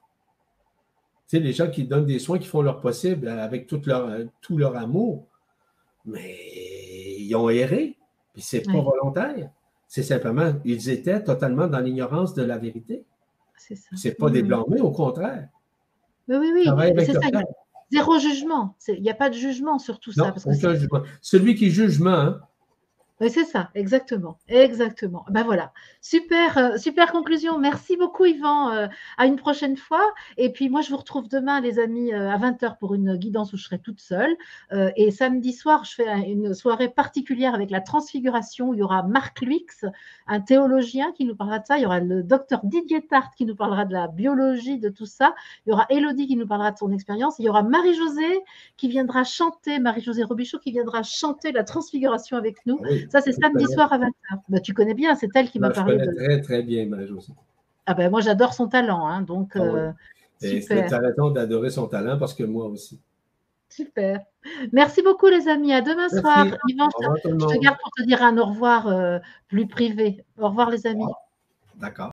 Tu sais, les gens qui donnent des soins, qui font leur possible avec tout leur, tout leur amour, mais ils ont erré, puis c'est pas volontaire. C'est simplement, ils étaient totalement dans l'ignorance de la vérité. C'est ça. C'est pas des blancs, mais au contraire. Oui, oui, oui. C'est ça. Zéro jugement. Il n'y a pas de jugement sur tout ça. Parce Celui qui juge hein, c'est ça, exactement. Exactement. Ben voilà. Super, euh, super conclusion. Merci beaucoup, Yvan. Euh, à une prochaine fois. Et puis, moi, je vous retrouve demain, les amis, euh, à 20h pour une guidance où je serai toute seule. et samedi soir, je fais une soirée particulière avec la transfiguration il y aura Marc Luix, un théologien qui nous parlera de ça. Il y aura le docteur Didier Tarte qui nous parlera de la biologie, de tout ça. Il y aura Elodie qui nous parlera de son expérience. Il y aura Marie-Josée qui viendra chanter, Marie-Josée Robichaud qui viendra chanter la transfiguration avec nous. Ah ça, c'est samedi soir à 20h. Bah, tu connais bien, c'est elle qui m'a parlé. Je connais très, très bien, Marie-Josée. Ah ben, moi, j'adore son talent. Hein, donc, ah euh, d'adorer son talent parce que moi aussi. Super. Merci beaucoup, les amis. À demain soir. Yvan, je, te garde pour te dire un au revoir euh, plus privé. Au revoir, les amis. D'accord.